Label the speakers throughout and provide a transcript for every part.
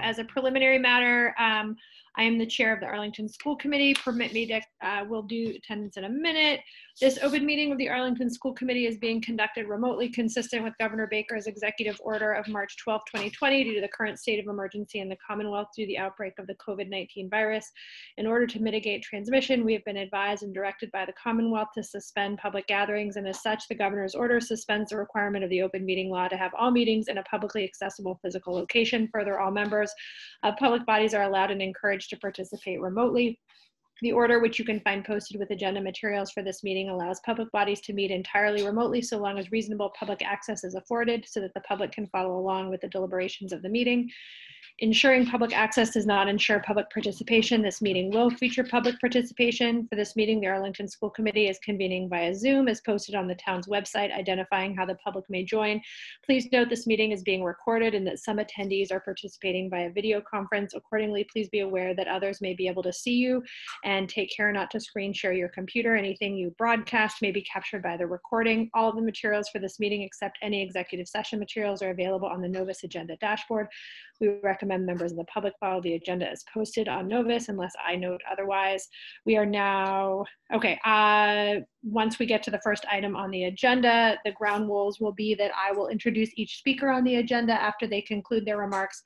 Speaker 1: As a preliminary matter, um, I am the chair of the Arlington School Committee. Permit me to, uh, we'll do attendance in a minute. This open meeting of the Arlington School Committee is being conducted remotely consistent with Governor Baker's executive order of March 12, 2020 due to the current state of emergency in the Commonwealth due to the outbreak of the COVID-19 virus. In order to mitigate transmission, we have been advised and directed by the Commonwealth to suspend public gatherings and as such, the governor's order suspends the requirement of the open meeting law to have all meetings in a publicly accessible physical location. Further, all members of public bodies are allowed and encouraged to participate remotely. The order, which you can find posted with agenda materials for this meeting, allows public bodies to meet entirely remotely so long as reasonable public access is afforded so that the public can follow along with the deliberations of the meeting. Ensuring public access does not ensure public participation. This meeting will feature public participation. For this meeting, the Arlington School Committee is convening via Zoom as posted on the town's website identifying how the public may join. Please note this meeting is being recorded and that some attendees are participating via video conference. Accordingly, please be aware that others may be able to see you and take care not to screen share your computer. Anything you broadcast may be captured by the recording. All of the materials for this meeting except any executive session materials are available on the Novus Agenda dashboard. We recommend members of the public follow the agenda as posted on Novus unless I note otherwise. We are now, okay, uh, once we get to the first item on the agenda, the ground rules will be that I will introduce each speaker on the agenda after they conclude their remarks.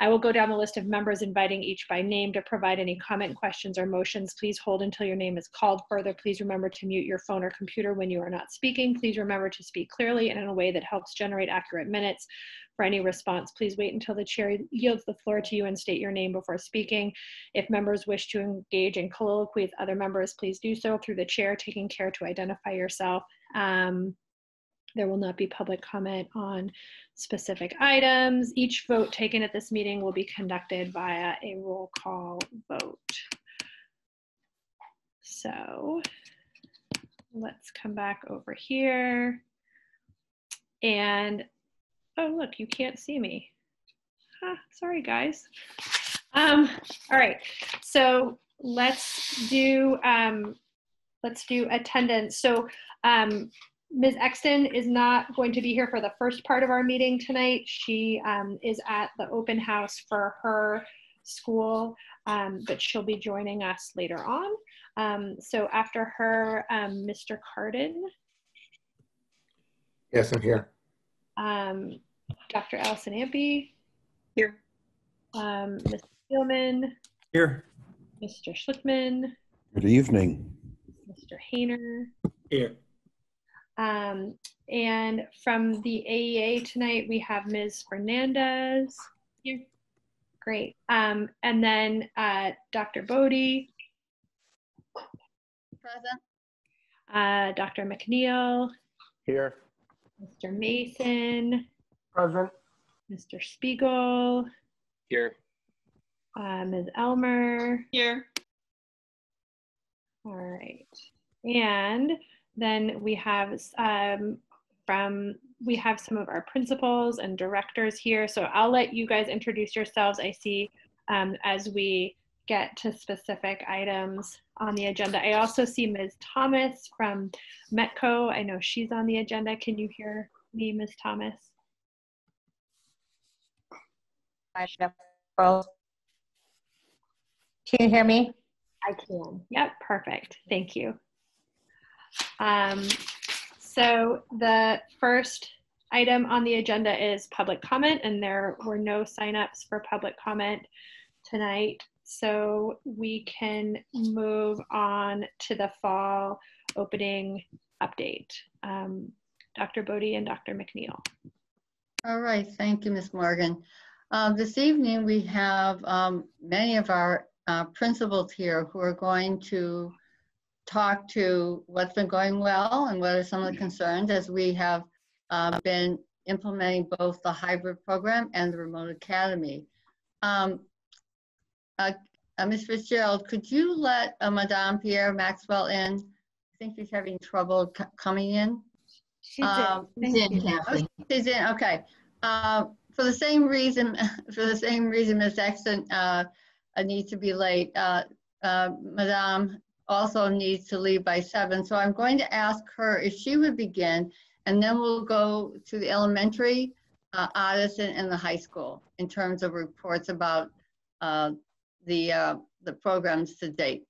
Speaker 1: I will go down the list of members inviting each by name to provide any comment, questions, or motions. Please hold until your name is called. Further, please remember to mute your phone or computer when you are not speaking. Please remember to speak clearly and in a way that helps generate accurate minutes. For any response, please wait until the chair yields the floor to you and state your name before speaking. If members wish to engage in colloquy with other members, please do so through the chair, taking care to identify yourself. Um, there will not be public comment on specific items. Each vote taken at this meeting will be conducted via a roll call vote. So let's come back over here. And, oh, look, you can't see me. Huh, sorry, guys. Um, all right, so let's do, um, let's do attendance. So um, Ms. Exton is not going to be here for the first part of our meeting tonight. She um, is at the open house for her school, um, but she'll be joining us later on. Um, so after her, um, Mr. Kardon.
Speaker 2: Yes, I'm here.
Speaker 1: Um, Dr. Allison Ampe.
Speaker 3: Here.
Speaker 1: Um, Mr. Thielman.
Speaker 2: Here.
Speaker 1: Mr. Schlichtman.
Speaker 4: Good evening.
Speaker 1: Mr. Hayner.
Speaker 2: Here.
Speaker 1: Um, and from the AEA tonight, we have Ms. Fernandez. Here. Great. Um, and then uh, Dr. Bodie,
Speaker 3: Present.
Speaker 1: uh, Dr. McNeil,
Speaker 2: Here.
Speaker 1: Mr. Mason,
Speaker 2: Present.
Speaker 1: Mr. Spiegel,
Speaker 2: Here.
Speaker 1: uh, Ms. Elmer.
Speaker 3: Here.
Speaker 1: All right. And then we have um, from, we have some of our principals and directors here. So I'll let you guys introduce yourselves. I see um, as we get to specific items on the agenda. I also see Ms. Thomas from Metco. I know she's on the agenda. Can you hear me, Ms. Thomas?
Speaker 3: Hi. Can you hear me?
Speaker 1: I can. Yep, perfect. Thank you. Um, so the first item on the agenda is public comment, and there were no signups for public comment tonight. So we can move on to the fall opening update. Um, Dr. Bodie and Dr. McNeil.
Speaker 5: All right, thank you, Ms. Morgan. Uh, This evening, we have um, many of our uh, principals here who are going to talk to what's been going well and what are some of the concerns as we have uh, been implementing both the hybrid program and the remote academy. Um, uh, uh, Ms. Fitzgerald, could you let uh, Madame Pierre Maxwell in? I think she's having trouble c- coming in.
Speaker 1: She's
Speaker 5: Um,
Speaker 1: in. You.
Speaker 5: Oh, She's in, okay. Uh, For the same reason, for the same reason Ms. Exton uh, needs to be late, uh, uh, Madame also needs to leave by seven. So I'm going to ask her if she would begin, and then we'll go to the elementary uh, Ottoson and the high school in terms of reports about uh, the, uh, the programs to date.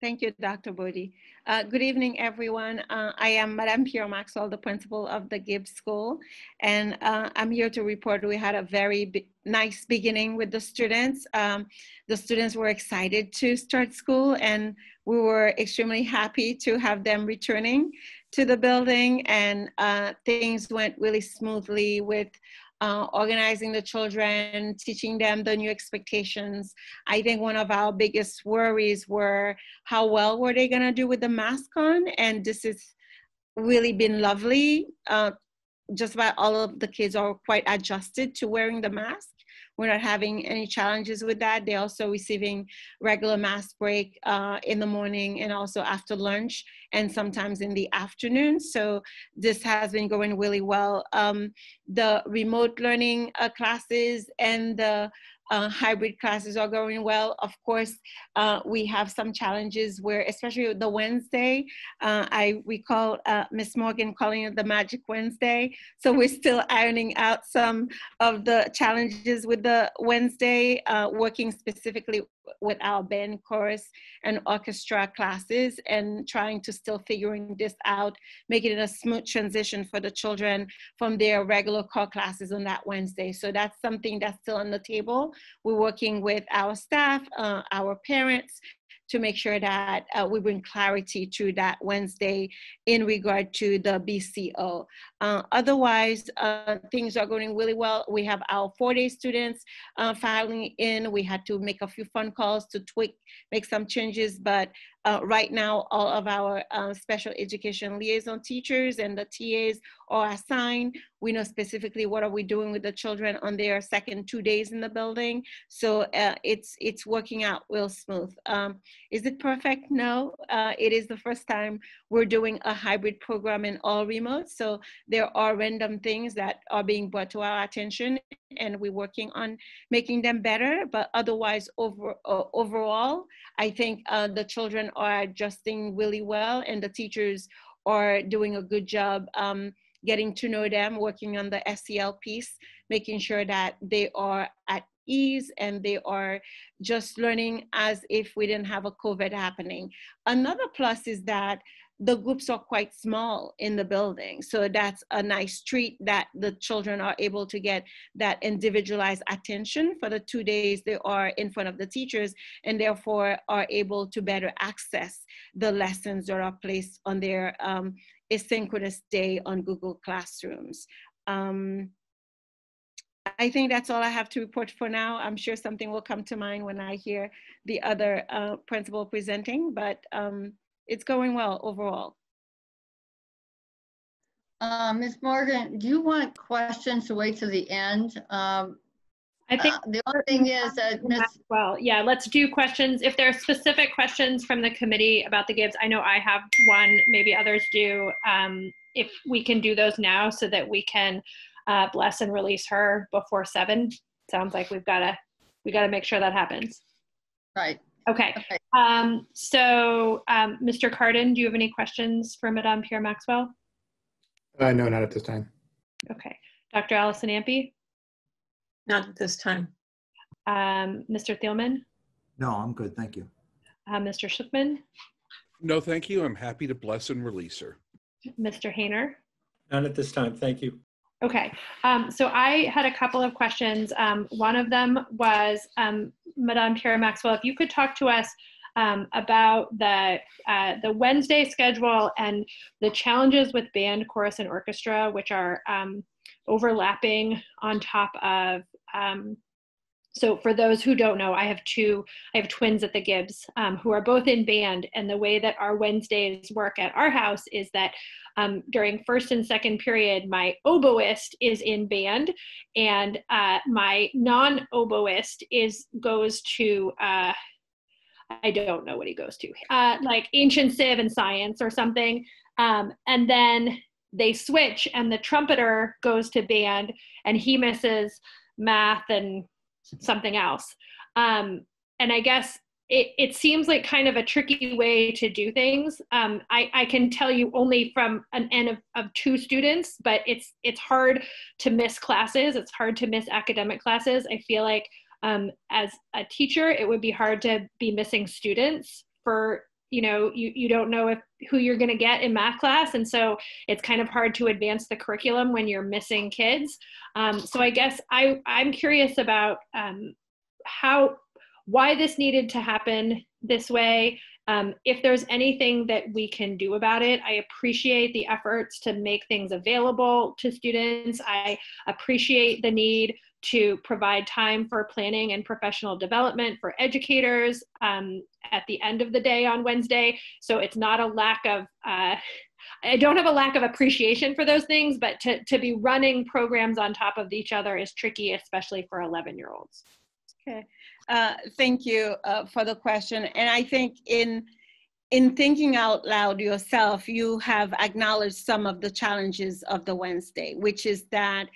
Speaker 3: Thank you, Dr. Bodie. Uh, good evening, everyone. Uh, I am Madame Pierre Maxwell, the principal of the Gibbs School, and uh, I'm here to report we had a very bi- nice beginning with the students. Um, the students were excited to start school, and we were extremely happy to have them returning to the building, and uh, things went really smoothly with uh, organizing the children, teaching them the new expectations. I think one of our biggest worries were how well were they gonna do with the mask on, and this has really been lovely. Uh, just about all of the kids are quite adjusted to wearing the mask. We're not having any challenges with that. They're also receiving regular mass break uh, in the morning and also after lunch and sometimes in the afternoon. So this has been going really well. Um, the remote learning uh, classes and the uh, hybrid classes are going well. Of course, uh, we have some challenges where, especially the Wednesday, uh, I recall uh, Miss Morgan calling it the Magic Wednesday. So we're still ironing out some of the challenges with the Wednesday, uh, working specifically with our band, chorus, and orchestra classes, and trying to still figuring this out, making it a smooth transition for the children from their regular core classes on that Wednesday. So that's something that's still on the table. We're working with our staff, uh, our parents, to make sure that uh, we bring clarity to that Wednesday in regard to the BCO. Uh, otherwise, uh, things are going really well. We have our four-day students uh, filing in. We had to make a few phone calls to tweak, make some changes, but uh, right now, all of our uh, special education liaison teachers and the TAs are assigned. We know specifically what are we doing with the children on their second two days in the building. So it's it's working out real smooth. Um, is it perfect? No. It is the first time we're doing a hybrid program in all remote. So there are random things that are being brought to our attention and we're working on making them better. But otherwise, over, uh, overall, I think uh, the children are adjusting really well and the teachers are doing a good job um, getting to know them, working on the SEL piece, making sure that they are at ease and they are just learning as if we didn't have a COVID happening. Another plus is that the groups are quite small in the building. So that's a nice treat that the children are able to get that individualized attention for the two days they are in front of the teachers and therefore are able to better access the lessons that are placed on their um, asynchronous day on Google Classrooms. Um, I think that's all I have to report for now. I'm sure something will come to mind when I hear the other uh, principal presenting, but um, it's going well overall.
Speaker 5: Uh, Ms. Morgan, do you want questions to wait to the end? Um,
Speaker 1: I think
Speaker 5: uh, The only thing is that Ms.
Speaker 1: Well, yeah, let's do questions. If there are specific questions from the committee about the Gibbs, I know I have one, maybe others do. Um, if we can do those now so that we can uh, bless and release her before seven. Sounds like we've got to we got to make sure that happens.
Speaker 5: Right,
Speaker 1: Okay.
Speaker 5: okay.
Speaker 1: Um, so, um, Mr. Kardon, do you have any questions for Madame Pierre Maxwell?
Speaker 2: Uh, no, not at this time.
Speaker 1: Okay. Dr. Allison Ampe,
Speaker 4: Not at this time.
Speaker 1: um, Mr. Thielman,
Speaker 6: No, I'm good, thank you.
Speaker 1: uh, Mr. Schlichtman,
Speaker 7: No, thank you. I'm happy to bless and release her.
Speaker 1: Mr. Hayner.
Speaker 8: Not at this time, thank you.
Speaker 1: Okay, um, so I had a couple of questions. Um, one of them was, um, Madame Pierre Maxwell, if you could talk to us um, about the uh, the Wednesday schedule and the challenges with band, chorus, and orchestra, which are um, overlapping on top of. So for those who don't know, I have two. I have twins at the Gibbs um, who are both in band, and the way that our Wednesdays work at our house is that um, during first and second period, my oboist is in band, and uh, my non-oboist is goes to uh, I don't know what he goes to, uh, like ancient civ and science or something, um, and then they switch, and the trumpeter goes to band, and he misses math and something else. Um, and I guess it, it seems like kind of a tricky way to do things. Um, I, I can tell you only from an end of, of two students, but it's it's hard to miss classes. It's hard to miss academic classes. I feel like um, as a teacher, it would be hard to be missing students for you know you, you don't know if who you're going to get in math class. And so it's kind of hard to advance the curriculum when you're missing kids. Um, so i guess i i'm curious about um, how why this needed to happen this way um, if there's anything that we can do about it i appreciate the efforts to make things available to students i appreciate the need to provide time for planning and professional development for educators um, at the end of the day on Wednesday. So it's not a lack of, uh, I don't have a lack of appreciation for those things, but to, to be running programs on top of each other is tricky, especially for 11 year olds.
Speaker 3: Okay, uh, thank you uh, for the question. And I think in in thinking out loud yourself, you have acknowledged some of the challenges of the Wednesday, which is that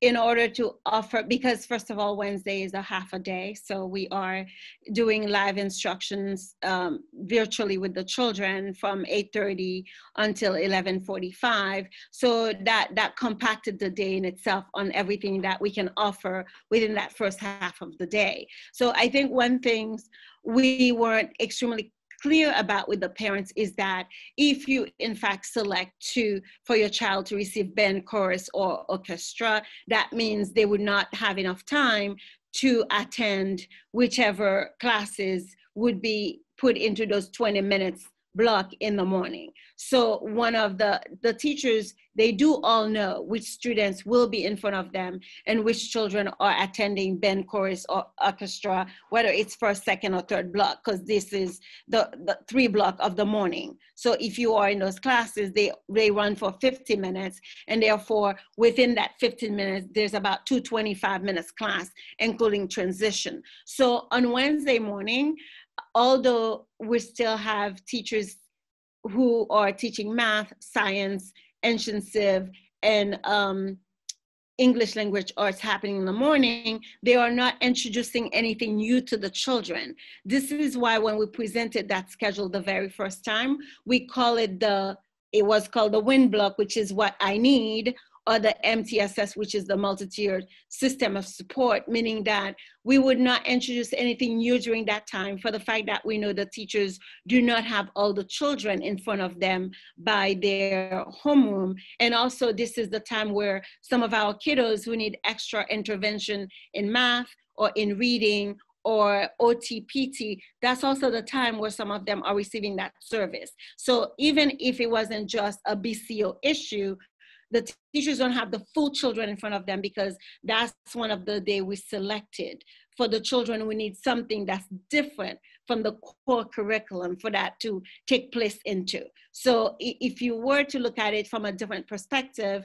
Speaker 3: in order to offer, because first of all, Wednesday is a half a day, so we are doing live instructions um, virtually with the children from 8.30 until 11.45. So that, that compacted the day in itself on everything that we can offer within that first half of the day. So I think one thing we weren't extremely clear about with the parents is that if you in fact select to for your child to receive band chorus or orchestra that means they would not have enough time to attend whichever classes would be put into those 20 minutes block in the morning. So one of the, the teachers, they do all know which students will be in front of them and which children are attending band chorus or orchestra, whether it's first, second, or third block, because this is the, the three block of the morning. So if you are in those classes, they, they run for 50 minutes, and therefore within that 15 minutes, there's about 225 minutes class, including transition. So on Wednesday morning, although we still have teachers who are teaching math, science, ancient civ, and um, English language arts happening in the morning, they are not introducing anything new to the children. This is why when we presented that schedule the very first time, we call it the, it was called the WIN block, which is what I need, or the MTSS, which is the multi-tiered system of support, meaning that we would not introduce anything new during that time for the fact that we know the teachers do not have all the children in front of them by their homeroom. And also this is the time where some of our kiddos who need extra intervention in math or in reading or OTPT, that's also the time where some of them are receiving that service. So even if it wasn't just a BCO issue, the teachers don't have the full children in front of them because that's one of the day we selected for the children. We need something that's different from the core curriculum for that to take place into. So if you were to look at it from a different perspective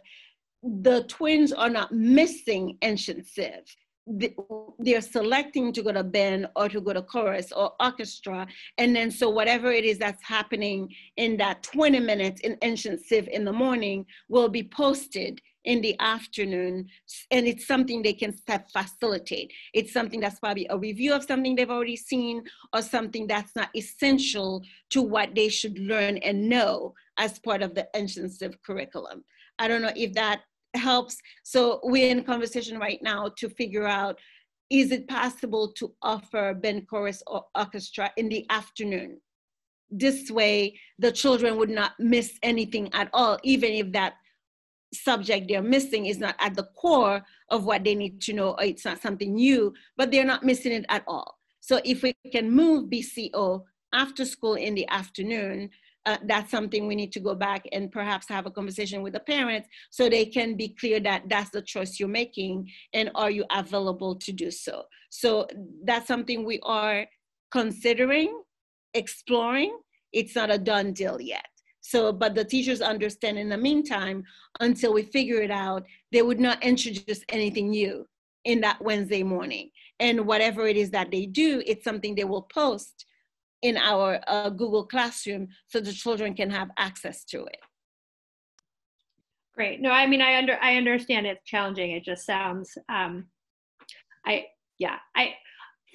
Speaker 3: the twins are not missing ancient civ they're selecting to go to band or to go to chorus or orchestra. And then so whatever it is that's happening in that 20 minutes in ancient civ in the morning will be posted in the afternoon. And it's something they can facilitate. It's something that's probably a review of something they've already seen or something that's not essential to what they should learn and know as part of the ancient civ curriculum. I don't know if that helps. So we're in conversation right now to figure out, is it possible to offer Ben chorus or orchestra in the afternoon? This way, the children would not miss anything at all, even if that subject they're missing is not at the core of what they need to know, or it's not something new, but they're not missing it at all. So if we can move BCO after school in the afternoon, uh, that's something we need to go back and perhaps have a conversation with the parents so they can be clear that that's the choice you're making and are you available to do so. So that's something we are considering, exploring. It's not a done deal yet. So, but the teachers understand in the meantime, until we figure it out, they would not introduce anything new in that Wednesday morning. And whatever it is that they do, it's something they will post in our uh, Google Classroom so the children can have access to it.
Speaker 1: Great. No, I mean, I under I understand it's challenging. It just sounds, um, I yeah, I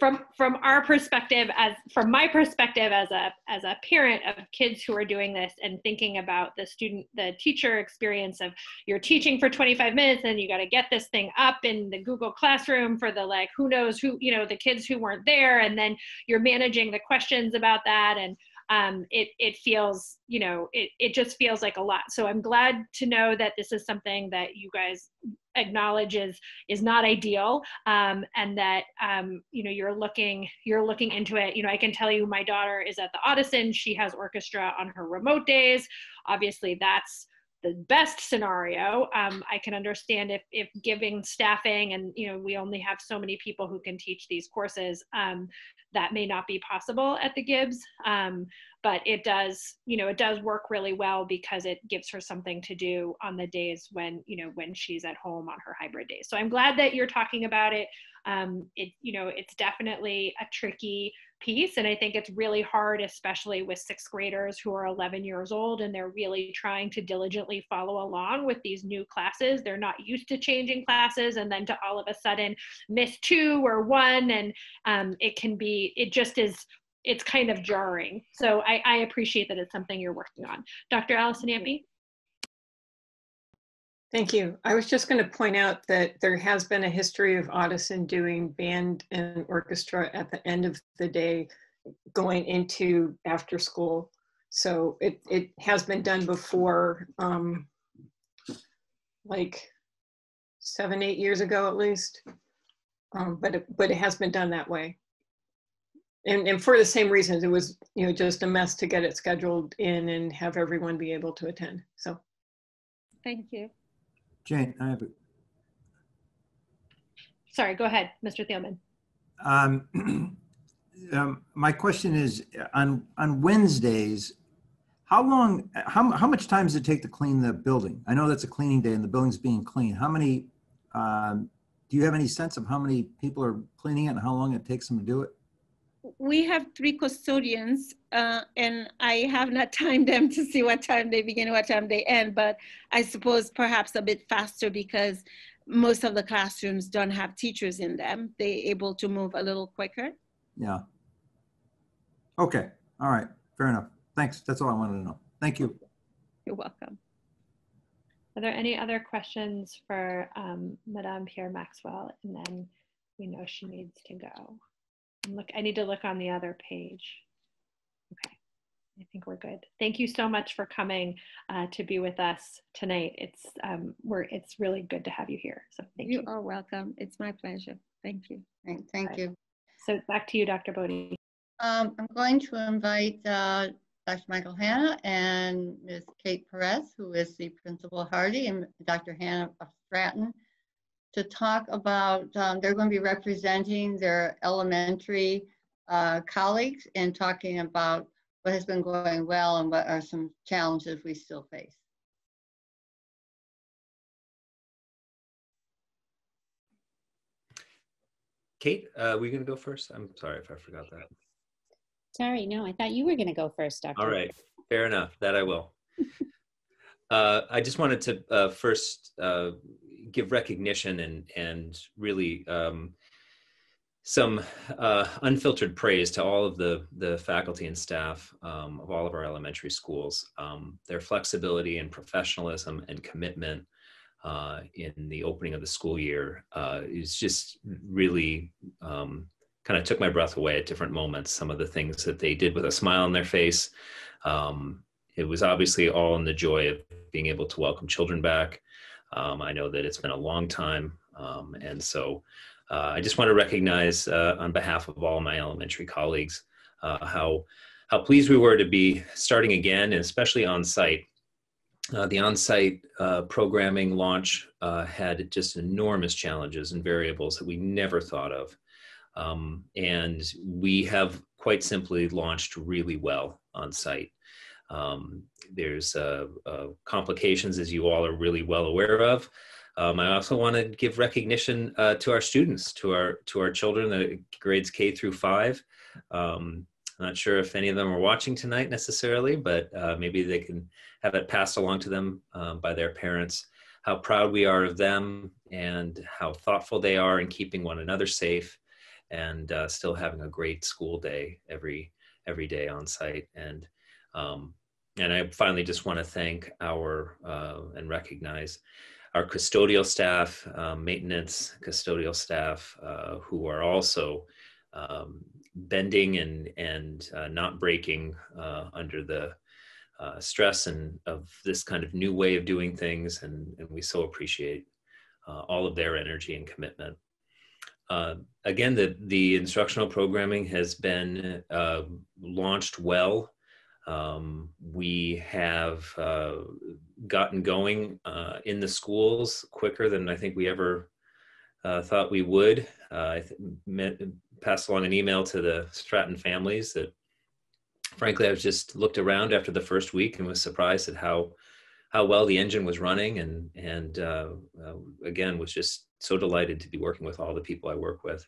Speaker 1: from from our perspective as from my perspective as a as a parent of kids who are doing this and thinking about the student the teacher experience of you're teaching for 25 minutes and you got to get this thing up in the google classroom for the like who knows who you know the kids who weren't there and then you're managing the questions about that and um, it it feels you know it it just feels like a lot. So I'm glad to know that this is something that you guys acknowledge is is not ideal, um, and that um, you know you're looking you're looking into it. You know I can tell you my daughter is at the Ottoson. She has orchestra on her remote days. Obviously that's the best scenario um, i can understand if if giving staffing and you know we only have so many people who can teach these courses um, that may not be possible at the gibbs um, but it does you know it does work really well because it gives her something to do on the days when you know when she's at home on her hybrid days. So i'm glad that you're talking about it. Um, it you know it's definitely a tricky piece and i think it's really hard especially with sixth graders who are 11 years old and they're really trying to diligently follow along with these new classes. They're not used to changing classes and then to all of a sudden miss two or one and um, it can be it just is it's kind of jarring. So I, I appreciate that it's something you're working on. Dr allison Ampe
Speaker 4: Thank you. I was just going to point out that there has been a history of Ottoson doing band and orchestra at the end of the day going into after school. So it, it has been done before, um, like seven, eight years ago at least. Um, but, it, but it has been done that way. And, and for the same reasons, it was, you know, just a mess to get it scheduled in and have everyone be able to attend. So
Speaker 3: Thank you.
Speaker 6: Jane, I have, a-
Speaker 1: sorry go ahead mr thielman
Speaker 6: um, um, my question is, on, on Wednesdays, how long, how, how much time does it take to clean the building? I know that's a cleaning day and the building's being cleaned. How many, um, do you have any sense of how many people are cleaning it and how long it takes them to do it?
Speaker 3: We have three custodians, uh, and I have not timed them to see what time they begin, what time they end, but I suppose perhaps a bit faster because most of the classrooms don't have teachers in them. They're able to move a little quicker.
Speaker 6: Yeah. Okay, all right, fair enough. Thanks, that's all I wanted to know. Thank you.
Speaker 3: You're welcome.
Speaker 1: Are there any other questions for um, Madame Pierre Maxwell? And then we know she needs to go. And look, I need to look on the other page. Okay, I think we're good. Thank you so much for coming uh, to be with us tonight. It's um, we're it's really good to have you here. So thank
Speaker 3: You
Speaker 1: you.
Speaker 3: are welcome. It's my pleasure. Thank you.
Speaker 5: Thank thank you.
Speaker 1: So back to you, Dr. Bodie.
Speaker 5: Um, I'm going to invite uh, Dr. Michael Hanna and Ms. Kate Peretz, who is the principal Hardy, and Dr. Hanna Stratton to talk about, um, they're going to be representing their elementary uh, colleagues and talking about what has been going well and what are some challenges we still face.
Speaker 9: Kate, uh, we gonna go first? I'm sorry if I forgot that.
Speaker 10: Sorry, no, I thought you were going to go first, Dr.
Speaker 9: All right, fair enough. That I will. uh, I just wanted to uh, first uh, give recognition and and really um, some uh, unfiltered praise to all of the the faculty and staff um, of all of our elementary schools. Um, their flexibility and professionalism and commitment uh, in the opening of the school year uh, is just really um, kind of took my breath away at different moments. Some of the things that they did with a smile on their face. Um, it was obviously all in the joy of being able to welcome children back. Um, I know that it's been a long time. Um, and so uh, I just want to recognize uh, on behalf of all my elementary colleagues uh, how, how pleased we were to be starting again, and especially on site. Uh, the on-site uh, programming launch uh, had just enormous challenges and variables that we never thought of. Um, and we have quite simply launched really well on site. Um, there's uh, uh, complications, as you all are really well aware of. Um, I also want to give recognition uh, to our students, to our to our children, the grades K through five. Um, not sure if any of them are watching tonight necessarily, but uh, maybe they can have it passed along to them um, by their parents. How proud we are of them and how thoughtful they are in keeping one another safe and uh, still having a great school day every every day on site. And um, and I finally just want to thank our uh, and recognize our custodial staff, um, maintenance custodial staff, uh, who are also um, bending and and uh, not breaking uh, under the uh, stress and of this kind of new way of doing things, and, and we so appreciate uh, all of their energy and commitment. Uh, again, the the instructional programming has been uh, launched well. Um, we have gotten going in the schools quicker than I think we ever thought we would. I met, passed along an email to the Stratton families that frankly I was just looked around after the first week and was surprised at how how well the engine was running and and uh, uh, again was just so delighted to be working with all the people I work with.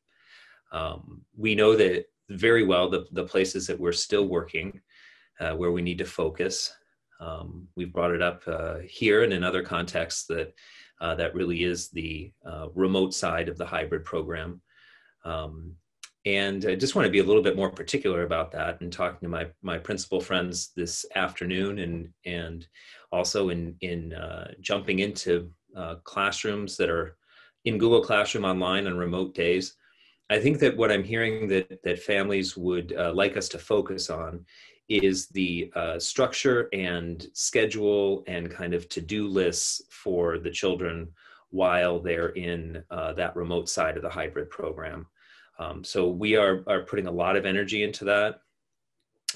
Speaker 9: Um, we know that very well the, the places that we're still working uh, where we need to focus. Um, we've brought it up uh, here and in other contexts that uh, that really is the uh, remote side of the hybrid program. Um, and I just want to be a little bit more particular about that and talking to my, my principal friends this afternoon and, and also in, in uh, jumping into uh, classrooms that are in Google Classroom online on remote days. I think that what I'm hearing that, that families would like us to focus on is the uh, structure and schedule and kind of to-do lists for the children while they're in uh, that remote side of the hybrid program. Um, so we are, are putting a lot of energy into that.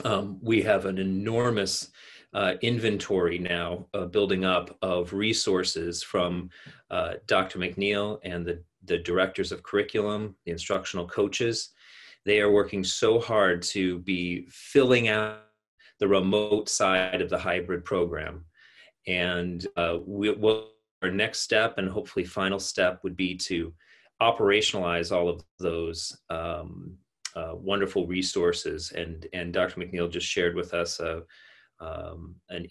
Speaker 9: Um, we have an enormous uh, inventory now uh, building up of resources from uh, Dr. McNeil and the, the directors of curriculum, the instructional coaches. They are working so hard to be filling out the remote side of the hybrid program. And uh, we, well, our next step and hopefully final step would be to operationalize all of those um, uh, wonderful resources. And, and Dr. McNeil just shared with us a, um, an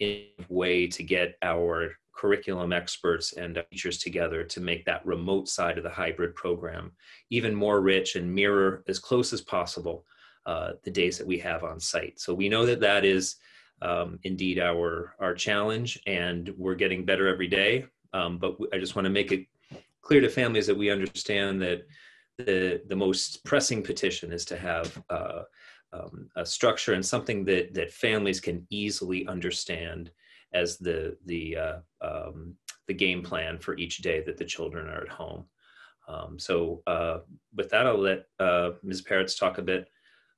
Speaker 9: way to get our curriculum experts and teachers together to make that remote side of the hybrid program even more rich and mirror as close as possible uh, the days that we have on site. So we know that that is um, indeed our, our challenge and we're getting better every day. Um, but I just want to make it clear to families that we understand that the the most pressing petition is to have uh, um, a structure and something that that families can easily understand as the the uh, um, the game plan for each day that the children are at home. Um, so uh, with that, I'll let uh, Ms. Peretz talk a bit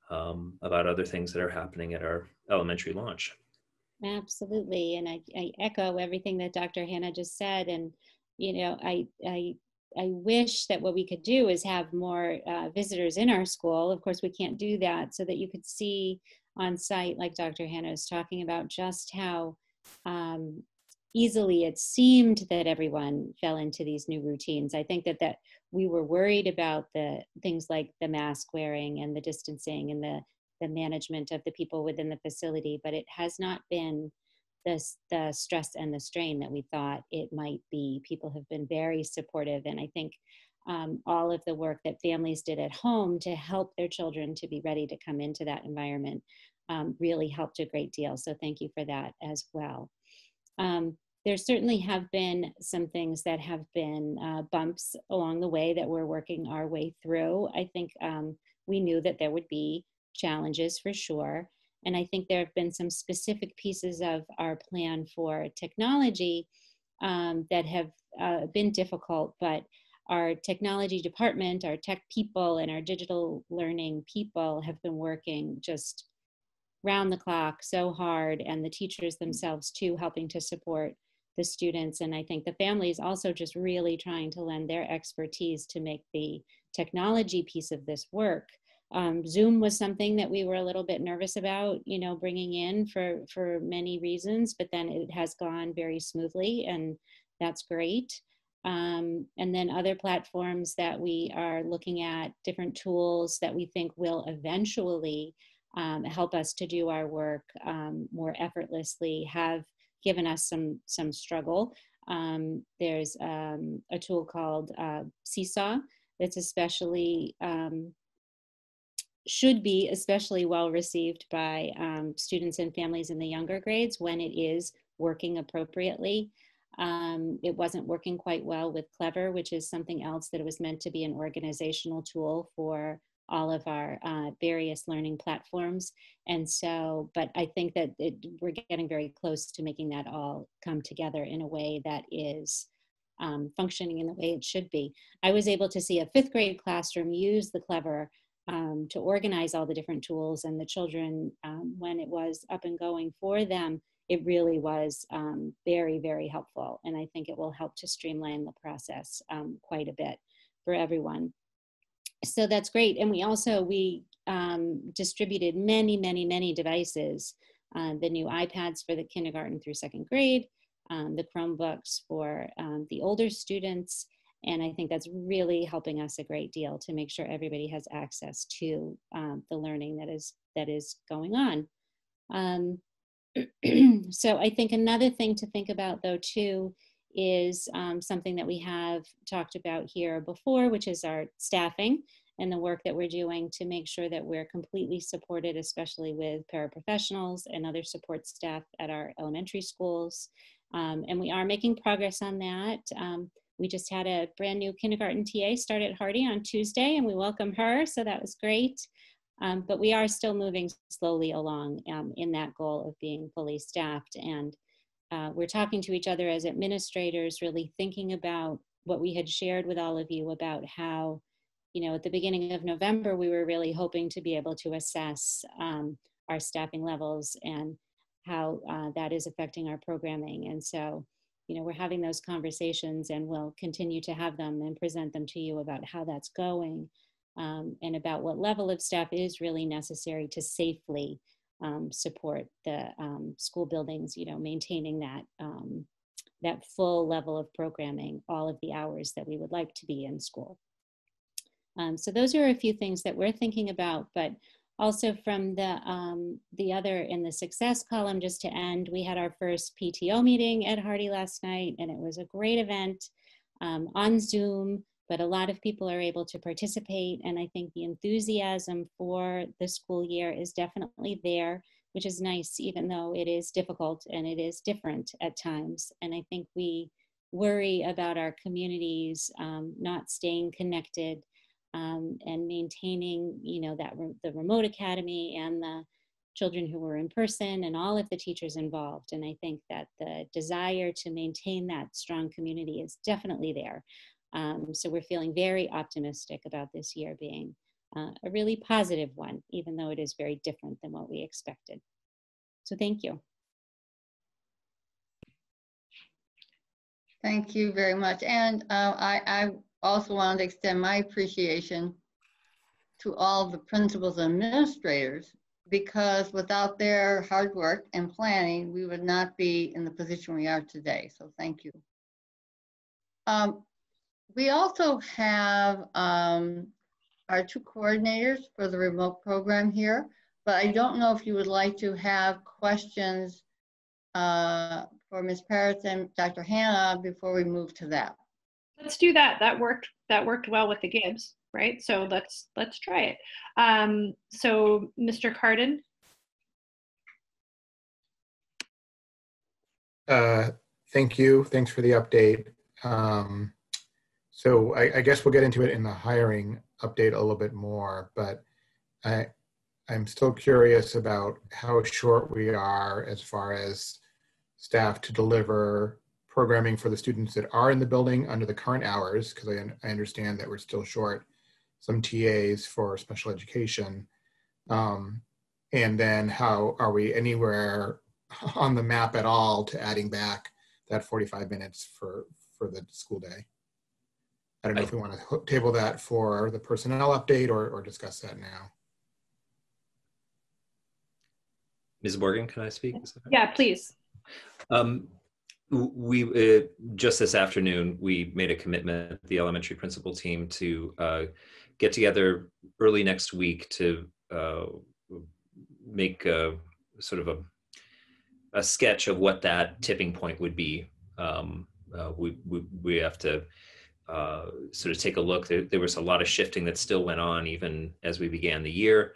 Speaker 9: um, about other things that are happening at our elementary launch.
Speaker 10: Absolutely, and I, I echo everything that Dr. Hanna just said, and you know, I, I, I wish that what we could do is have more uh, visitors in our school. Of course, we can't do that so that you could see on site, like Dr. Hanna is talking about, just how um, easily it seemed that everyone fell into these new routines. I think that that we were worried about the things like the mask wearing and the distancing and the the management of the people within the facility, but it has not been the, the stress and the strain that we thought it might be. People have been very supportive, and I think um, all of the work that families did at home to help their children to be ready to come into that environment um, really helped a great deal. So thank you for that as well. Um, there certainly have been some things that have been uh, bumps along the way that we're working our way through. I think um, we knew that there would be challenges for sure. And I think there have been some specific pieces of our plan for technology um, that have uh, been difficult, but our technology department, our tech people, and our digital learning people have been working just round the clock so hard, and the teachers themselves too, helping to support the students. And I think the families also just really trying to lend their expertise to make the technology piece of this work um, Zoom was something that we were a little bit nervous about, you know, bringing in for for many reasons, but then it has gone very smoothly, and that's great. Um, and then other platforms that we are looking at, different tools that we think will eventually um, help us to do our work um, more effortlessly, have given us some some struggle. Um, there's um, a tool called uh, Seesaw that's especially um, should be especially well received by um, students and families in the younger grades when it is working appropriately. Um, it wasn't working quite well with Clever, which is something else that was meant to be an organizational tool for all of our uh, various learning platforms. And so, but I think that it, we're getting very close to making that all come together in a way that is um, functioning in the way it should be. I was able to see a fifth grade classroom use the Clever um, to organize all the different tools and the children, um, when it was up and going for them, it really was um, very, very helpful. And I think it will help to streamline the process um, quite a bit for everyone. So that's great. And we also, we um, distributed many, many, many devices. Uh, the new iPads for the kindergarten through second grade, um, the Chromebooks for um, the older students. And I think that's really helping us a great deal to make sure everybody has access to um, the learning that is, that is going on. Um, so I think another thing to think about though too is um, something that we have talked about here before, which is our staffing and the work that we're doing to make sure that we're completely supported, especially with paraprofessionals and other support staff at our elementary schools. Um, and we are making progress on that. Um, we just had a brand new kindergarten TA start at Hardy on Tuesday, and we welcome her, so that was great. Um, but we are still moving slowly along um, in that goal of being fully staffed. And uh, we're talking to each other as administrators, really thinking about what we had shared with all of you about how, you know, at the beginning of November, we were really hoping to be able to assess um, our staffing levels and how uh, that is affecting our programming. And so, you know, we're having those conversations and we'll continue to have them and present them to you about how that's going um, and about what level of staff is really necessary to safely um, support the um, school buildings, you know, maintaining that, um, that full level of programming all of the hours that we would like to be in school. Um, so those are a few things that we're thinking about, but also from the, um, the other in the success column, just to end, we had our first PTO meeting at Hardy last night and it was a great event on Zoom but a lot of people are able to participate. And I think the enthusiasm for the school year is definitely there, which is nice, even though it is difficult and it is different at times. And I think we worry about our communities um, not staying connected um, and maintaining, you know, that re the remote academy and the children who were in person and all of the teachers involved. And I think that the desire to maintain that strong community is definitely there. Um, so we're feeling very optimistic about this year being uh, a really positive one, even though it is very different than what we expected. So thank you.
Speaker 5: Thank you very much. And uh, I, I also wanted to extend my appreciation to all the principals and administrators because without their hard work and planning, we would not be in the position we are today. So thank you. Um, we also have um, our two coordinators for the remote program here, but I don't know if you would like to have questions uh, for Ms. Peretz and Dr. Hanna before we move to that.
Speaker 1: Let's do that. That worked. That worked well with the Gibbs, right? So let's let's try it. Um, so, Mr. Kardon.
Speaker 2: Uh, thank you. Thanks for the update. Um, so I, I, guess we'll get into it in the hiring update a little bit more, but I, I'm still curious about how short we are as far as staff to deliver programming for the students that are in the building under the current hours, because I, I understand that we're still short some TAs for special education. Um, and then how are we anywhere on the map at all to adding back that 45 minutes for, for the school day? I don't know I, if we want to table that for the personnel update or, or discuss that now.
Speaker 9: Ms. Morgan, can I speak?
Speaker 1: Yeah, please.
Speaker 9: Um, we uh, just this afternoon we made a commitment, the elementary principal team, to uh, get together early next week to uh, make a, sort of a, a sketch of what that tipping point would be. Um, uh, we, we we have to uh, sort of take a look. There, there was a lot of shifting that still went on even as we began the year.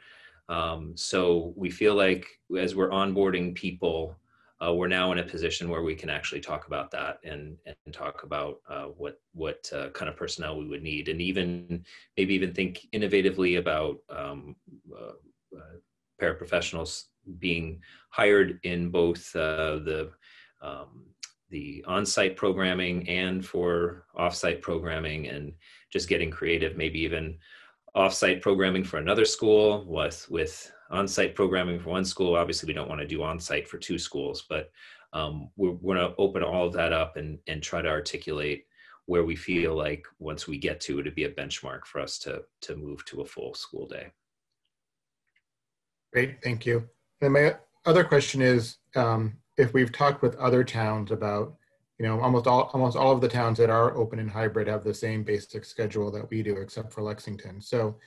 Speaker 9: Um, so we feel like as we're onboarding people, uh, we're now in a position where we can actually talk about that and, and talk about uh, what what uh, kind of personnel we would need, and even maybe even think innovatively about um, uh, uh, paraprofessionals being hired in both uh, the um, the on-site programming and for off-site programming, and just getting creative, maybe even off-site programming for another school with with on-site programming for one school. Obviously, we don't want to do on-site for two schools, but um, we're, we're going to open all of that up and and try to articulate where we feel like once we get to it, it'd be a benchmark for us to to move to a full school day.
Speaker 2: Great, thank you. And my other question is, um, if we've talked with other towns about, you know, almost all almost all of the towns that are open and hybrid have the same basic schedule that we do, except for Lexington. So,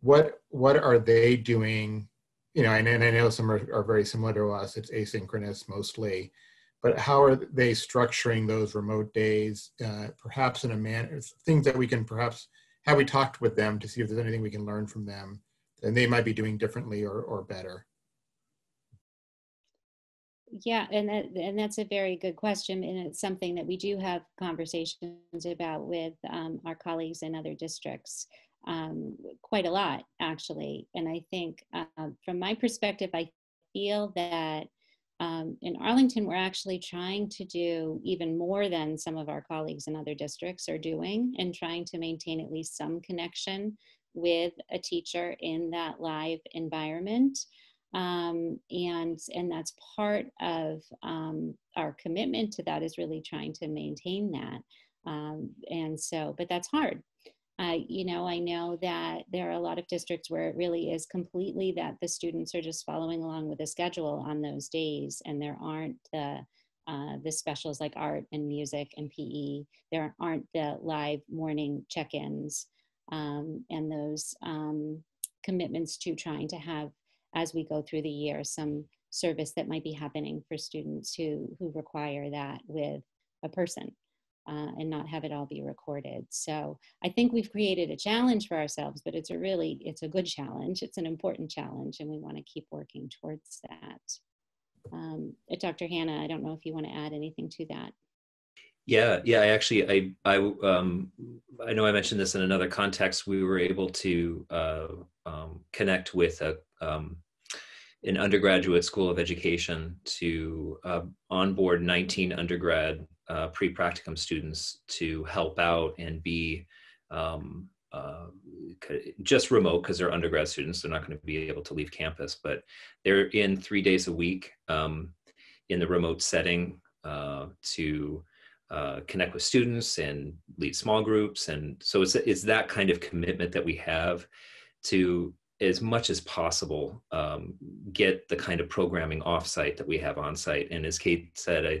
Speaker 2: what what are they doing? You know, and, and I know some are, are very similar to us. It's asynchronous mostly, but how are they structuring those remote days? Uh, perhaps in a manner, things that we can perhaps have we talked with them to see if there's anything we can learn from them, and they might be doing differently or or better.
Speaker 10: Yeah, and that, and that's a very good question, and it's something that we do have conversations about with um, our colleagues in other districts, um, quite a lot actually. And I think, uh, from my perspective, I feel that um, in Arlington we're actually trying to do even more than some of our colleagues in other districts are doing, and trying to maintain at least some connection with a teacher in that live environment um, and and that's part of um, our commitment to that is really trying to maintain that. Um, and so but that's hard. Uh, you know i know that there are a lot of districts where it really is completely that the students are just following along with the schedule on those days and there aren't the uh, the specials like art and music and pe there aren't the live morning check-ins um, and those um, commitments to trying to have as we go through the year some service that might be happening for students who who require that with a person uh, and not have it all be recorded so i think we've created a challenge for ourselves but it's a really it's a good challenge it's an important challenge and we want to keep working towards that um, uh, dr Hanna i don't know if you want to add anything to that
Speaker 9: yeah, yeah. I actually, I, I, um, I know I mentioned this in another context. We were able to uh, um, connect with a um, an undergraduate school of education to uh, onboard 19 undergrad uh, pre-practicum students to help out and be um, uh, just remote because they're undergrad students. They're not going to be able to leave campus, but they're in three days a week um, in the remote setting uh, to uh, connect with students and lead small groups. And so it's, it's that kind of commitment that we have to, as much as possible, um, get the kind of programming offsite that we have on site. And as Kate said, I,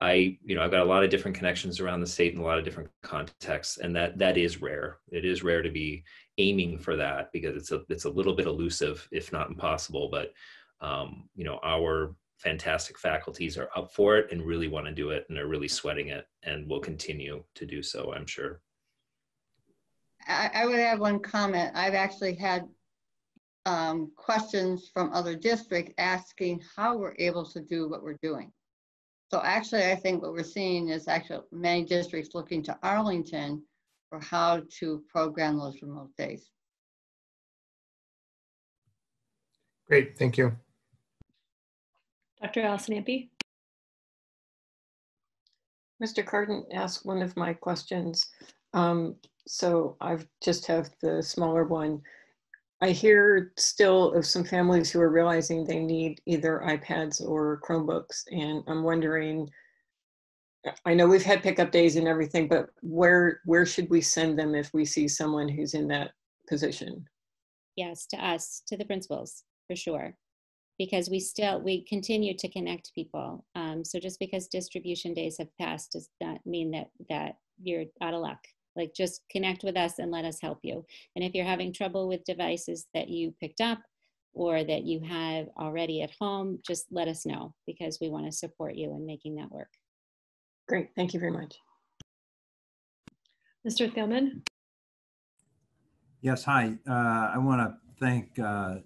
Speaker 9: I, you know, I've got a lot of different connections around the state in a lot of different contexts, and that that is rare. It is rare to be aiming for that because it's a it's a little bit elusive, if not impossible. But um, you know, our fantastic faculties are up for it and really want to do it and are really sweating it and will continue to do so, I'm sure.
Speaker 5: I, I would add one comment. I've actually had um, questions from other districts asking how we're able to do what we're doing. So actually, I think what we're seeing is actually many districts looking to Arlington for how to program those remote days.
Speaker 2: Great, thank you.
Speaker 1: Dr. Allison Ampe?
Speaker 4: Mr. Kardon asked one of my questions. Um, so I've just have the smaller one. I hear still of some families who are realizing they need either iPads or Chromebooks, and I'm wondering. I know we've had pickup days and everything, but where where should we send them if we see someone who's in that position?
Speaker 10: Yes, to us, to the principals, for sure because we still we continue to connect people um, so just because distribution days have passed does not mean that that you're out of luck like just connect with us and let us help you and if you're having trouble with devices that you picked up or that you have already at home just let us know because we want to support you in making that work
Speaker 4: great thank you very much
Speaker 1: Mr. Thielman?
Speaker 6: Yes, hi. Uh, I want to thank uh,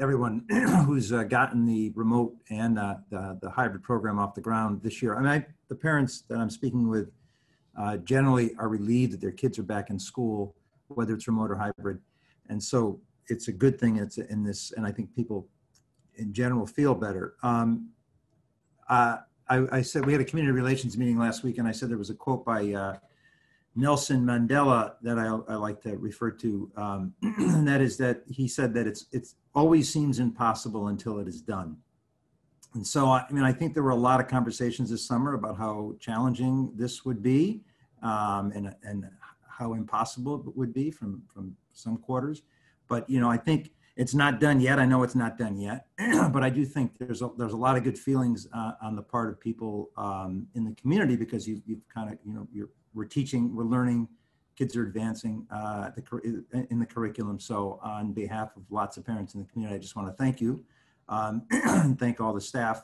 Speaker 6: everyone who's uh, gotten the remote and uh, the, the hybrid program off the ground this year. I mean, I, the parents that I'm speaking with uh, generally are relieved that their kids are back in school, whether it's remote or hybrid. And so it's a good thing it's in this, and I think people in general feel better. Um, uh, I, I said we had a community relations meeting last week, and I said there was a quote by uh, Nelson Mandela that I, I like to refer to, um, and that is that he said that it's it's always seems impossible until it is done. And so, I mean, I think there were a lot of conversations this summer about how challenging this would be, um, and and how impossible it would be from from some quarters. But you know, I think it's not done yet. I know it's not done yet, but I do think there's a, there's a lot of good feelings uh, on the part of people um, in the community because you, you've kind of you know you're we're teaching, we're learning, kids are advancing uh, the, in the curriculum. So on behalf of lots of parents in the community, I just want to thank you um, and thank all the staff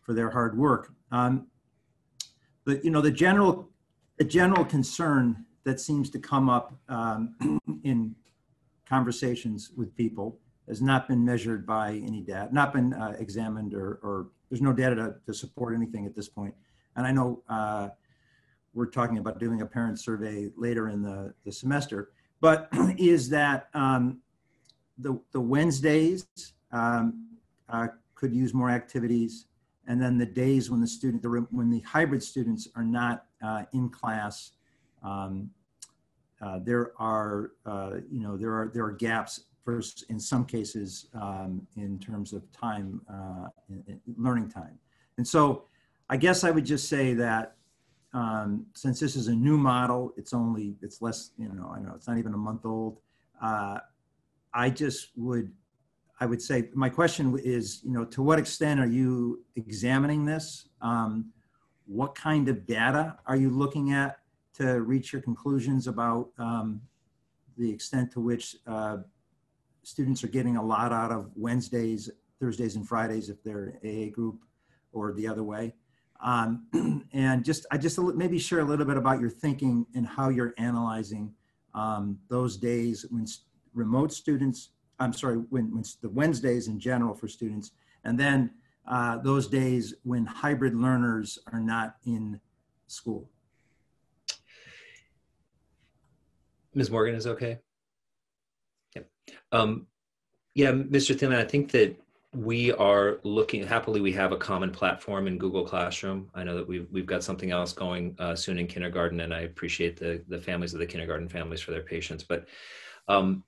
Speaker 6: for their hard work. Um, but you know the general the general concern that seems to come up um, in conversations with people has not been measured by any data, not been uh, examined or, or, there's no data to, to, support anything at this point. And I know uh, we're talking about doing a parent survey later in the, the semester, but is that um, the, the Wednesdays um, uh, could use more activities. And then the days when the student, the, when the hybrid students are not in class, um, uh, there are, uh, you know, there are, there are gaps first in some cases um, in terms of time, uh, in, in learning time. And so I guess I would just say that um, since this is a new model, it's only, it's less, you know, I know it's not even a month old. Uh, I just would, I would say, my question is, you know, to what extent are you examining this? Um, what kind of data are you looking at to reach your conclusions about um, the extent to which uh, students are getting a lot out of Wednesdays, Thursdays, and Fridays if they're AA group, or the other way. Um, and just I just maybe share a little bit about your thinking and how you're analyzing um, those days when remote students. I'm sorry, when, when the Wednesdays in general for students, and then uh, those days when hybrid learners are not in school.
Speaker 9: Ms. Morgan is okay. Yep. Um, yeah, Mr. Thielman, I think that we are looking happily we have a common platform in google classroom i know that we've, we've got something else going uh, soon in kindergarten and i appreciate the, the families of the kindergarten families for their patience but um,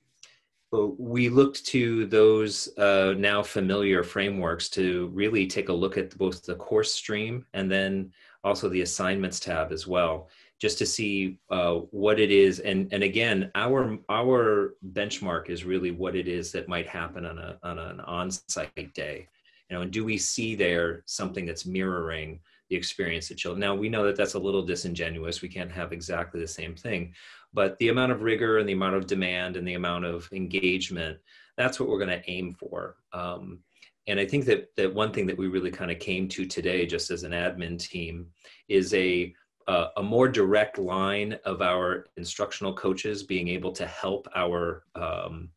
Speaker 9: we looked to those uh, now familiar frameworks to really take a look at both the course stream and then also the assignments tab as well just to see uh, what it is. And and again our our benchmark is really what it is that might happen on a on an on-site day. You know and do we see there something that's mirroring the experience of children now we know that that's a little disingenuous. We can't have exactly the same thing but the amount of rigor and the amount of demand and the amount of engagement that's what we're going to aim for um, and i think that that one thing that we really kind of came to today just as an admin team is a uh, a more direct line of our instructional coaches being able to help our um,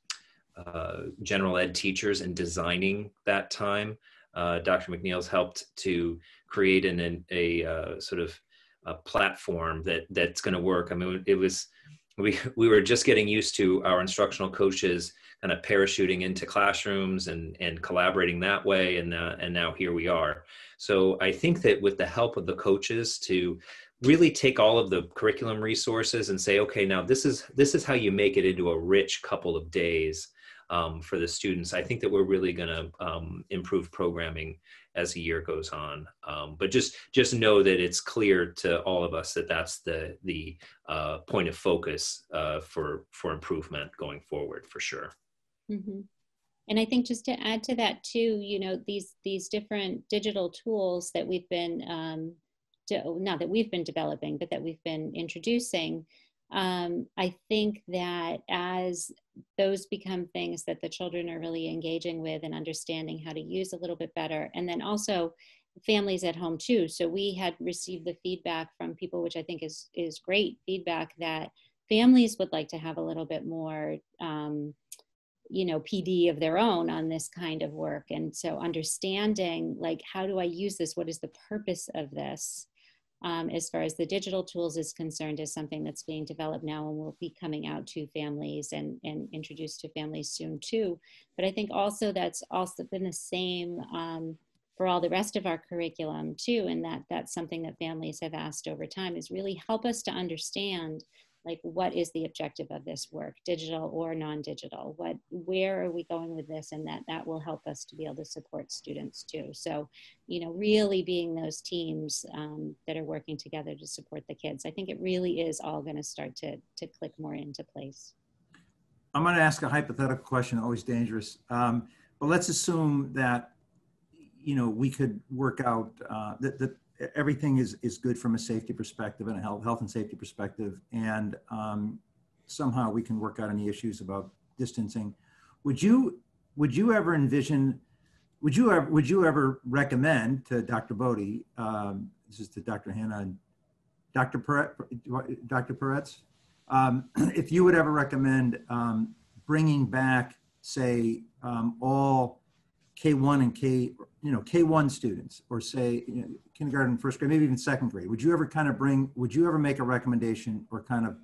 Speaker 9: uh, general ed teachers in designing that time. Uh, Dr. McNeil's helped to create an, an a uh, sort of a platform that that's going to work. I mean, it was we we were just getting used to our instructional coaches kind of parachuting into classrooms and and collaborating that way, and uh, and now here we are. So I think that with the help of the coaches to really take all of the curriculum resources and say okay now this is this is how you make it into a rich couple of days um, for the students. I think that we're really going to um, improve programming as the year goes on. Um, but just just know that it's clear to all of us that that's the the uh, point of focus uh, for for improvement going forward for sure.
Speaker 10: Mm-hmm. and i think just to add to that too you know these these different digital tools that we've been um, not that we've been developing, but that we've been introducing, um, I think that as those become things that the children are really engaging with and understanding how to use a little bit better, and then also families at home too. So we had received the feedback from people, which I think is is great feedback that families would like to have a little bit more. Um, you know pd of their own on this kind of work and so understanding like how do i use this what is the purpose of this um, as far as the digital tools is concerned is something that's being developed now and will be coming out to families and, and introduced to families soon too. But I think also that's also been the same um, for all the rest of our curriculum too, and that that's something that families have asked over time is really help us to understand like what is the objective of this work digital or non-digital? What where are we going with this? And that that will help us to be able to support students too. So you know really being those teams um, that are working together to support the kids i think it really is all going to start to to click more into place.
Speaker 6: I'm going to ask a hypothetical question always dangerous. Um, but let's assume that you know we could work out uh, that, that everything is, is good from a safety perspective and a health, health and safety perspective. And um, somehow we can work out any issues about distancing. Would you, would you ever envision, would you ever, would you ever recommend to Dr. Bodie, um, this is to Dr. Hanna and Dr. Dr. Peretz, um, if you would ever recommend um, bringing back, say, um, all K1 and K, you know, K1 students, or say you know, kindergarten, first grade, maybe even second grade, would you ever kind of bring, would you ever make a recommendation or kind of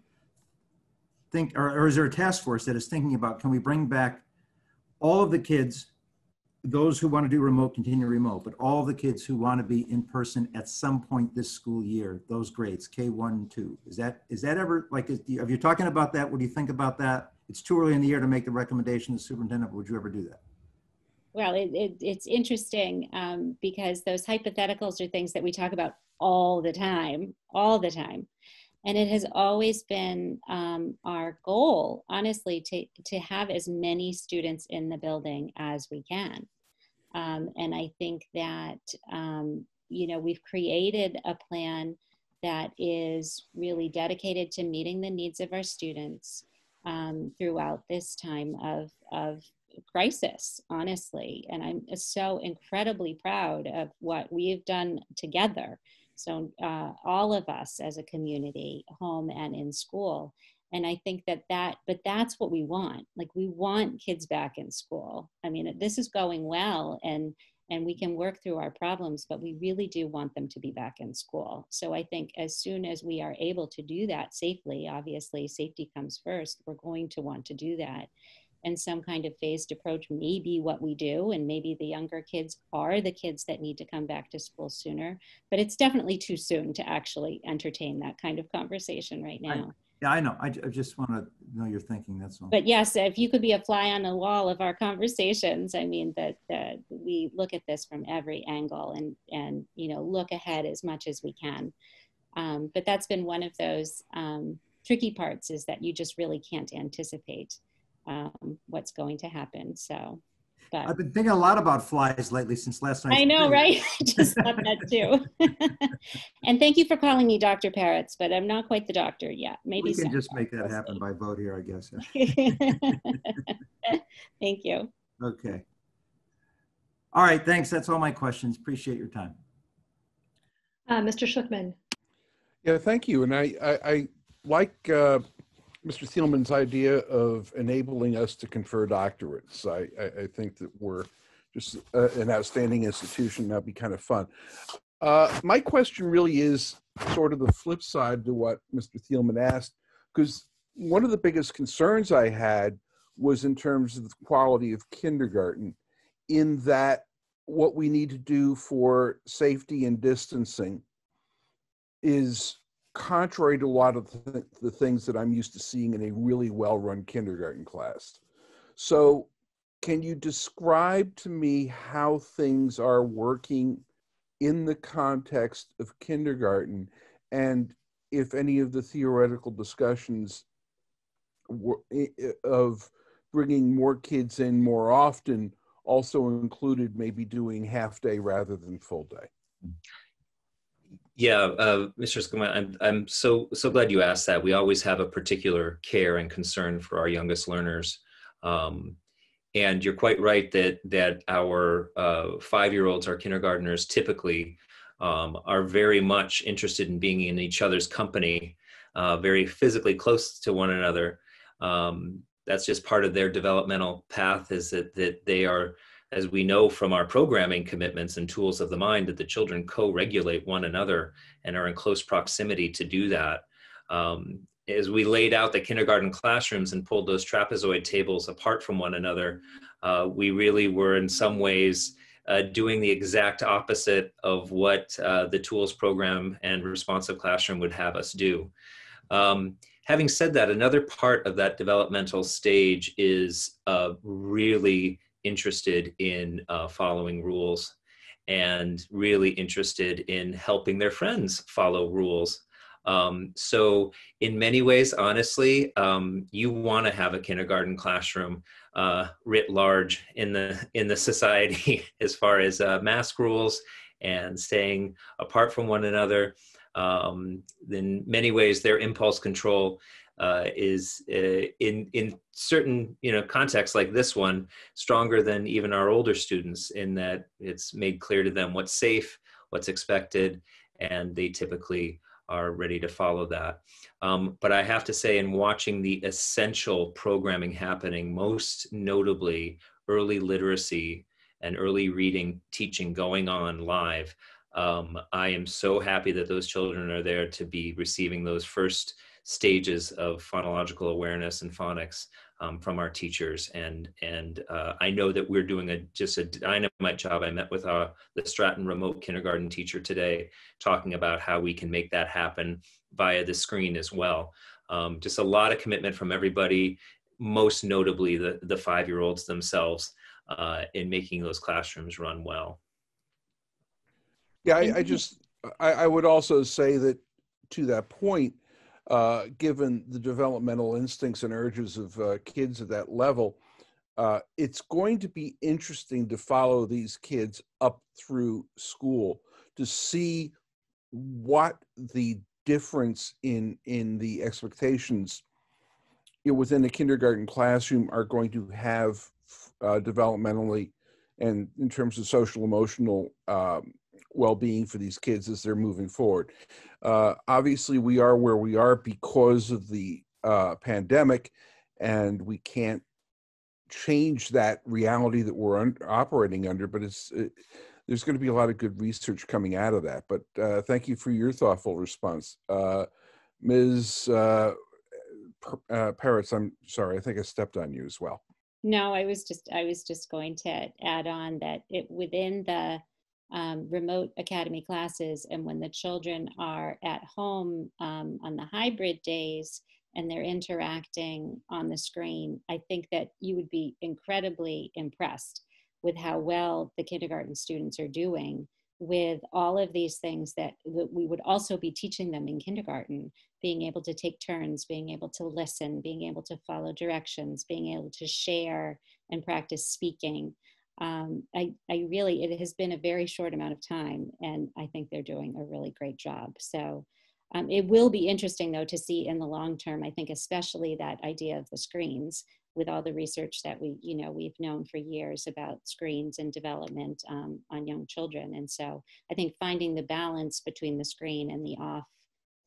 Speaker 6: think, or, or is there a task force that is thinking about, can we bring back all of the kids, those who want to do remote, continue remote, but all the kids who want to be in person at some point this school year, those grades, K1 and 2. Is that, is that ever, like, is, have you talking about that? What do you think about that? It's too early in the year to make the recommendation to the superintendent, would you ever do that?
Speaker 10: Well, it, it, it's interesting um, because those hypotheticals are things that we talk about all the time, all the time. And it has always been um, our goal, honestly, to, to have as many students in the building as we can. Um, and I think that, um, you know, we've created a plan that is really dedicated to meeting the needs of our students um, throughout this time of, of crisis, honestly. And I'm so incredibly proud of what we've done together. So, uh, all of us as a community, home and in school. And I think that that, but that's what we want. Like, we want kids back in school. I mean, this is going well and and we can work through our problems, but we really do want them to be back in school. So I think as soon as we are able to do that safely, obviously safety comes first, we're going to want to do that and some kind of phased approach may be what we do. And maybe the younger kids are the kids that need to come back to school sooner but it's definitely too soon to actually entertain that kind of conversation right now.
Speaker 6: I, yeah i know. I, I just want to know your thinking that's all.
Speaker 10: But yes if you could be a fly on the wall of our conversations i mean that that we look at this from every angle and and you know look ahead as much as we can. Um, but that's been one of those um, tricky parts is that you just really can't anticipate um, what's going to happen. So, but
Speaker 6: I've been thinking a lot about flies lately since last night.
Speaker 10: I know, right? I just thought that too. and thank you for calling me Dr. Peretz, but I'm not quite the doctor yet. Maybe
Speaker 6: we can
Speaker 10: soon.
Speaker 6: just make that happen by vote here, I guess.
Speaker 10: thank you.
Speaker 6: Okay. All right, thanks. That's all my questions. Appreciate your time.
Speaker 1: Uh, Mr. Schlichtman.
Speaker 7: Yeah, thank you. And I, I, I like uh, Mr. Thielman's idea of enabling us to confer doctorates. I, I, I think that we're just uh, an outstanding institution. That'd be kind of fun. Uh, my question really is sort of the flip side to what Mr. Thielman asked, because one of the biggest concerns I had was in terms of the quality of kindergarten, in that what we need to do for safety and distancing is contrary to a lot of the, the things that I'm used to seeing in a really well run kindergarten class. So, can you describe to me how things are working in the context of kindergarten and if any of the theoretical discussions of bringing more kids in more often also included maybe doing half day rather than full day?
Speaker 9: Yeah, uh, Mr. Skuma, I'm, I'm so, so glad you asked that. We always have a particular care and concern for our youngest learners. Um, and you're quite right that that our uh, five-year-olds, our kindergartners, typically um, are very much interested in being in each other's company, uh, very physically close to one another. Um, that's just part of their developmental path. Is that that they are, as we know from our programming commitments and tools of the mind, that the children co-regulate one another and are in close proximity to do that. Um, as we laid out the kindergarten classrooms and pulled those trapezoid tables apart from one another, uh, we really were in some ways uh, doing the exact opposite of what uh, the tools program and responsive classroom would have us do. Um, having said that, another part of that developmental stage is uh, really interested in uh, following rules and really interested in helping their friends follow rules. Um, so in many ways, honestly, um, you want to have a kindergarten classroom uh, writ large in the in the society as far as uh, mask rules and staying apart from one another. Um, in many ways, their impulse control uh, is uh, in in certain you know contexts like this one stronger than even our older students in that it's made clear to them what's safe, what's expected, and they typically are ready to follow that. Um, but I have to say, in watching the essential programming happening, most notably early literacy and early reading teaching going on live, um, I am so happy that those children are there to be receiving those first stages of phonological awareness and phonics um, from our teachers. And and uh, I know that we're doing a just a dynamite job. I met with uh, the Stratton remote kindergarten teacher today, talking about how we can make that happen via the screen as well. Um, just a lot of commitment from everybody, most notably the the five year olds themselves, uh, in making those classrooms run well.
Speaker 7: Yeah, I, I just I, I would also say that to that point uh, given the developmental instincts and urges of uh, kids at that level, uh, it's going to be interesting to follow these kids up through school to see what the difference in in the expectations within the kindergarten classroom are going to have uh, developmentally and in terms of social emotional um, well-being for these kids as they're moving forward. Uh, obviously, we are where we are because of the uh, pandemic, and we can't change that reality that we're un- operating under. But it's it, there's going to be a lot of good research coming out of that. But uh, thank you for your thoughtful response, uh, Ms. Uh, uh, Peretz. I'm sorry, I think I stepped on you as well.
Speaker 10: No, I was just I was just going to add on that it within the um, remote academy classes and when the children are at home um, on the hybrid days and they're interacting on the screen, I think that you would be incredibly impressed with how well the kindergarten students are doing with all of these things that, that we would also be teaching them in kindergarten being able to take turns being able to listen being able to follow directions being able to share and practice speaking um, I, I really, it has been a very short amount of time, and I think they're doing a really great job. So um, it will be interesting, though, to see in the long term. I think, especially that idea of the screens, with all the research that we, you know, we've known for years about screens and development um, on young children. And so I think finding the balance between the screen and the off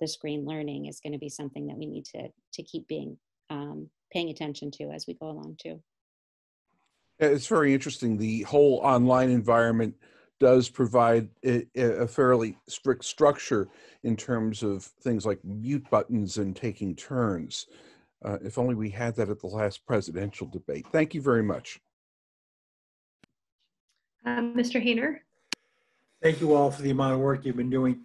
Speaker 10: the screen learning is going to be something that we need to to keep being um, paying attention to as we go along too.
Speaker 7: It's very interesting. The whole online environment does provide a, a, fairly strict structure in terms of things like mute buttons and taking turns. Uh, if only we had that at the last presidential debate. Thank you very much.
Speaker 1: Um, Mr. Hayner.
Speaker 8: Thank you all for the amount of work you've been doing.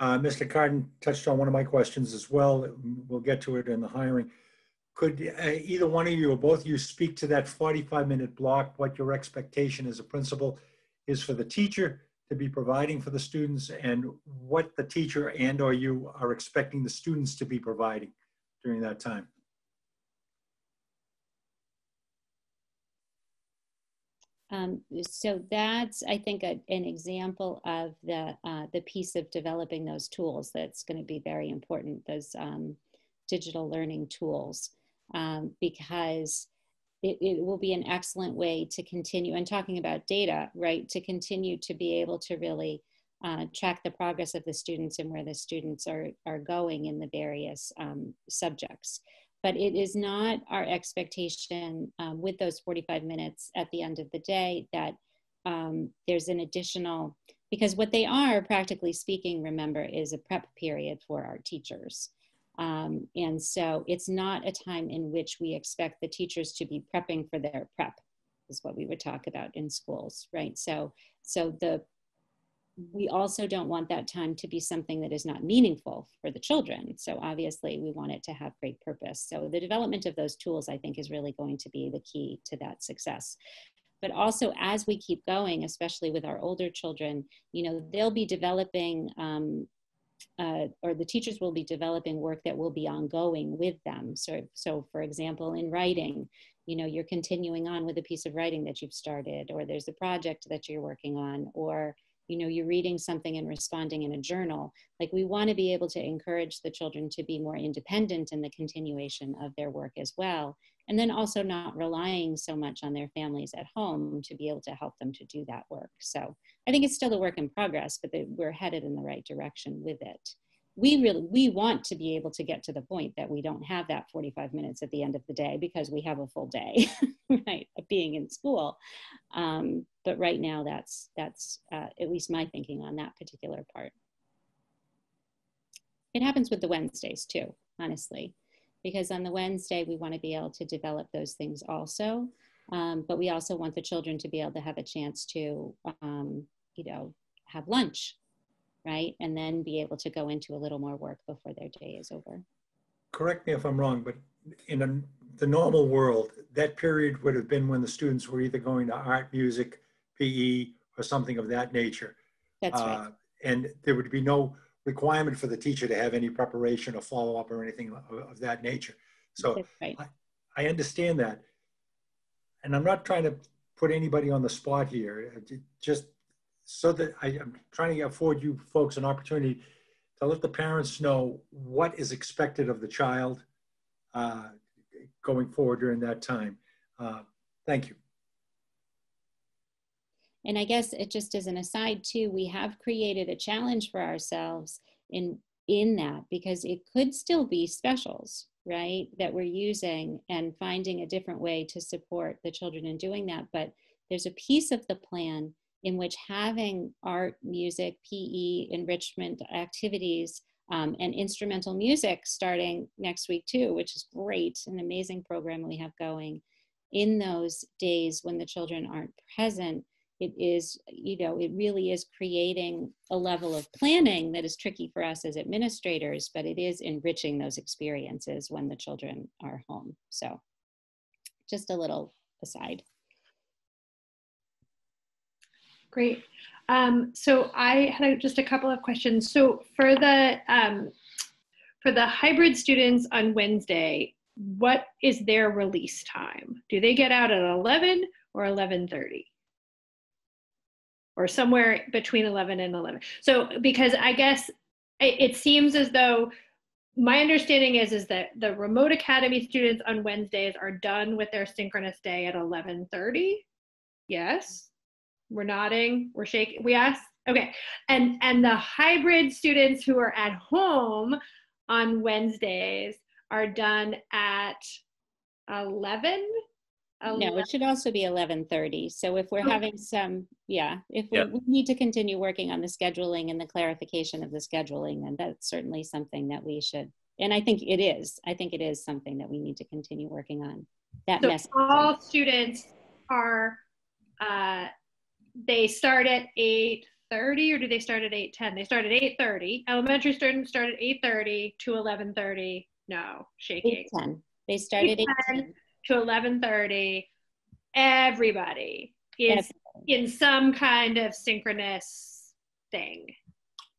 Speaker 8: Uh, Mr. Kardon touched on one of my questions as well. We'll get to it in the hiring. Could uh, either one of you or both of you speak to that 45 minute block, what your expectation as a principal is for the teacher to be providing for the students and what the teacher and or you are expecting the students to be providing during that time?
Speaker 10: Um, so that's, I think, a, an example of the uh, the piece of developing those tools that's going to be very important. Those um, digital learning tools um, because it, it will be an excellent way to continue and talking about data, right? To continue to be able to really uh, track the progress of the students and where the students are, are going in the various um, subjects. But it is not our expectation um, with those 45 minutes at the end of the day that um, there's an additional, because what they are, practically speaking, remember, is a prep period for our teachers. Um, and so it's not a time in which we expect the teachers to be prepping for their prep, is what we would talk about in schools, right? So, so the we also don't want that time to be something that is not meaningful for the children. So obviously we want it to have great purpose. So the development of those tools, I think, is really going to be the key to that success. But also as we keep going, especially with our older children, you know, they'll be developing um, uh, or the teachers will be developing work that will be ongoing with them. So, so for example, in writing, you know, you're continuing on with a piece of writing that you've started, or there's a project that you're working on, or you know you're reading something and responding in a journal like we want to be able to encourage the children to be more independent in the continuation of their work as well and then also not relying so much on their families at home to be able to help them to do that work. So i think it's still a work in progress but we're headed in the right direction with it. We really we want to be able to get to the point that we don't have that 45 minutes at the end of the day because we have a full day right of being in school. Um, but right now that's that's uh, at least my thinking on that particular part it happens with the wednesdays too honestly because on the wednesday we want to be able to develop those things also um, but we also want the children to be able to have a chance to um, you know have lunch right? And then be able to go into a little more work before their day is over.
Speaker 8: Correct me if I'm wrong, but in a, the normal world, that period would have been when the students were either going to art, music, PE, or something of that nature.
Speaker 10: That's right.
Speaker 8: Uh, And there would be no requirement for the teacher to have any preparation or follow-up or anything of, of that nature. So
Speaker 10: right.
Speaker 8: I, I understand that. And I'm not trying to put anybody on the spot here. Just so that I, am trying to afford you folks an opportunity to let the parents know what is expected of the child uh, going forward during that time. Uh, thank you.
Speaker 10: And I guess it just as an aside too, we have created a challenge for ourselves in in that because it could still be specials, right? That we're using and finding a different way to support the children in doing that. But there's a piece of the plan in which having art, music, PE, enrichment activities, um, and instrumental music starting next week too, which is great, an amazing program we have going. In those days when the children aren't present, it is, you know, it really is creating a level of planning that is tricky for us as administrators, but it is enriching those experiences when the children are home. So just a little aside.
Speaker 1: Great. Um, so I had just a couple of questions. So for the um, for the hybrid students on Wednesday, what is their release time? Do they get out at 11 or 11:30? Or somewhere between 11 and 11. So because I guess it, it seems as though my understanding is is that the remote academy students on Wednesdays are done with their synchronous day at 11:30. Yes we're nodding we're shaking we asked okay and and the hybrid students who are at home on wednesdays are done at 11
Speaker 10: no it should also be 11:30 so if we're having some yeah if we,
Speaker 9: Yeah.
Speaker 10: we need to continue working on the scheduling and the clarification of the scheduling then that's certainly something that we should and i think it is i think it is something that we need to continue working on that
Speaker 1: so
Speaker 10: message
Speaker 1: all students are uh, they start at 8.30 or do they start at 8.10 they start at 8.30 elementary students start at 8.30 to 11.30 no shaking.
Speaker 10: 8:10 they started
Speaker 1: 8:10 to 11.30 everybody is in some kind of synchronous thing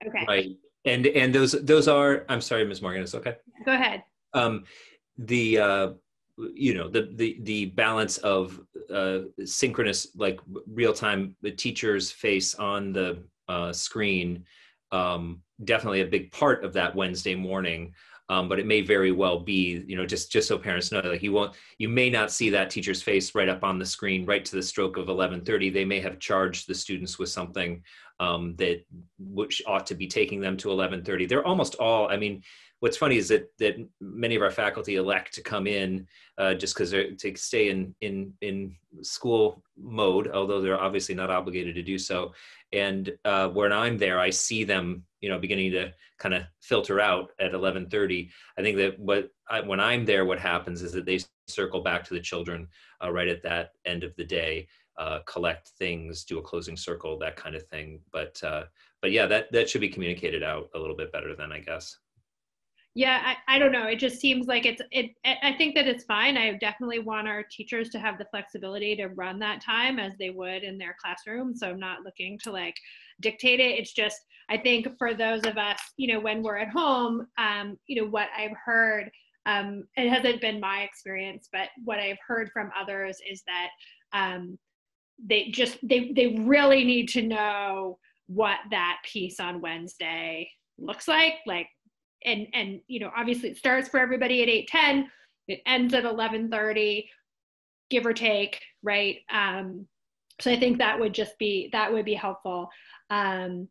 Speaker 1: okay
Speaker 9: Right. And and those those are I'm sorry, Ms. Morgan, it's okay.
Speaker 1: go ahead
Speaker 9: Um, the uh, you know the the the balance of uh, synchronous like real time the teacher's face on the uh, screen um, definitely a big part of that Wednesday morning. Um, but it may very well be, you know, just just so parents know, like you won't, you may not see that teacher's face right up on the screen, right to the stroke of 11:30. They may have charged the students with something um, that which ought to be taking them to 11:30. They're almost all, I mean, what's funny is that that many of our faculty elect to come in uh, just because they're to stay in in in school mode, although they're obviously not obligated to do so. And uh, when I'm there, I see them, you know, beginning to kind of filter out at 11:30. I think that what I, when I'm there, what happens is that they circle back to the children uh, right at that end of the day. Uh, collect things, do a closing circle, that kind of thing. But uh, but yeah, that that should be communicated out a little bit better then, I guess
Speaker 1: yeah I, I don't know it just seems like it's it i think that it's fine i definitely want our teachers to have the flexibility to run that time as they would in their classroom so i'm not looking to like dictate it. It's just i think for those of us you know when we're at home um you know what i've heard um it hasn't been my experience but what i've heard from others is that um they just they they really need to know what that piece on wednesday looks like like and and you know obviously it starts for everybody at 8:10 it ends at 11:30 give or take right? Um so i think that would just be that would be helpful. Um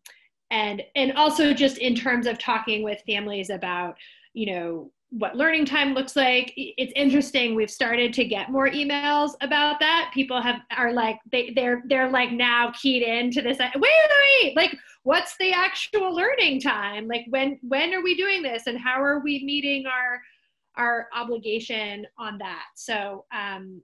Speaker 1: and and also just in terms of talking with families about you know what learning time looks like it's interesting. We've started to get more emails about that. People have are like they they're they're like now keyed into this wait wait like what's the actual learning time? Like when when are we doing this? And how are we meeting our our obligation on that? So um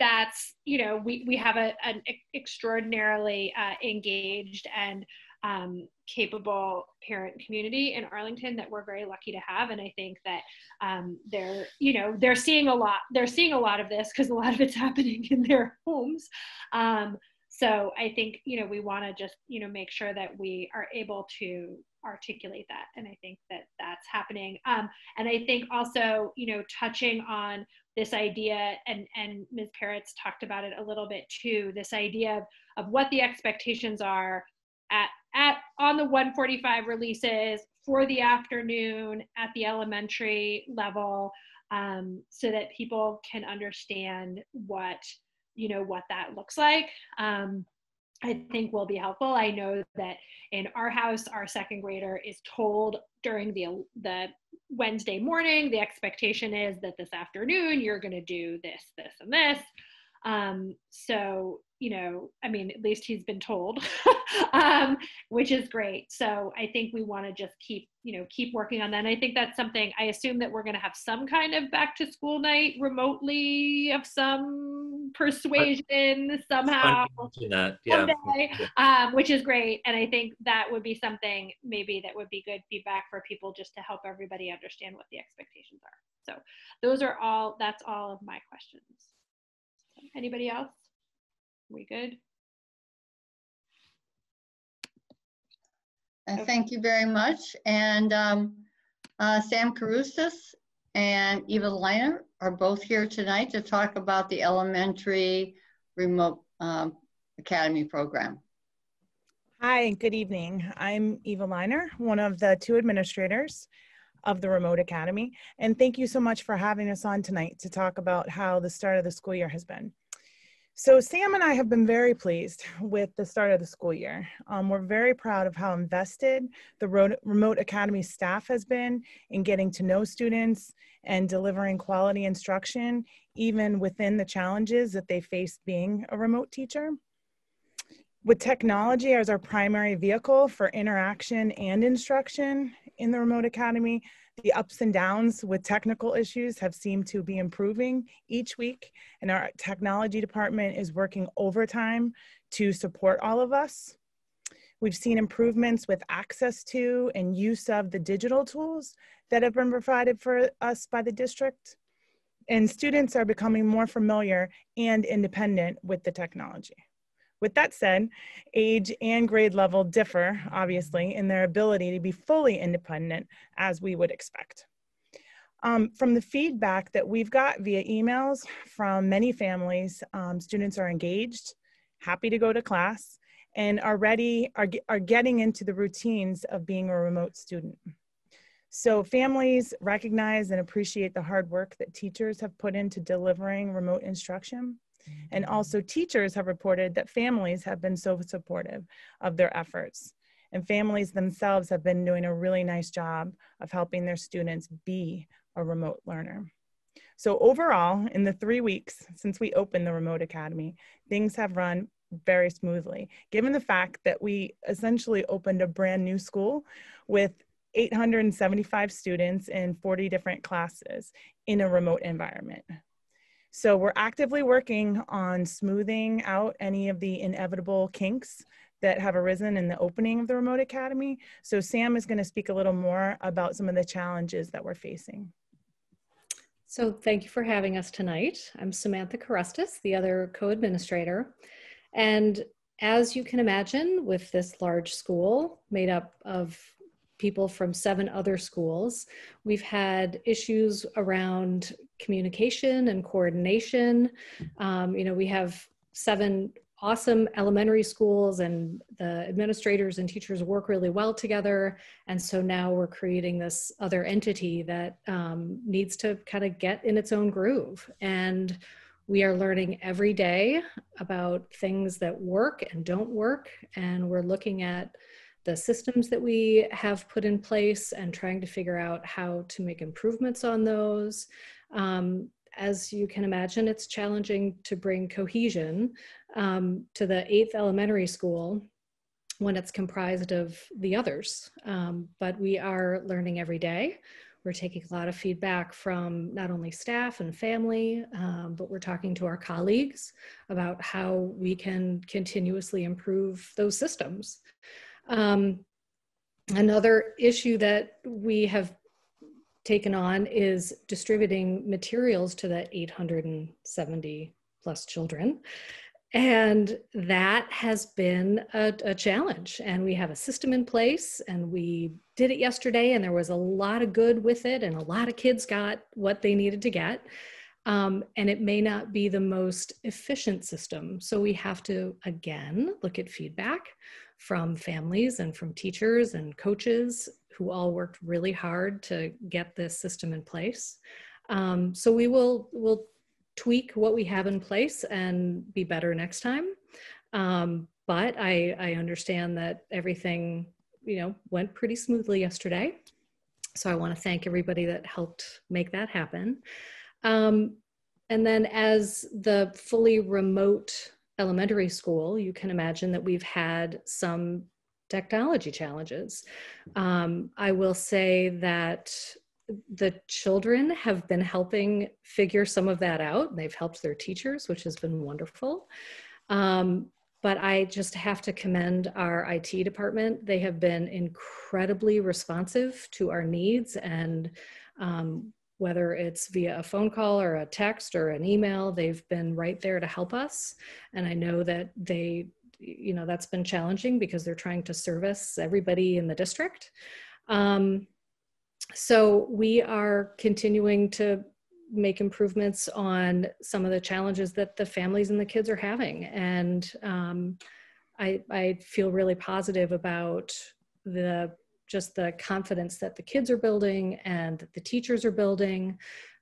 Speaker 1: that's you know we we have a, an extraordinarily uh, engaged and um, capable parent community in Arlington that we're very lucky to have. And I think that um, they're, you know, they're seeing a lot, they're seeing a lot of this because a lot of it's happening in their homes. Um, so I think, you know, we want to just, you know, make sure that we are able to articulate that. And I think that that's happening. Um, and I think also, you know, touching on this idea and, and Ms. Peretz talked about it a little bit too, this idea of, of what the expectations are at, at on the 145 releases for the afternoon at the elementary level um, so that people can understand what you know what that looks like um, i think will be helpful i know that in our house our second grader is told during the the wednesday morning the expectation is that this afternoon you're going to do this this and this. Um, so you know, I mean, at least he's been told, um, which is great. So I think we want to just keep, you know, keep working on that. And I think that's something I assume that we're going to have some kind of back to school night remotely of some persuasion somehow.
Speaker 9: That, yeah.
Speaker 1: Someday, um, which is great. And I think that would be something maybe that would be good feedback for people just to help everybody understand what the expectations are. So those are all, that's all of my questions. Anybody else? We good?
Speaker 5: Uh, Thank you very much. And um, uh, Sam Carustis and Eva Leiner are both here tonight to talk about the elementary remote um, academy program.
Speaker 11: Hi, good evening. I'm Eva Leiner, one of the two administrators of the Remote Academy. And thank you so much for having us on tonight to talk about how the start of the school year has been. So Sam and I have been very pleased with the start of the school year. Um, we're very proud of how invested the Remote Academy staff has been in getting to know students and delivering quality instruction, even within the challenges that they face being a remote teacher. With technology as our primary vehicle for interaction and instruction in the Remote Academy, the ups and downs with technical issues have seemed to be improving each week, and our technology department is working overtime to support all of us. We've seen improvements with access to and use of the digital tools that have been provided for us by the district. And students are becoming more familiar and independent with the technology. With that said, age and grade level differ, obviously, in their ability to be fully independent as we would expect. Um, from the feedback that we've got via emails from many families, um, students are engaged, happy to go to class, and are ready, are, are getting into the routines of being a remote student. So families recognize and appreciate the hard work that teachers have put into delivering remote instruction. And also teachers have reported that families have been so supportive of their efforts. And families themselves have been doing a really nice job of helping their students be a remote learner. So overall, in the three weeks since we opened the Remote Academy, things have run very smoothly, given the fact that we essentially opened a brand new school with 875 students in 40 different classes in a remote environment. So we're actively working on smoothing out any of the inevitable kinks that have arisen in the opening of the Remote Academy. So Sam is going to speak a little more about some of the challenges that we're facing.
Speaker 12: So thank you for having us tonight. I'm Samantha Karestas, the other co-administrator. And as you can imagine, with this large school made up of people from seven other schools. We've had issues around communication and coordination. Um, you know, we have seven awesome elementary schools and the administrators and teachers work really well together. And so now we're creating this other entity that um, needs to kind of get in its own groove. And we are learning every day about things that work and don't work. And we're looking at the systems that we have put in place and trying to figure out how to make improvements on those. Um, as you can imagine, it's challenging to bring cohesion um, to the eighth elementary school when it's comprised of the others. Um, but we are learning every day. We're taking a lot of feedback from not only staff and family, um, but we're talking to our colleagues about how we can continuously improve those systems. Um, another issue that we have taken on is distributing materials to the 870 plus children. And that has been a, a, challenge. And we have a system in place, and we did it yesterday, and there was a lot of good with it, and a lot of kids got what they needed to get. Um, and it may not be the most efficient system. So we have to, again, look at feedback from families and from teachers and coaches who all worked really hard to get this system in place. Um, so we will will tweak what we have in place and be better next time. Um, but I, I understand that everything you know went pretty smoothly yesterday. So I want to thank everybody that helped make that happen. Um, and then as the fully remote elementary school, you can imagine that we've had some technology challenges. Um, I will say that the children have been helping figure some of that out. They've helped their teachers, which has been wonderful. Um, but I just have to commend our IT department. They have been incredibly responsive to our needs and um, whether it's via a phone call or a text or an email, they've been right there to help us. And I know that they, you know, that's been challenging because they're trying to service everybody in the district. Um, so we are continuing to make improvements on some of the challenges that the families and the kids are having. And um, I, I feel really positive about the just the confidence that the kids are building and that the teachers are building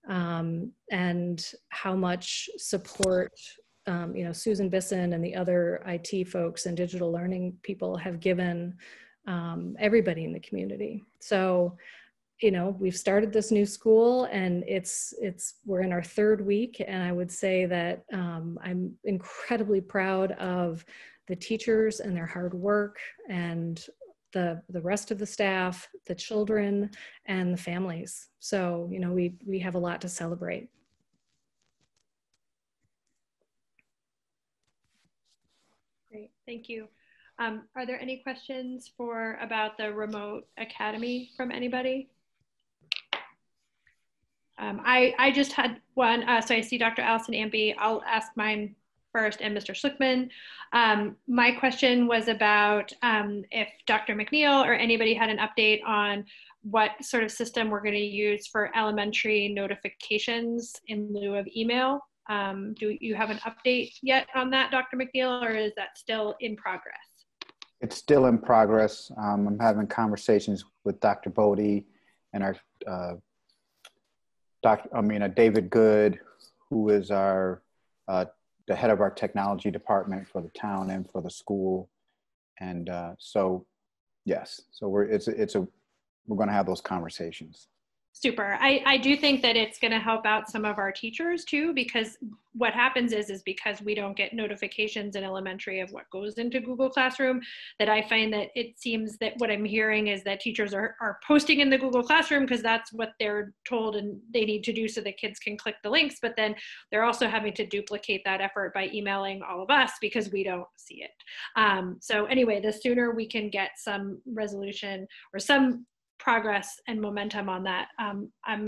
Speaker 12: um, and how much support um, you know susan bisson and the other it folks and digital learning people have given um, everybody in the community. So you know we've started this new school and it's it's we're in our third week and i would say that um, i'm incredibly proud of the teachers and their hard work and the, the rest of the staff, the children, and the families. So, you know, we, we have a lot to celebrate.
Speaker 1: Great, thank you. Um, are there any questions for about the remote academy from anybody? Um, I, I just had one, uh, so I see Dr. Allison Ampe. I'll ask mine first and Mr. Schlichtman. Um, my question was about um, if Dr. MacNeal or anybody had an update on what sort of system we're going to use for elementary notifications in lieu of email. Um, do you have an update yet on that, Dr. MacNeal, or is that still in progress?
Speaker 13: It's still in progress. Um, I'm having conversations with Dr. Bodie and our uh, doc, I mean, uh, David Good, who is our uh, the head of our technology department for the town and for the school, and uh, so yes, so we're it's it's a we're going to have those conversations.
Speaker 1: Super. I, I do think that it's going to help out some of our teachers too, because what happens is, is because we don't get notifications in elementary of what goes into Google Classroom, that I find that it seems that what I'm hearing is that teachers are, are posting in the Google Classroom because that's what they're told and they need to do so that kids can click the links. But then they're also having to duplicate that effort by emailing all of us because we don't see it. Um, so anyway, the sooner we can get some resolution or some progress and momentum on that, um, I'm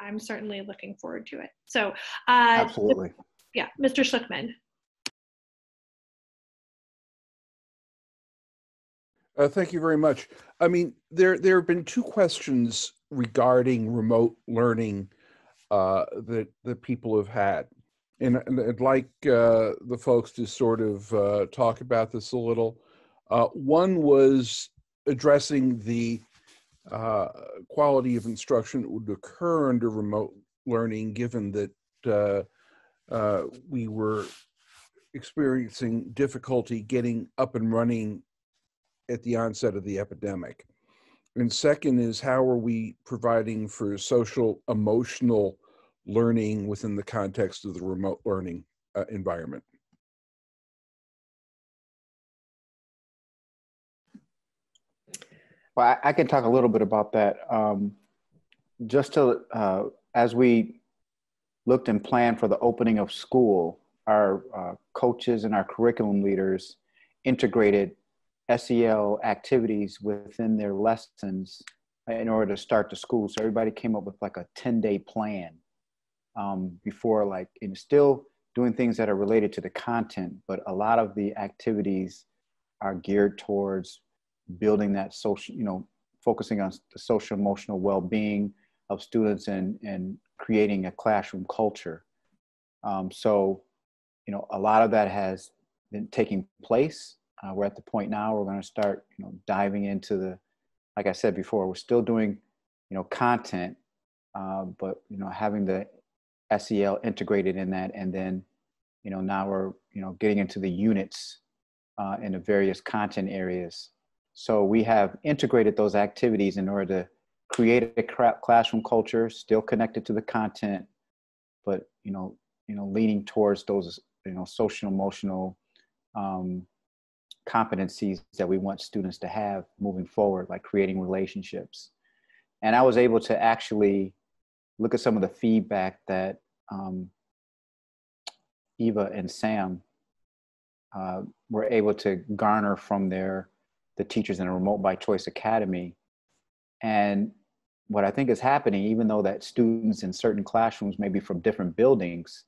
Speaker 1: I'm certainly looking forward to it. So, uh,
Speaker 13: Absolutely.
Speaker 1: yeah, Mr. Schlichtman.
Speaker 7: Uh, thank you very much. I mean, there there have been two questions regarding remote learning uh, that that people have had, and, and I'd like uh, the folks to sort of uh, talk about this a little. Uh, one was addressing the uh, quality of instruction that would occur under remote learning, given that uh, uh, we were experiencing difficulty getting up and running at the onset of the epidemic. And second is how are we providing for social emotional learning within the context of the remote learning uh, environment?
Speaker 13: Well, I, I, can talk a little bit about that. Um, just to, uh, as we looked and planned for the opening of school, our uh, coaches and our curriculum leaders integrated SEL activities within their lessons in order to start the school. So everybody came up with like a 10 day plan um, before, like, and still doing things that are related to the content, but a lot of the activities are geared towards building that social, you know, focusing on the social emotional well-being of students and, and creating a classroom culture. Um, so, you know, a lot of that has been taking place. Uh, we're at the point now we're going to start, you know, diving into the, like I said before, we're still doing, you know, content, uh, but you know, having the SEL integrated in that, and then, you know, now we're, you know, getting into the units uh, in the various content areas so we have integrated those activities in order to create a classroom culture, still connected to the content, but you know, you know, leaning towards those you know social emotional um, competencies that we want students to have moving forward, like creating relationships. And I was able to actually look at some of the feedback that um, Eva and Sam uh, were able to garner from their the teachers in a remote by choice academy. And what i think is happening even though that students in certain classrooms may be from different buildings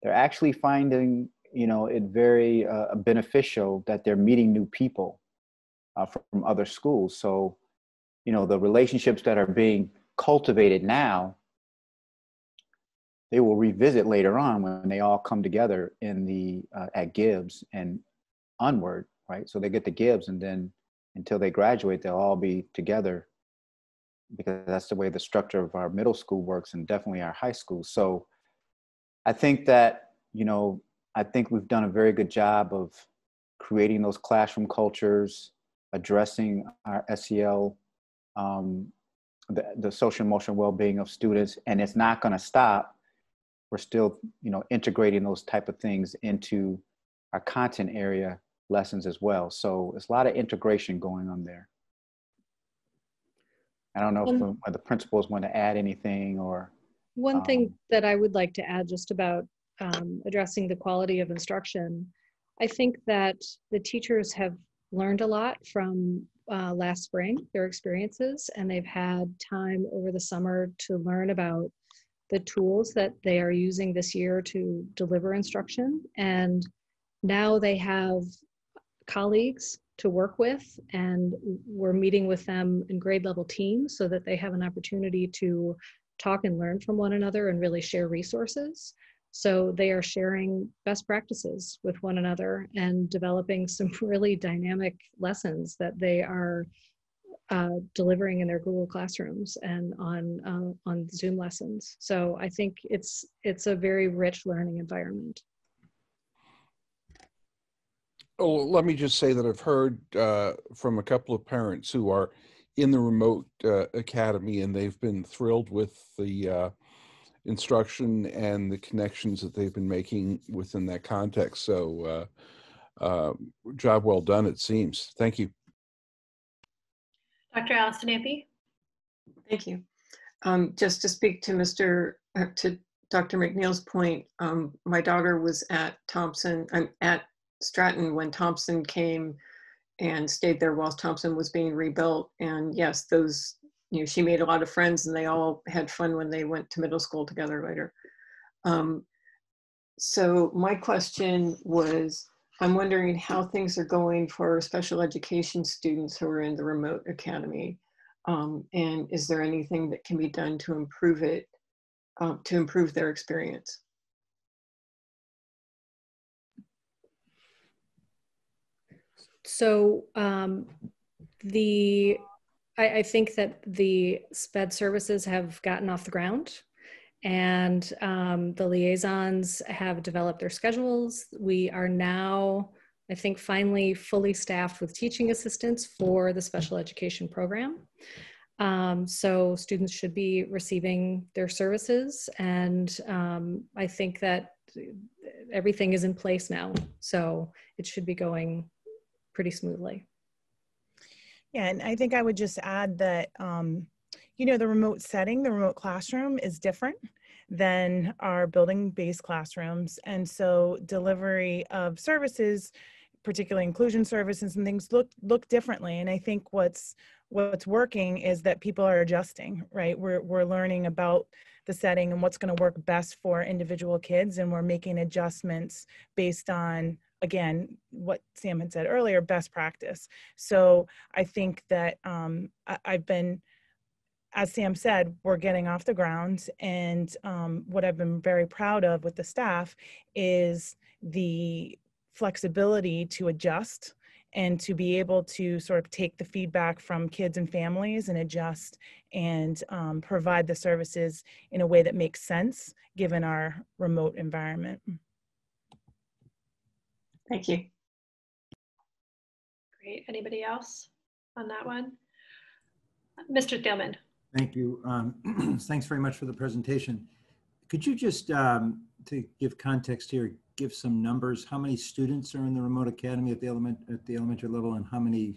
Speaker 13: they're actually finding you know it very uh, beneficial that they're meeting new people uh, from other schools. So you know the relationships that are being cultivated now they will revisit later on when they all come together in the uh, at gibbs and onward right? So they get the gibbs and then until they graduate, they'll all be together because that's the way the structure of our middle school works and definitely our high school. So I think that, you know, I think we've done a very good job of creating those classroom cultures, addressing our SEL, um, the, the social emotional well-being of students, and it's not going to stop. We're still, you know, integrating those type of things into our content area lessons as well. So it's a lot of integration going on there. I don't know if the, the principals want to add anything or.
Speaker 12: One
Speaker 13: um,
Speaker 12: thing that I would like to add just about um, addressing the quality of instruction, I think that the teachers have learned a lot from uh, last spring, their experiences, and they've had time over the summer to learn about the tools that they are using this year to deliver instruction. And now they have colleagues to work with and we're meeting with them in grade level teams so that they have an opportunity to talk and learn from one another and really share resources so they are sharing best practices with one another and developing some really dynamic lessons that they are uh, delivering in their Google classrooms and on uh, on Zoom lessons. So I think it's it's a very rich learning environment.
Speaker 7: Oh, let me just say that I've heard uh, from a couple of parents who are in the remote uh, academy, and they've been thrilled with the uh, instruction and the connections that they've been making within that context. So, uh, uh, job well done, it seems. Thank you.
Speaker 1: Dr. Allison Ampe?
Speaker 4: Thank you. Um, just to speak to Mr. Uh, to Dr. MacNeal's point, um, my daughter was at Thompson, I'm at Stratton when Thompson came and stayed there while Thompson was being rebuilt. And yes, those, you know, she made a lot of friends and they all had fun when they went to middle school together later. Um, so my question was, I'm wondering how things are going for special education students who are in the remote academy. Um, and is there anything that can be done to improve it, uh, to improve their experience?
Speaker 12: So um, the I, I, think that the SPED services have gotten off the ground and um, the liaisons have developed their schedules. We are now, I think, finally fully staffed with teaching assistants for the special education program. Um, so students should be receiving their services and um, I think that everything is in place now. So it should be going pretty smoothly.
Speaker 11: Yeah, and I think I would just add that, um, you know, the remote setting, the remote classroom is different than our building-based classrooms. And so delivery of services, particularly inclusion services and things look look differently. And I think what's what's working is that people are adjusting, right? We're, we're learning about the setting and what's going to work best for individual kids and we're making adjustments based on again, what Sam had said earlier, best practice. So I think that um, I, have been, as Sam said, we're getting off the ground. And um, what I've been very proud of with the staff is the flexibility to adjust and to be able to sort of take the feedback from kids and families and adjust and um, provide the services in a way that makes sense given our remote environment.
Speaker 4: Thank you.
Speaker 1: Great. Anybody else on that one? Mr. Thielman.
Speaker 6: Thank you. Um, thanks very much for the presentation. Could you just, um, to give context here, give some numbers? How many students are in the remote academy at the element at the elementary level, and how many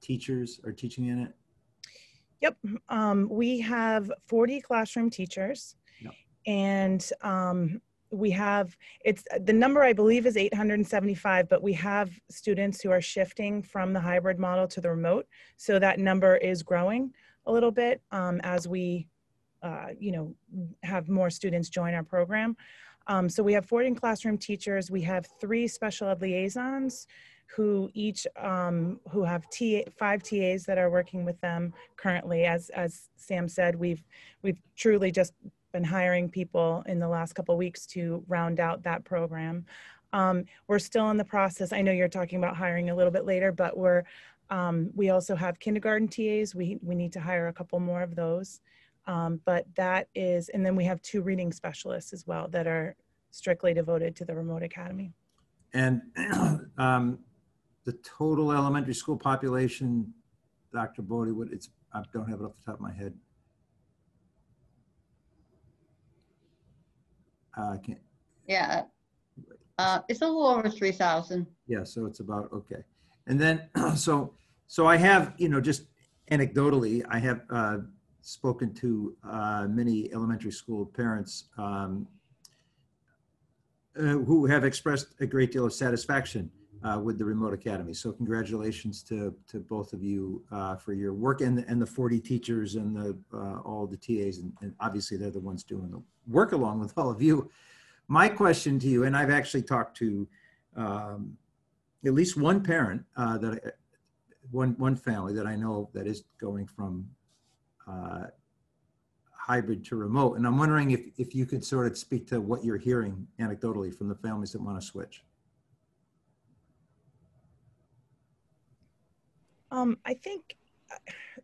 Speaker 6: teachers are teaching in it?
Speaker 11: Yep, um, we have 40 classroom teachers, yep. and um, we have it's the number i believe is 875 but we have students who are shifting from the hybrid model to the remote. So that number is growing a little bit um, as we uh, you know have more students join our program. Um, so we have 14 classroom teachers. We have three special ed liaisons who each um, who have TA, five TAs that are working with them currently. As as Sam said, we've we've truly just been hiring people in the last couple weeks to round out that program. Um, we're still in the process. I know you're talking about hiring a little bit later, but we're um, we also have kindergarten TAs. We we need to hire a couple more of those. Um, but that is, and then we have two reading specialists as well that are strictly devoted to the remote academy.
Speaker 6: And um, the total elementary school population, Dr. Bodie, what it's I don't have it off the top of my head. Uh, can,
Speaker 5: Yeah. Uh, it's a little over three thousand.
Speaker 6: yeah, so it's about, okay. And then, so, so I have, you know, just anecdotally, I have uh, spoken to uh, many elementary school parents um, uh, who have expressed a great deal of satisfaction uh, with the remote academy. So congratulations to, to both of you uh, for your work and, and the 40 teachers and the, uh, all the TAs. And, and, obviously they're the ones doing the work along with all of you. My question to you, and I've actually talked to um, at least one parent uh, that one, one family that I know that is going from uh, hybrid to remote. And I'm wondering if, if you could sort of speak to what you're hearing anecdotally from the families that want to switch.
Speaker 11: Um, I think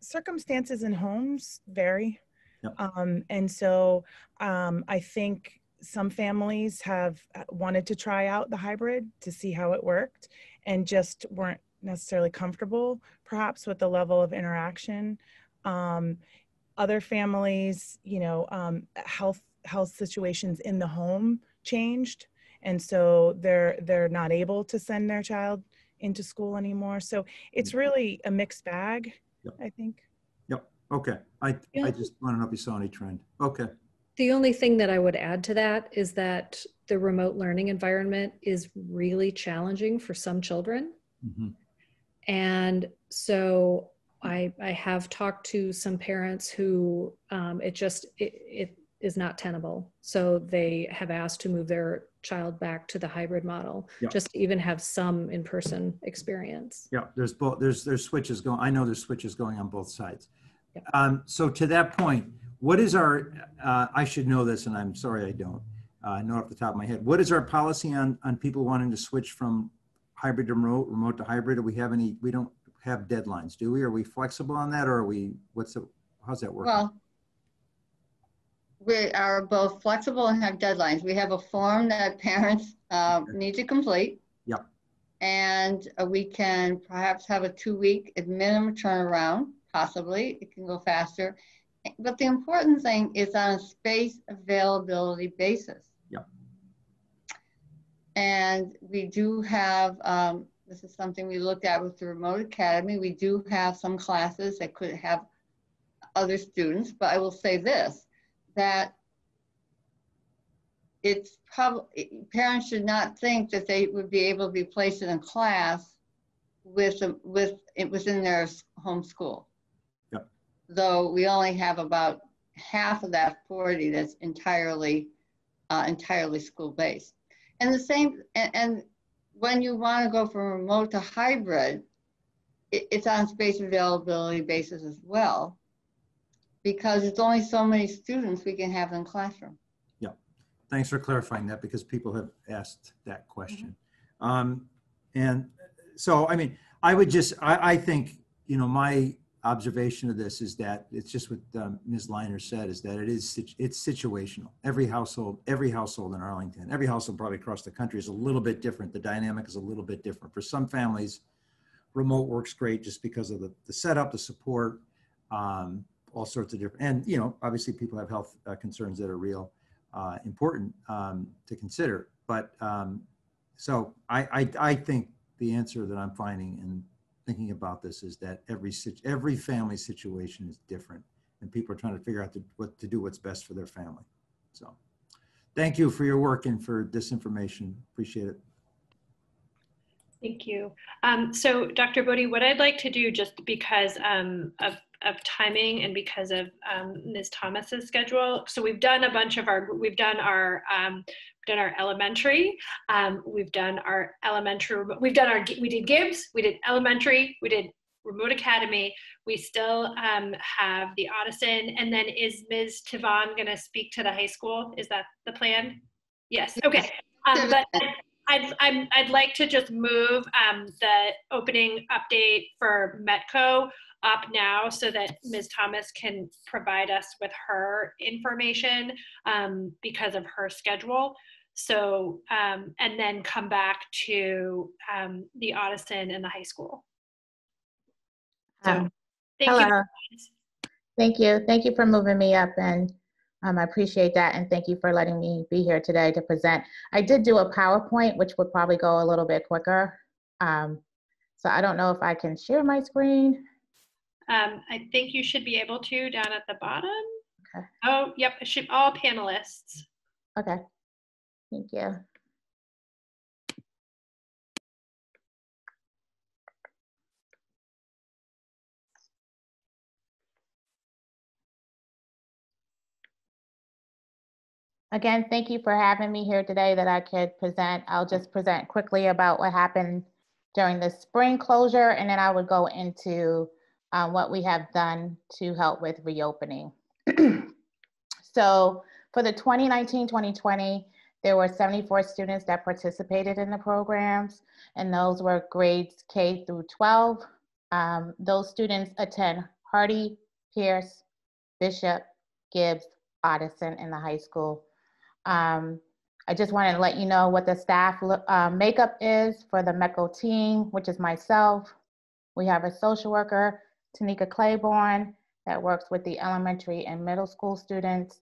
Speaker 11: circumstances in homes vary.
Speaker 6: Yep.
Speaker 11: Um, and so um, I think some families have uh, wanted to try out the hybrid to see how it worked and just weren't necessarily comfortable perhaps with the level of interaction. Um, other families, you know, um, health health situations in the home changed and so they're they're not able to send their child into school anymore so it's really a mixed bag
Speaker 6: Yep.
Speaker 11: i think
Speaker 6: Yep, okay. I,
Speaker 12: Yeah.
Speaker 6: I just want to know if you saw any trend. Okay,
Speaker 12: The only thing that I would add to that is that the remote learning environment is really challenging for some children.
Speaker 6: Mhm.
Speaker 12: And so I, I have talked to some parents who um, it just it, it is not tenable. So they have asked to move their child back to the hybrid model,
Speaker 6: Yeah.
Speaker 12: just to even have some in-person experience.
Speaker 6: yeah, there's both, there's, there's switches going, I know there's switches going on both sides.
Speaker 12: Yep.
Speaker 6: Um, so to that point, what is our, uh, I should know this and I'm sorry I don't, uh, I know off the top of my head. What is our policy on, on people wanting to switch from hybrid to remote, remote to hybrid? Do we have any, we don't have deadlines, do we? Are we flexible on that or are we, what's the, how's that work?
Speaker 5: Well, we are both flexible and have deadlines. We have a form that parents uh, need to complete.
Speaker 6: Yep.
Speaker 5: And uh, we can perhaps have a two-week at minimum turnaround, possibly. It can go faster. But the important thing is on a space availability basis.
Speaker 6: Yep.
Speaker 5: And we do have, um, this is something we looked at with the remote academy. We do have some classes that could have other students, but I will say this, that it's probably, parents should not think that they would be able to be placed in a class with, a- with, it within their home school.
Speaker 6: Yep.
Speaker 5: Though we only have about half of that 40 that's entirely, uh, entirely school-based. And the same, and, and when you want to go from remote to hybrid, it, it's on space availability basis as well because it's only so many students we can have in classroom.
Speaker 6: Yeah, thanks for clarifying that because people have asked that question. Um, and so, I mean, I would just, I, I think, you know, my observation of this is that it's just what um, Ms. Liner said is that it is, it's situational. Every household, every household in Arlington, every household probably across the country is a little bit different. The dynamic is a little bit different. For some families, remote works great just because of the, the setup, the support, um, all sorts of different, and, you know, obviously people have health uh, concerns that are real uh, important um, to consider. But um, so I, I, I think the answer that I'm finding in thinking about this is that every every family situation is different, and people are trying to figure out to, what to do what's best for their family. So, thank you for your work and for this information. Appreciate it.
Speaker 1: Thank you. Um, so Dr. Bodie, what I'd like to do just because um, of, of timing and because of um, Ms. Thomas's schedule. So we've done a bunch of our, we've done our, um, we've done our elementary, um, we've done our elementary, we've done our, we did Gibbs, we did elementary, we did remote academy. We still um, have the Ottoson. And then is Ms. Tivan going to speak to the high school? Is that the plan? Yes. Okay. Um, but I'd, I'd, I'd like to just move um, the opening update for Metco up now so that Ms. Thomas can provide us with her information um, because of her schedule. So, um, and then come back to um, the Ottoson and the high school. So, thank
Speaker 14: hello.
Speaker 1: you.
Speaker 14: Thank you. Thank you for moving me up and um, I appreciate that. And thank you for letting me be here today to present. I did do a PowerPoint, which would probably go a little bit quicker. Um, so I don't know if I can share my screen.
Speaker 1: Um, I think you should be able to down at the bottom.
Speaker 14: Okay.
Speaker 1: Oh, yep, should all panelists.
Speaker 14: Okay. Thank you. Again, thank you for having me here today that I could present. I'll just present quickly about what happened during the spring closure, and then I would go into um, what we have done to help with reopening. so for the 2019-2020, there were 74 students that participated in the programs, and those were grades K through 12. Um, those students attend Hardy, Pierce, Bishop, Gibbs, Ottoson in the high school. Um, I just wanted to let you know what the staff uh, makeup is for the Metco team, which is myself. We have a social worker, Tanika Claiborne, that works with the elementary and middle school students.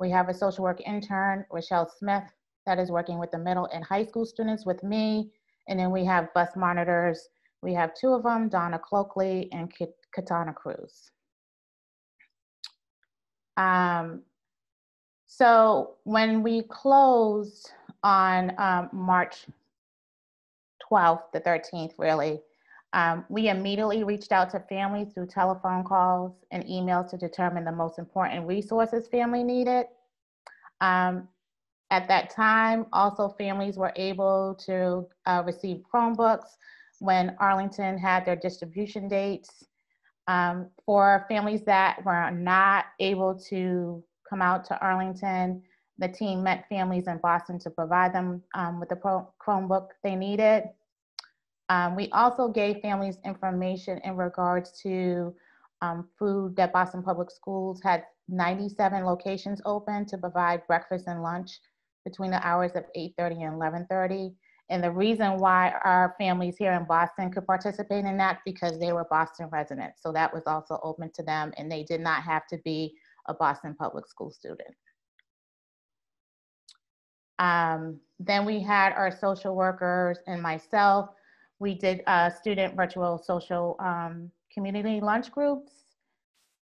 Speaker 14: We have a social work intern, Rochelle Smith, that is working with the middle and high school students with me. And then we have bus monitors. We have two of them, Donna Cloakley and Katana Cruz. Um, so when we closed on um, March 12th, the 13th, really, um, we immediately reached out to families through telephone calls and emails to determine the most important resources family needed. Um, at that time, also families were able to uh, receive Chromebooks when Arlington had their distribution dates. Um, for families that were not able to come out to Arlington, the team met families in Boston to provide them um, with the Chromebook they needed. Um, we also gave families information in regards to um, food that Boston Public Schools had 97 locations open to provide breakfast and lunch between the hours of 8.30 and 11.30. And the reason why our families here in Boston could participate in that because they were Boston residents. So that was also open to them and they did not have to be a Boston public school student. Um, then we had our social workers and myself. We did uh, student virtual social um, community lunch groups.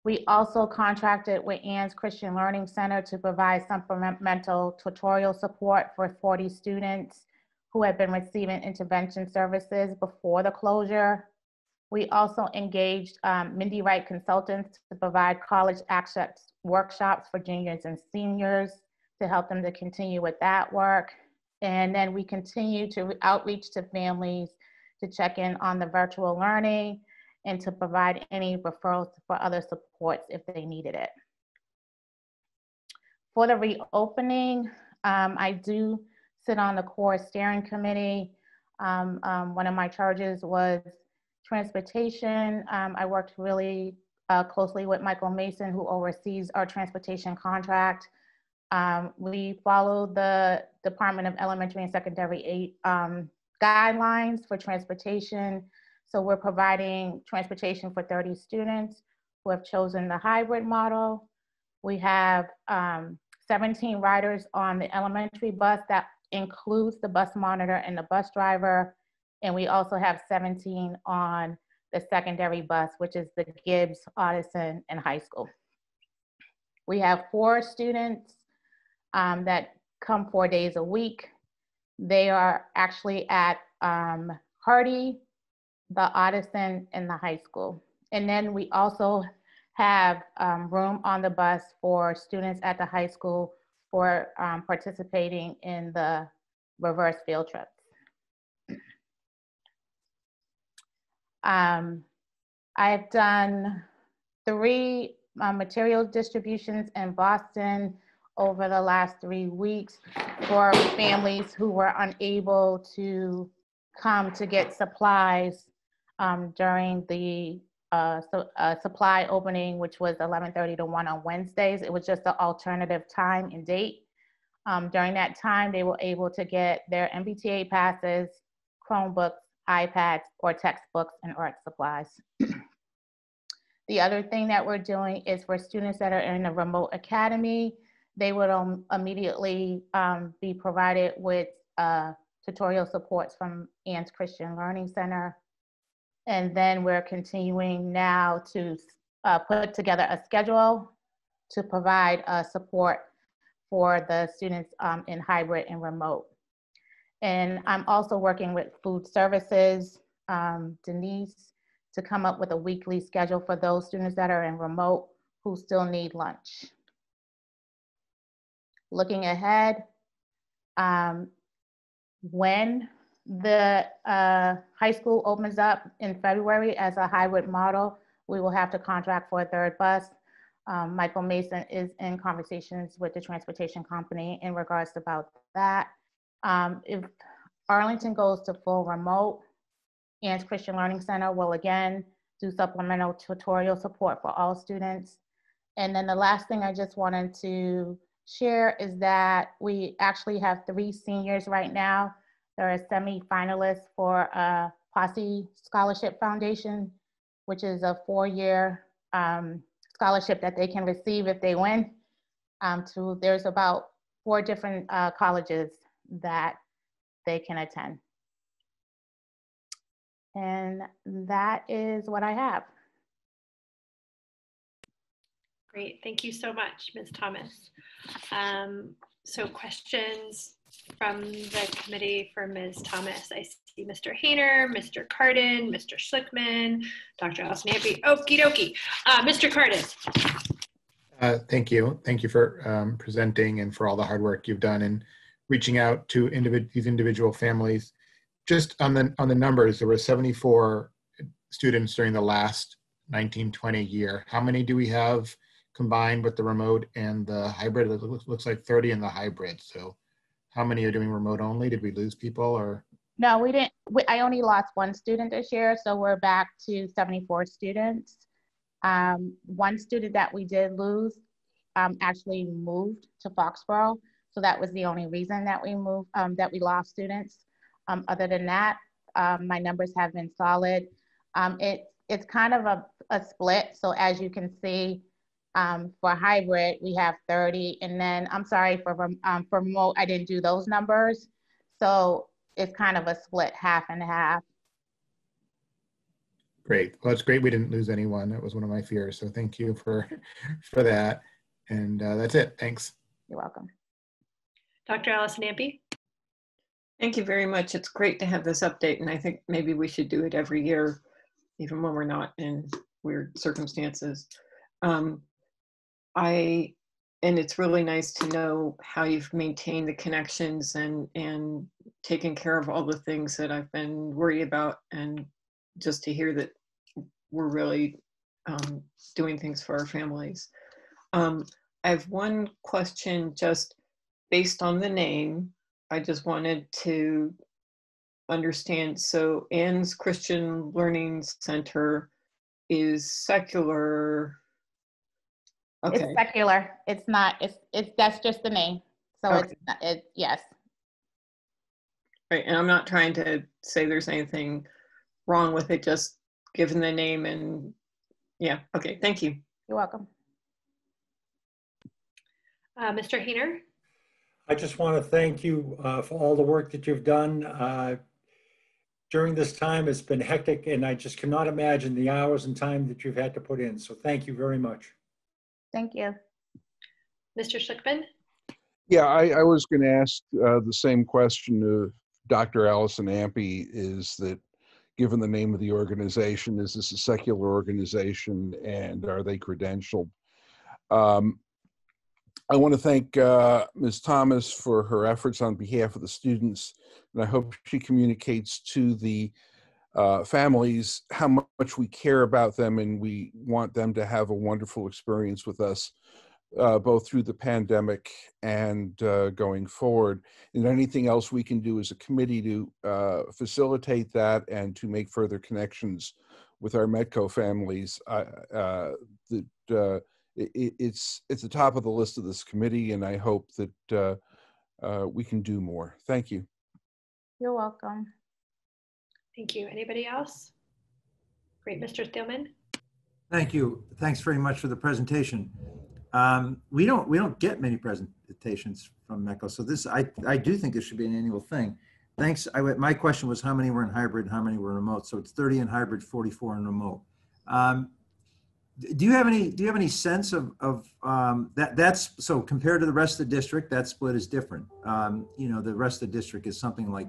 Speaker 14: We also contracted with Ann's Christian Learning Center to provide supplemental tutorial support for 40 students who had been receiving intervention services before the closure. We also engaged um, Mindy Wright Consultants to provide college access workshops for juniors and seniors to help them to continue with that work. And then we continue to outreach to families to check in on the virtual learning and to provide any referrals for other supports if they needed it. For the reopening, um, I do sit on the core steering committee. Um, um, one of my charges was transportation. Um, I worked really uh, closely with Michael Mason, who oversees our transportation contract. Um, we follow the Department of Elementary and Secondary Aid um, guidelines for transportation. So we're providing transportation for 30 students who have chosen the hybrid model. We have um, 17 riders on the elementary bus that includes the bus monitor and the bus driver. And we also have 17 on the secondary bus, which is the Gibbs, Ottoson, and high school. We have four students um, that come four days a week. They are actually at um, Hardy, the Addison, and the high school. And then we also have um, room on the bus for students at the high school for um, participating in the reverse field trips. Um, I've done three uh, material distributions in Boston over the last three weeks for families who were unable to come to get supplies um, during the uh, so, uh, supply opening, which was 11:30 to 1 on Wednesdays. It was just an alternative time and date. Um, during that time, they were able to get their MBTA passes, Chromebooks, iPads, or textbooks and art supplies. the other thing that we're doing is for students that are in a remote academy, they would um, immediately um, be provided with uh, tutorial supports from Ann's Christian Learning Center. And then we're continuing now to uh, put together a schedule to provide uh, support for the students um, in hybrid and remote. And I'm also working with food services, um, Denise, to come up with a weekly schedule for those students that are in remote who still need lunch. Looking ahead, um, when the uh, high school opens up in February as a hybrid model, we will have to contract for a third bus. Um, Michael Mason is in conversations with the transportation company in regards about that. Um, if Arlington goes to full remote, Ann's Christian Learning Center will again do supplemental tutorial support for all students. And then the last thing I just wanted to share is that we actually have three seniors right now. They're a semi-finalist for a Posse Scholarship Foundation, which is a four-year um, scholarship that they can receive if they win. Um, to there's about four different uh, colleges that they can attend. And that is what I have.
Speaker 1: Great, thank you so much, Ms. Thomas. Um, so questions from the committee for Ms. Thomas. I see Mr. Hayner, Mr. Kardon, Mr. Schlichtman, Dr. Allison Ampe. Okie dokie. Uh, Mr. Kardon.
Speaker 2: Uh, thank you. Thank you for um, presenting and for all the hard work you've done in reaching out to individ these individual families. Just on the on the numbers, there were 74 students during the last 1920 year. How many do we have combined with the remote and the hybrid? It looks, looks like 30 in the hybrid. So how many are doing remote only? Did we lose people or?
Speaker 14: No, we didn't. We, I only lost one student this year, so we're back to 74 students. Um, one student that we did lose um, actually moved to Foxborough, so that was the only reason that we moved, um, that we lost students. Um, other than that, um, my numbers have been solid. Um, it, it's kind of a, a split, so as you can see, um, for hybrid, we have 30, and then I'm sorry for um, for remote, I didn't do those numbers, so it's kind of a split half and half.
Speaker 2: Great. Well, it's great we didn't lose anyone. That was one of my fears. So thank you for for that. And uh, that's it. Thanks.
Speaker 14: You're welcome.
Speaker 1: Dr. Allison Ampe.
Speaker 4: Thank you very much. It's great to have this update, and I think maybe we should do it every year, even when we're not in weird circumstances. Um, I and it's really nice to know how you've maintained the connections and and taken care of all the things that I've been worried about, and just to hear that we're really um, doing things for our families. Um, I have one question just based on the name. I just wanted to understand. So Ann's Christian Learning Center is secular. Okay.
Speaker 14: It's secular. It's not, it's, it's, that's just the name. So
Speaker 4: Okay.
Speaker 14: it's, it, yes.
Speaker 4: Right, and I'm not trying to say there's anything wrong with it, just given the name and, yeah, okay, thank you.
Speaker 14: You're welcome.
Speaker 1: Uh, Mr. Hayner.
Speaker 8: I just want to thank you uh, for all the work that you've done. Uh, During this time, it's been hectic, and I just cannot imagine the hours and time that you've had to put in. So thank you very much.
Speaker 14: Thank you.
Speaker 1: Mr. Schlichtman.
Speaker 7: Yeah, I, I was going to ask uh, the same question of Dr. Allison Ampe is that given the name of the organization, is this a secular organization and are they credentialed? Um, I want to thank uh, Ms. Thomas for her efforts on behalf of the students, and I hope she communicates to the uh, families how much we care about them and we want them to have a wonderful experience with us, uh, both through the pandemic and uh, going forward. And anything else we can do as a committee to uh, facilitate that and to make further connections with our Metco families, uh, that it, it's it's the top of the list of this committee, and I hope that uh, uh, we can do more. Thank you.
Speaker 14: You're welcome.
Speaker 1: Thank you. Anybody else? Great, Mr. Thielman.
Speaker 6: Thank you. Thanks very much for the presentation. Um, we don't we don't get many presentations from Metco, so this I I do think this should be an annual thing. Thanks. I my question was how many were in hybrid, and how many were remote. So it's 30 in hybrid, 44 in remote. Um, d- do you have any do you have any sense of of um, that that's so compared to the rest of the district that split is different. Um, you know the rest of the district is something like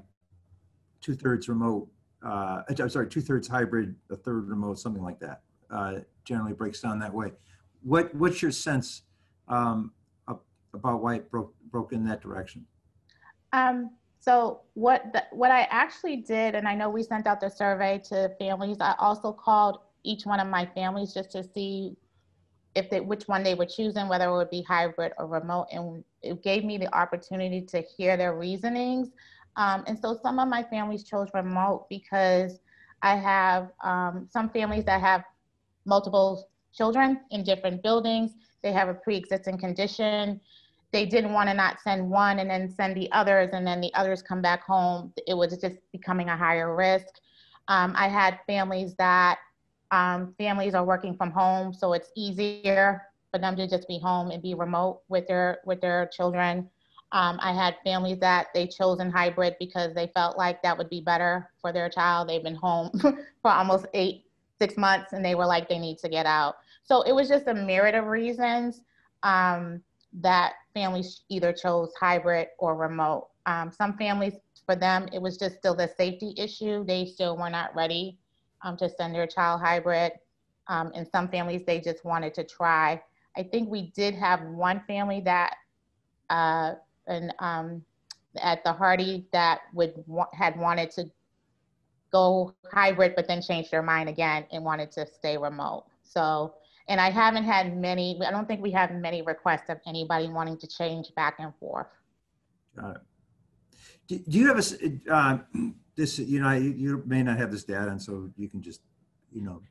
Speaker 6: two thirds remote. Uh, I'm sorry, two thirds hybrid, a third remote, something like that. Uh, generally breaks down that way. What what's your sense um, about why it broke broke in that direction?
Speaker 14: Um, so what the, what I actually did, and I know we sent out the survey to families. I also called each one of my families just to see if they which one they were choosing, whether it would be hybrid or remote, and it gave me the opportunity to hear their reasonings. Um, and so some of my families chose remote because I have um, some families that have multiple children in different buildings. They have a pre-existing condition. They didn't want to not send one and then send the others, and then the others come back home. It was just becoming a higher risk. Um, I had families that um, families are working from home, so it's easier for them to just be home and be remote with their with their children. Um, I had families that they chose in hybrid because they felt like that would be better for their child. They've been home for almost eight, six months, and they were like, they need to get out. So it was just a myriad of reasons um, that families either chose hybrid or remote. Um, some families, for them, it was just still the safety issue. They still were not ready um, to send their child hybrid. Um, and some families, they just wanted to try. I think we did have one family that uh, and um, at the Hardy that would wa- had wanted to go hybrid, but then changed their mind again and wanted to stay remote. So, and I haven't had many. I don't think we have many requests of anybody wanting to change back and forth.
Speaker 6: Got it. Do, do you have a? uh, this, you know, you, you may not have this data and so you can just, you know,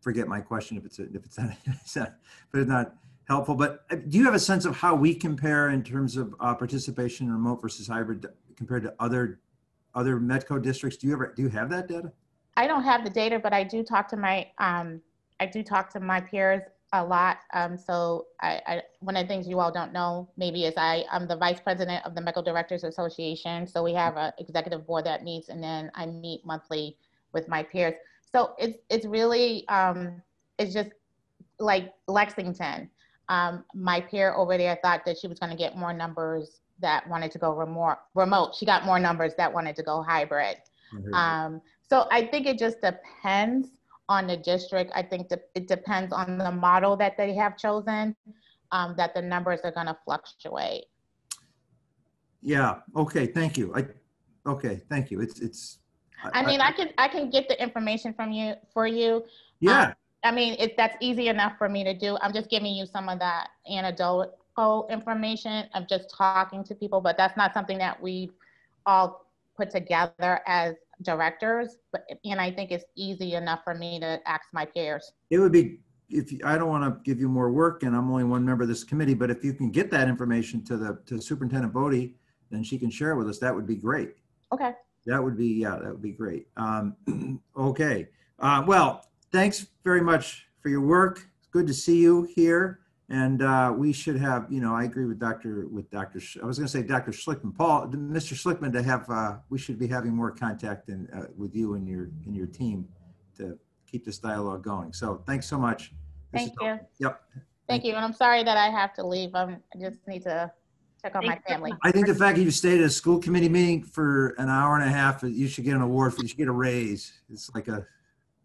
Speaker 6: forget my question if it's, a- if it's not, if it's not helpful, but uh, do you have a sense of how we compare in terms of uh, participation in remote versus hybrid compared to other, other Metco districts? Do you ever, do you have that data?
Speaker 14: I don't have the data, but I do talk to my um, I do talk to my peers a lot. Um, so I, I, one of the things you all don't know maybe is I I'm the vice president of the Metco Directors Association. So we have an executive board that meets, and then I meet monthly with my peers. So it's it's really um, it's just like Lexington. Um, my peer over there thought that she was going to get more numbers that wanted to go remote. Remote. She got more numbers that wanted to go hybrid. Um, so I think it just depends on the district. I think that it depends on the model that they have chosen, um, that the numbers are gonna fluctuate.
Speaker 6: Yeah, okay, thank you. I, okay, thank you. It's, it's.
Speaker 14: I mean, I can, I can get the information from you, for you.
Speaker 6: Yeah,
Speaker 14: I mean, it, that's easy enough for me to do. I'm just giving you some of that anecdotal information of just talking to people, but that's not something that we've all put together as directors. But, and I think it's easy enough for me to ask my peers.
Speaker 6: it would be, if, you- I don't want to give you more work and I'm only one member of this committee, but if you can get that information to the, to Superintendent Bodie, then she can share it with us. That would be great.
Speaker 14: Okay.
Speaker 6: That would be, yeah, that would be great. Um, okay. Uh, well, thanks very much for your work. It's good to see you here. And uh, we should have, you know, I agree with Dr. with Dr. Sch- I was going to say Dr. Schlichtman, Paul, Mr. Schlichtman, to have, uh, we should be having more contact and uh, with you and your and your team to keep this dialogue going. So thanks so much. This
Speaker 14: Thank
Speaker 6: is-
Speaker 14: you.
Speaker 6: Yep.
Speaker 14: Thank you. And I'm sorry that I have to leave. Um, I just need to check on my
Speaker 1: Thank you.
Speaker 14: family.
Speaker 6: I think the fact that you stayed at a school committee meeting for an hour and a half, you should get an award for, you should get a raise. It's like a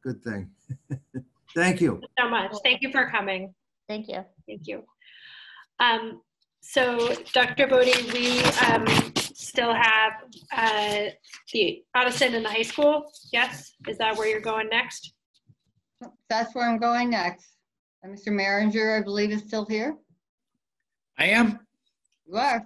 Speaker 6: good thing. Thank you.
Speaker 1: so much. Thank you for coming.
Speaker 14: Thank you.
Speaker 1: Thank you. Um, so Dr. Bodie, we um, still have uh, the Ottoson in the high school. Yes, is that where you're going next?
Speaker 5: That's where I'm going next. And Mr. Meringer, I believe, is still here.
Speaker 15: I am.
Speaker 5: You are.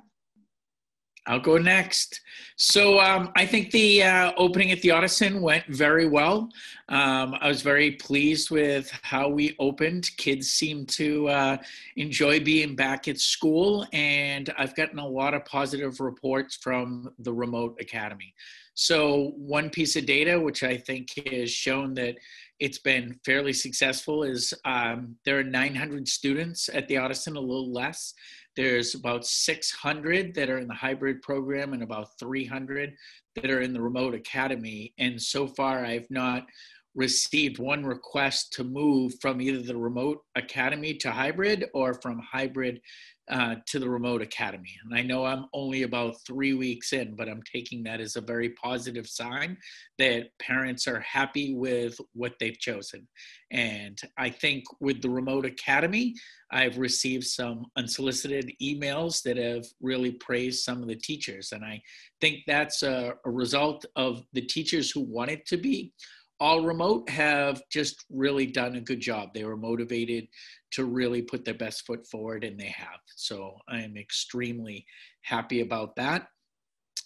Speaker 15: I'll go next. So um, I think the uh, opening at the Ottoson went very well. Um, I was very pleased with how we opened. Kids seem to uh, enjoy being back at school, and I've gotten a lot of positive reports from the remote academy. So one piece of data, which I think has shown that it's been fairly successful, is um, there are 900 students at the Ottoson, a little less. There's about 600 that are in the hybrid program and about 300 that are in the remote academy. And so far, I've not received one request to move from either the remote academy to hybrid or from hybrid uh, to the remote academy. And I know I'm only about three weeks in, but I'm taking that as a very positive sign that parents are happy with what they've chosen. And I think with the remote academy, I've received some unsolicited emails that have really praised some of the teachers. And I think that's a, a result of the teachers who want it to be all remote have just really done a good job. They were motivated to really put their best foot forward, and they have. So I am extremely happy about that.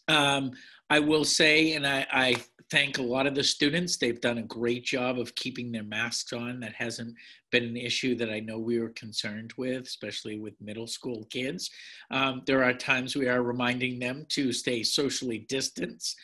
Speaker 15: Um, I will say, and I, I thank a lot of the students. They've done a great job of keeping their masks on. That hasn't been an issue that I know we were concerned with, especially with middle school kids. Um, there are times we are reminding them to stay socially distanced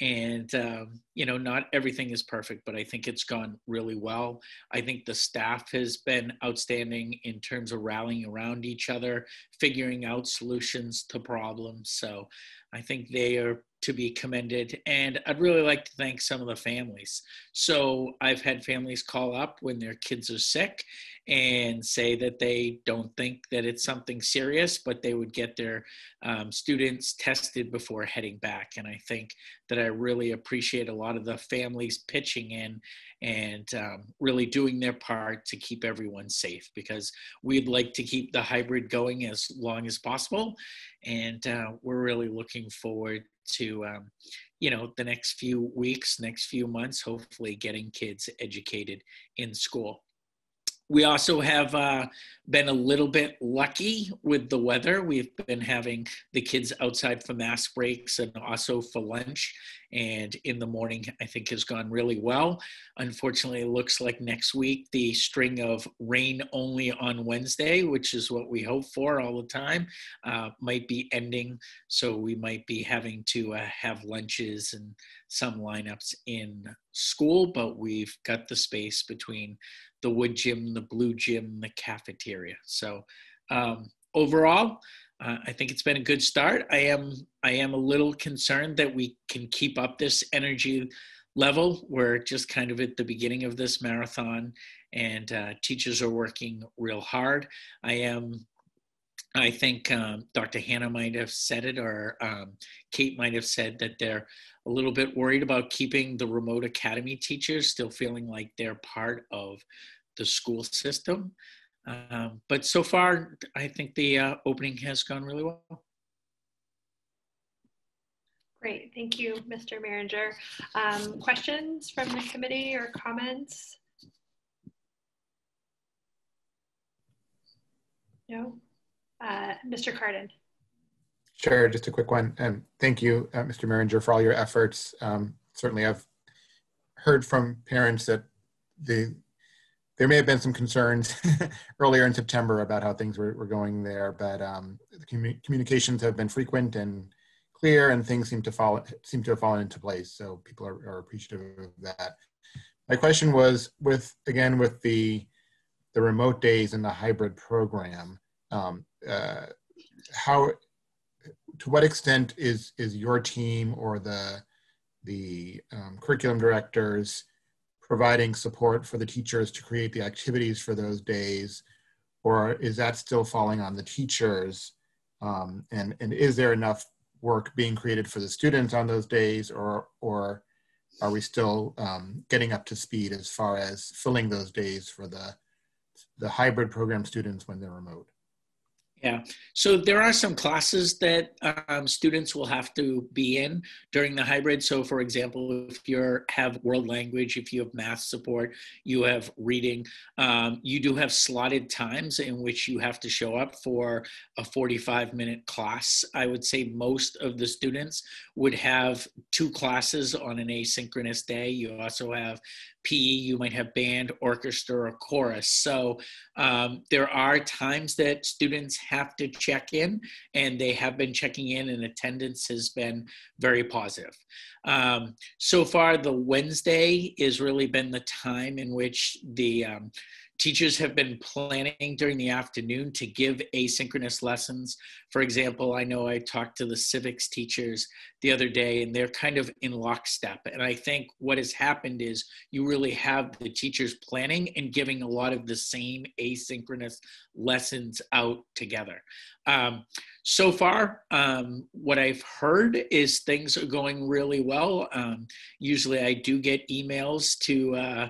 Speaker 15: and um, you know not everything is perfect but i think it's gone really well. I think the staff has been outstanding in terms of rallying around each other figuring out solutions to problems. So i think they are to be commended. And i'd really like to thank some of the families. So i've had families call up when their kids are sick and say that they don't think that it's something serious, but they would get their um, students tested before heading back. And I think that I really appreciate a lot of the families pitching in and um, really doing their part to keep everyone safe because we'd like to keep the hybrid going as long as possible. And uh, we're really looking forward to um, you know the next few weeks next few months hopefully getting kids educated in school we also have uh, been a little bit lucky with the weather. We've been having the kids outside for mass breaks and also for lunch. And in the morning, I think has gone really well. Unfortunately, it looks like next week the string of rain only on Wednesday, which is what we hope for all the time, uh, might be ending. So we might be having to uh, have lunches and some lineups in school, but we've got the space between the wood gym, the blue gym, the cafeteria. So um, overall, uh, I think it's been a good start. I am I am a little concerned that we can keep up this energy level. We're just kind of at the beginning of this marathon, and uh, teachers are working real hard. I am. I think um, Dr. Hanna might have said it, or um, Kate might have said that they're a little bit worried about keeping the remote academy teachers still feeling like they're part of the school system. Um, but so far, I think the uh, opening has gone really well.
Speaker 1: Great, thank you, Mr. Meringer. Um, questions from the committee or comments? No? Uh, Mr. Kardon.
Speaker 2: Sure, just a quick one. And thank you, uh, Mr. Meringer, for all your efforts. Um, certainly, I've heard from parents that the there may have been some concerns earlier in September about how things were, were going there, but um, the commu communications have been frequent and clear, and things seem to fall seem to have fallen into place. So people are, are appreciative of that. My question was with again with the the remote days and the hybrid program. Um, uh, how to what extent is is your team or the the um, curriculum directors providing support for the teachers to create the activities for those days? Or is that still falling on the teachers? Um, and, and is there enough work being created for the students on those days or, or are we still um, getting up to speed as far as filling those days for the, the hybrid program students when they're remote?
Speaker 15: Yeah, so there are some classes that um, students will have to be in during the hybrid. So, for example, if you have world language, if you have math support, you have reading, um, you do have slotted times in which you have to show up for a 45 minute class. I would say most of the students would have two classes on an asynchronous day. You also have PE, you might have band, orchestra, or chorus. So um, there are times that students have to check in, and they have been checking in, and attendance has been very positive. Um, so far, the Wednesday has really been the time in which the um, Teachers have been planning during the afternoon to give asynchronous lessons. For example, I know I talked to the civics teachers the other day and they're kind of in lockstep. And I think what has happened is you really have the teachers planning and giving a lot of the same asynchronous lessons out together. Um, so far, um, what I've heard is things are going really well. Um, usually I do get emails to, uh,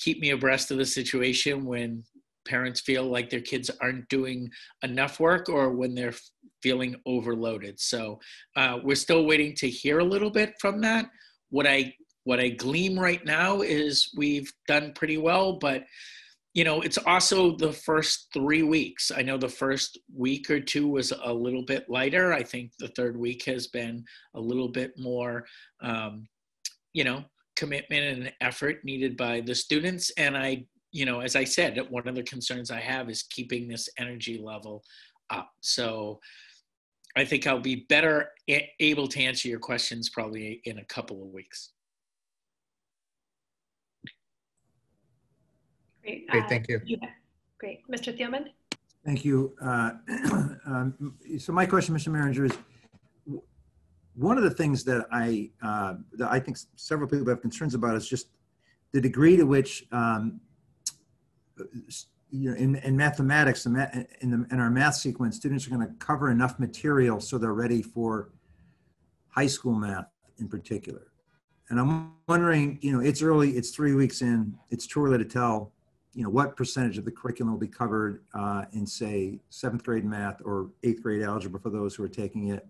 Speaker 15: keep me abreast of the situation when parents feel like their kids aren't doing enough work or when they're feeling overloaded. So uh, we're still waiting to hear a little bit from that. What I what I gleam right now is we've done pretty well, but you know, it's also the first three weeks. I know the first week or two was a little bit lighter. I think the third week has been a little bit more, um, you know, commitment and effort needed by the students. And I, you know, as I said, one of the concerns I have is keeping this energy level up. So I think I'll be better a- able to answer your questions probably in a couple of weeks.
Speaker 1: Great.
Speaker 2: Great,
Speaker 1: Uh,
Speaker 2: thank you.
Speaker 1: yeah, Great. Mr. Thielman?
Speaker 6: Thank you. Uh, um, So my question, Mr. Meringer, is w- one of the things that I, uh, that I think several people have concerns about is just the degree to which, um, you know, in, in mathematics, the in, the, in our math sequence, students are going to cover enough material so they're ready for high school math in particular. And I'm wondering, you know, it's early, it's three weeks in, it's too early to tell you know, what percentage of the curriculum will be covered uh, in, say, seventh grade math or eighth grade algebra for those who are taking it.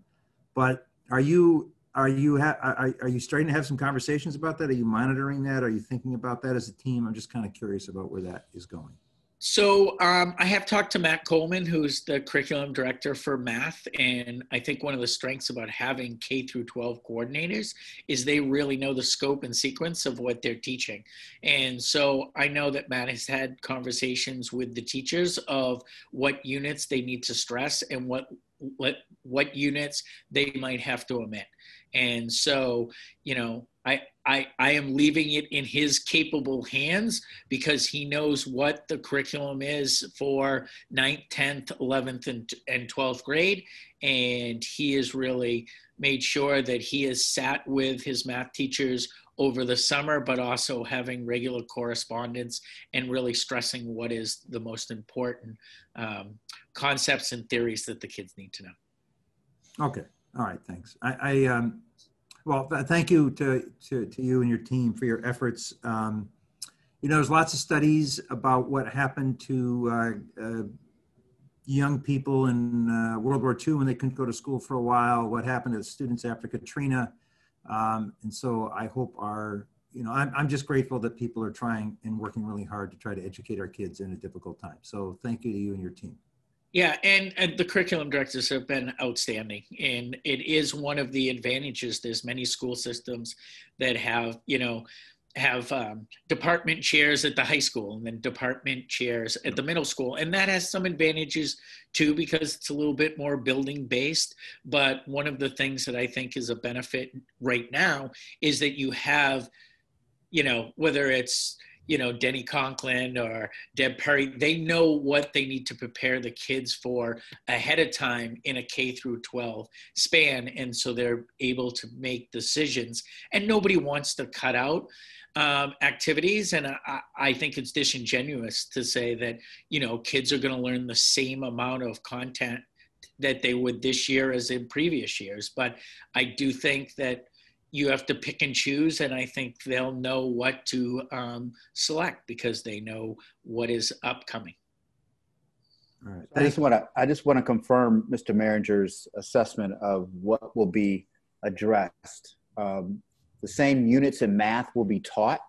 Speaker 6: But are you are you ha- are, are you starting to have some conversations about that? Are you monitoring that? Are you thinking about that as a team? I'm just kind of curious about where that is going.
Speaker 15: So um, I have talked to Matt Coleman, who's the curriculum director for math, and I think one of the strengths about having K through 12 coordinators is they really know the scope and sequence of what they're teaching. And so I know that Matt has had conversations with the teachers of what units they need to stress and what what what units they might have to omit. And so, you know, I, I, I am leaving it in his capable hands because he knows what the curriculum is for 9th, 10th, 11th, and, and 12th grade. And he has really made sure that he has sat with his math teachers over the summer, but also having regular correspondence and really stressing what is the most important um, concepts and theories that the kids need to know.
Speaker 6: Okay. All right. Thanks. I, I um, well, thank you to, to, to you and your team for your efforts. Um, you know, there's lots of studies about what happened to uh, uh, young people in uh, World War II when they couldn't go to school for a while, what happened to students after Katrina. Um, and so I hope our, you know, I'm, I'm just grateful that people are trying and working really hard to try to educate our kids in a difficult time. So thank you to you and your team.
Speaker 15: Yeah, and, and the curriculum directors have been outstanding. And it is one of the advantages. There's many school systems that have, you know, have um, department chairs at the high school and then department chairs at the middle school. And that has some advantages too, because it's a little bit more building based. But one of the things that I think is a benefit right now is that you have, you know, whether it's you know, Denny Conklin or Deb Perry, they know what they need to prepare the kids for ahead of time in a K through 12 span. And so they're able to make decisions. And nobody wants to cut out um, activities. And I, I think it's disingenuous to say that, you know, kids are going to learn the same amount of content that they would this year as in previous years. But I do think that you have to pick and choose and i think they'll know what to um, select because they know what is upcoming.
Speaker 6: All right.
Speaker 13: I just want to i just want to confirm mr Meringer's assessment of what will be addressed. Um, the same units in math will be taught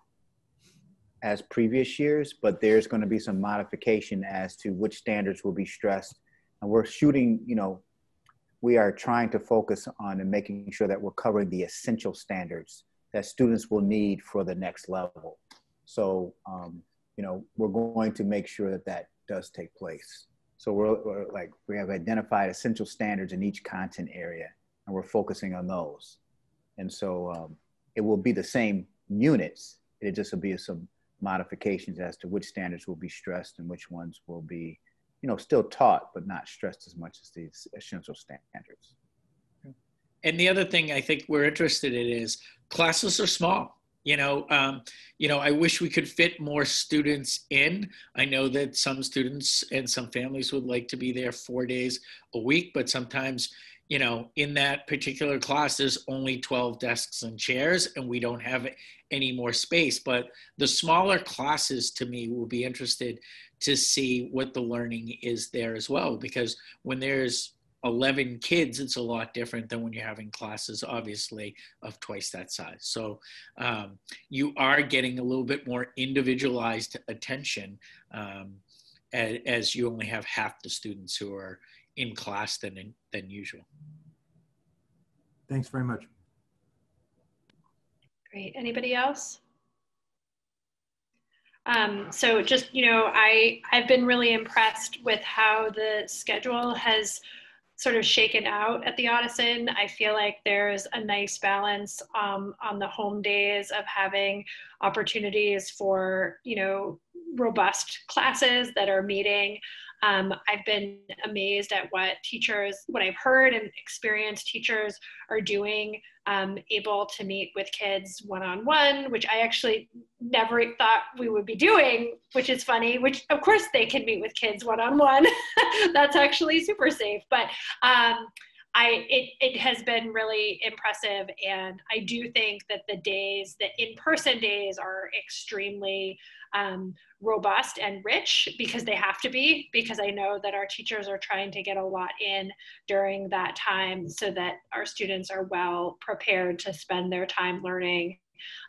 Speaker 13: as previous years but there's going to be some modification as to which standards will be stressed. And we're shooting you know we are trying to focus on and making sure that we're covering the essential standards that students will need for the next level. So, um, you know, we're going to make sure that that does take place. So we're, we're, like, we have identified essential standards in each content area and we're focusing on those. And so um, it will be the same units. It just will be some modifications as to which standards will be stressed and which ones will be you know, still taught, but not stressed as much as these essential standards.
Speaker 15: And the other thing I think we're interested in is classes are small. You know, um, you know, I wish we could fit more students in. I know that some students and some families would like to be there four days a week, but sometimes, you know, in that particular class, there's only 12 desks and chairs, and we don't have any more space. But the smaller classes, to me, will be interested to see what the learning is there as well. Because when there's 11 kids, it's a lot different than when you're having classes, obviously, of twice that size. So um, you are getting a little bit more individualized attention um, as, as, you only have half the students who are in class than, than usual.
Speaker 6: Thanks very much.
Speaker 1: Great. Anybody else? Um, so just, you know, I, I've been really impressed with how the schedule has sort of shaken out at the Ottoson. I feel like there's a nice balance um, on the home days of having opportunities for, you know, robust classes that are meeting um, I've been amazed at what teachers, what I've heard and experienced teachers are doing, um, able to meet with kids one on one, which I actually never thought we would be doing, which is funny, which of course they can meet with kids one on one. That's actually super safe. But um, I it, it has been really impressive and I do think that the days the in-person days are extremely um, robust and rich because they have to be because I know that our teachers are trying to get a lot in during that time so that our students are well prepared to spend their time learning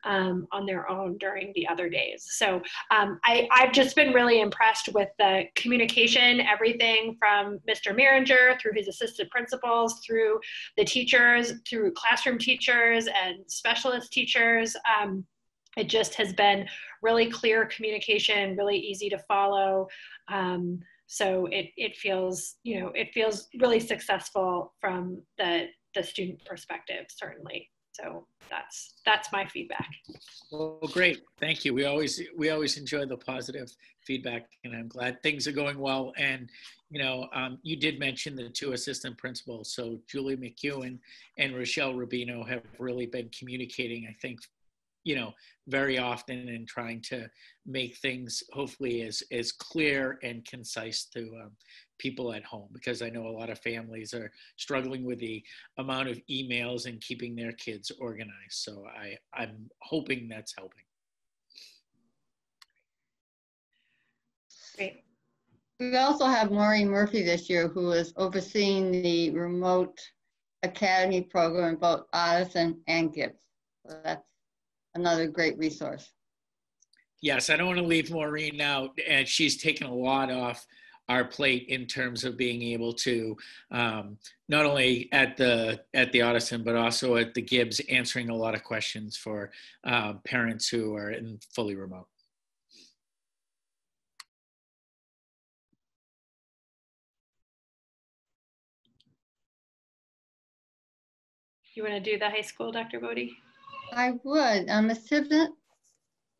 Speaker 1: um, on their own during the other days. So um, I, have just been really impressed with the communication, everything from Mr. Meringer through his assistant principals, through the teachers, through classroom teachers and specialist teachers. Um, it just has been really clear communication, really easy to follow. Um, so it, it feels, you know, it feels really successful from the, the student perspective, certainly. So that's that's my feedback.
Speaker 15: Well, great, thank you. We always we always enjoy the positive feedback, and I'm glad things are going well. And you know, um, you did mention the two assistant principals, so Julie McEwen and Rochelle Rubino have really been communicating. I think you know very often and trying to make things hopefully as as clear and concise to um, people at home because i know a lot of families are struggling with the amount of emails and keeping their kids organized. So i i'm hoping that's helping.
Speaker 1: Great.
Speaker 5: We also have Maureen Murphy this year who is overseeing the remote academy program both Ottoson and Gibbs. So that's another great resource.
Speaker 15: Yes, I don't want to leave Maureen out, and she's taken a lot off our plate in terms of being able to um, not only at the at the Ottoson but also at the Gibbs answering a lot of questions for uh, parents who are in fully remote.
Speaker 1: You want to do the high school, Dr. Bodie?
Speaker 5: I would. Um, Ms. Tibnett?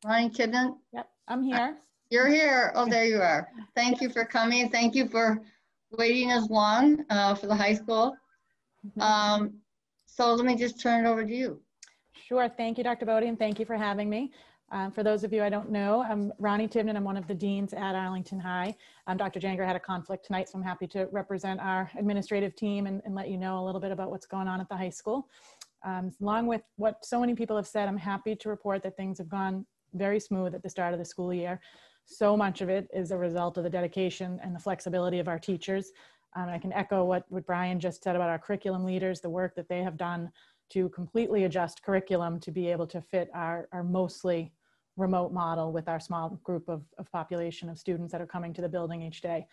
Speaker 5: Ronnie Tibnett?
Speaker 16: Yep, I'm here.
Speaker 5: You're here. Oh, there you are. Thank you for coming. Thank you for waiting as long uh, for the high school. Mm-hmm. Um, so let me just turn it over to you.
Speaker 16: Sure. Thank you, Dr. Bodie, and thank you for having me. Um, for those of you I don't know, I'm Ronnie Tibnett. I'm one of the deans at Arlington High. Um, Dr. Janger had a conflict tonight, so I'm happy to represent our administrative team and, and let you know a little bit about what's going on at the high school. Um, along with what so many people have said, I'm happy to report that things have gone very smooth at the start of the school year. So much of it is a result of the dedication and the flexibility of our teachers. Um, I can echo what, what Brian just said about our curriculum leaders, the work that they have done to completely adjust curriculum to be able to fit our, our mostly remote model with our small group of, of population of students that are coming to the building each day.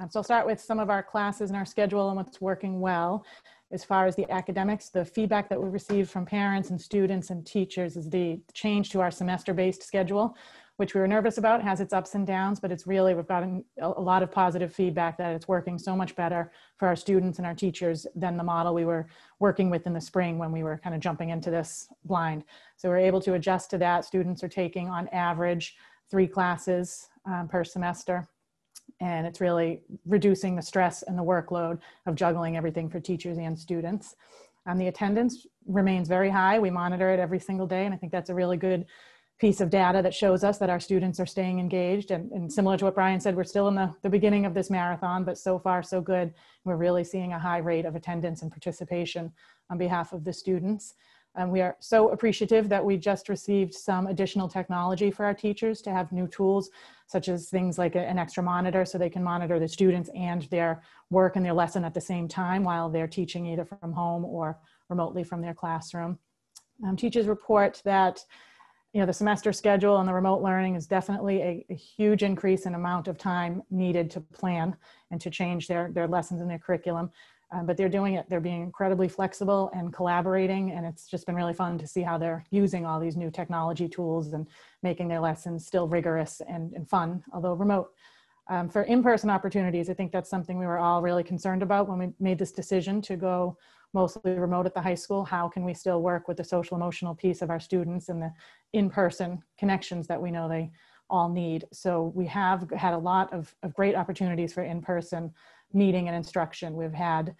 Speaker 16: Um, so I'll start with some of our classes and our schedule and what's working well. As far as the academics, the feedback that we received from parents and students and teachers is the change to our semester-based schedule, which we were nervous about, has its ups and downs, but it's really, we've gotten a lot of positive feedback that it's working so much better for our students and our teachers than the model we were working with in the spring when we were kind of jumping into this blind. So we're able to adjust to that. Students are taking on average three classes um, per semester and it's really reducing the stress and the workload of juggling everything for teachers and students. Um, the attendance remains very high. We monitor it every single day, and I think that's a really good piece of data that shows us that our students are staying engaged. And, and similar to what Brian said, we're still in the, the beginning of this marathon, but so far so good. We're really seeing a high rate of attendance and participation on behalf of the students. And we are so appreciative that we just received some additional technology for our teachers to have new tools such as things like an extra monitor so they can monitor the students and their work and their lesson at the same time while they're teaching either from home or remotely from their classroom. Um, teachers report that you know the semester schedule and the remote learning is definitely a, a, huge increase in amount of time needed to plan and to change their their lessons and their curriculum um, but they're doing it they're being incredibly flexible and collaborating and it's just been really fun to see how they're using all these new technology tools and making their lessons still rigorous and, and fun although remote um, for in-person opportunities i think that's something we were all really concerned about when we made this decision to go mostly remote at the high school, how can we still work with the social emotional piece of our students and the in-person connections that we know they all need. So we have had a lot of, of great opportunities for in-person meeting and instruction. We've had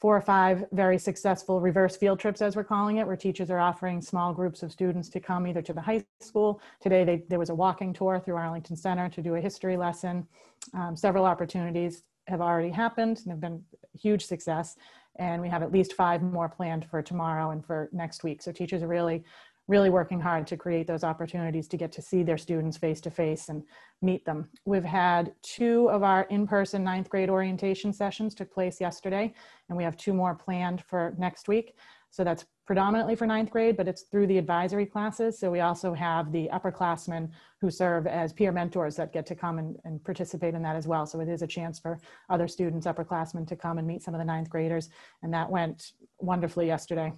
Speaker 16: four or five very successful reverse field trips, as we're calling it, where teachers are offering small groups of students to come either to the high school. Today, they, there was a walking tour through Arlington Center to do a history lesson. Um, several opportunities have already happened and have been huge success and we have at least five more planned for tomorrow and for next week. So teachers are really, really working hard to create those opportunities to get to see their students face to face and meet them. We've had two of our in-person ninth grade orientation sessions took place yesterday, and we have two more planned for next week. So that's predominantly for ninth grade, but it's through the advisory classes. So we also have the upperclassmen who serve as peer mentors that get to come and, and, participate in that as well. So it is a chance for other students, upperclassmen, to come and meet some of the ninth graders. And that went wonderfully yesterday.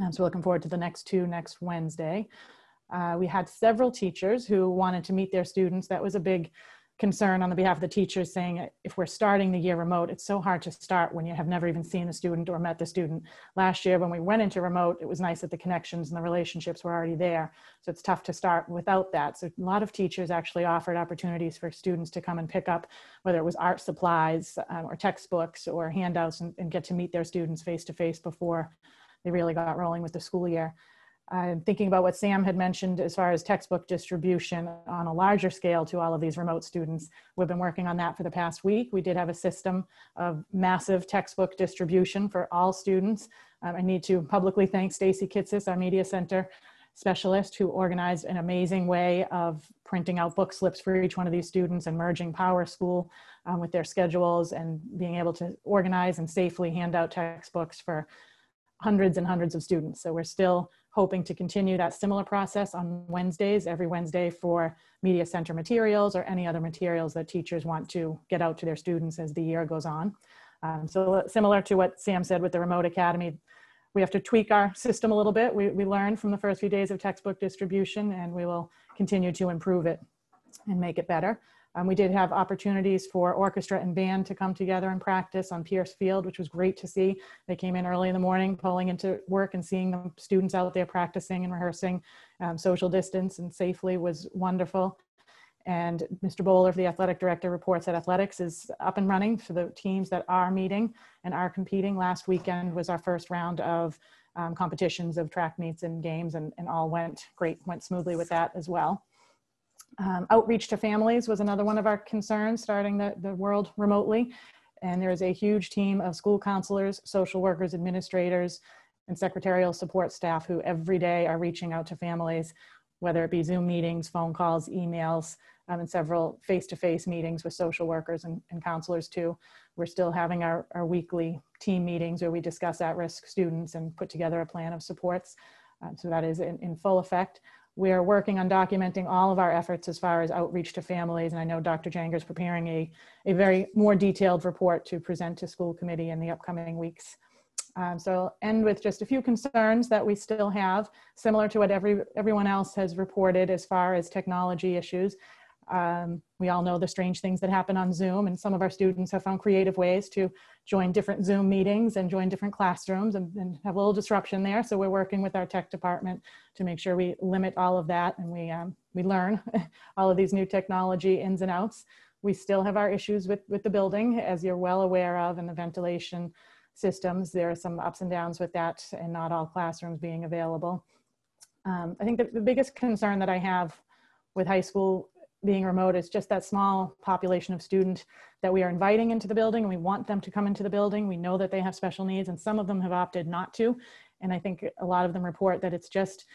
Speaker 16: Um, so looking forward to the next two next Wednesday. Uh, we had several teachers who wanted to meet their students. That was a big concern on the behalf of the teachers saying if we're starting the year remote, it's so hard to start when you have never even seen the student or met the student. Last year, when we went into remote, it was nice that the connections and the relationships were already there. So it's tough to start without that. So a lot of teachers actually offered opportunities for students to come and pick up, whether it was art supplies um, or textbooks or handouts and, and get to meet their students face to face before they really got rolling with the school year. I'm thinking about what Sam had mentioned as far as textbook distribution on a larger scale to all of these remote students. We've been working on that for the past week. We did have a system of massive textbook distribution for all students. Um, I need to publicly thank Stacy Kitsis, our media center specialist, who organized an amazing way of printing out book slips for each one of these students and merging PowerSchool um, with their schedules and being able to organize and safely hand out textbooks for hundreds and hundreds of students. So we're still hoping to continue that similar process on Wednesdays, every Wednesday for media center materials or any other materials that teachers want to get out to their students as the year goes on. Um, so similar to what Sam said with the remote academy, we have to tweak our system a little bit. We, we learned from the first few days of textbook distribution and we will continue to improve it and make it better. Um, we did have opportunities for orchestra and band to come together and practice on Peirce Field, which was great to see. They came in early in the morning, pulling into work and seeing the students out there practicing and rehearsing um, social distance and safely was wonderful. And Mr. Bowler, the athletic director, reports that athletics is up and running for the teams that are meeting and are competing. Last weekend was our first round of um, competitions of track meets and games, and, and all went great, went smoothly with that as well. Um, outreach to families was another one of our concerns, starting the, the world remotely. And there is a huge team of school counselors, social workers, administrators, and secretarial support staff who every day are reaching out to families, whether it be Zoom meetings, phone calls, emails, um, and several face-to-face meetings with social workers and, and counselors too. We're still having our, our weekly team meetings where we discuss at-risk students and put together a plan of supports. Uh, so that is in, in full effect. We are working on documenting all of our efforts as far as outreach to families. And I know Dr. Janger is preparing a, a very more detailed report to present to school committee in the upcoming weeks. Um, so I'll end with just a few concerns that we still have, similar to what every, everyone else has reported as far as technology issues. Um, we all know the strange things that happen on Zoom, and some of our students have found creative ways to join different Zoom meetings and join different classrooms and, and, have a little disruption there. So we're working with our tech department to make sure we limit all of that and we, um, we learn all of these new technology ins and outs. We still have our issues with, with the building, as you're well aware of, and the ventilation systems. There are some ups and downs with that and not all classrooms being available. Um, I think the, the biggest concern that I have with high school being remote is just that small population of student that we are inviting into the building and we want them to come into the building. We know that they have special needs and some of them have opted not to. And I think a lot of them report that it's just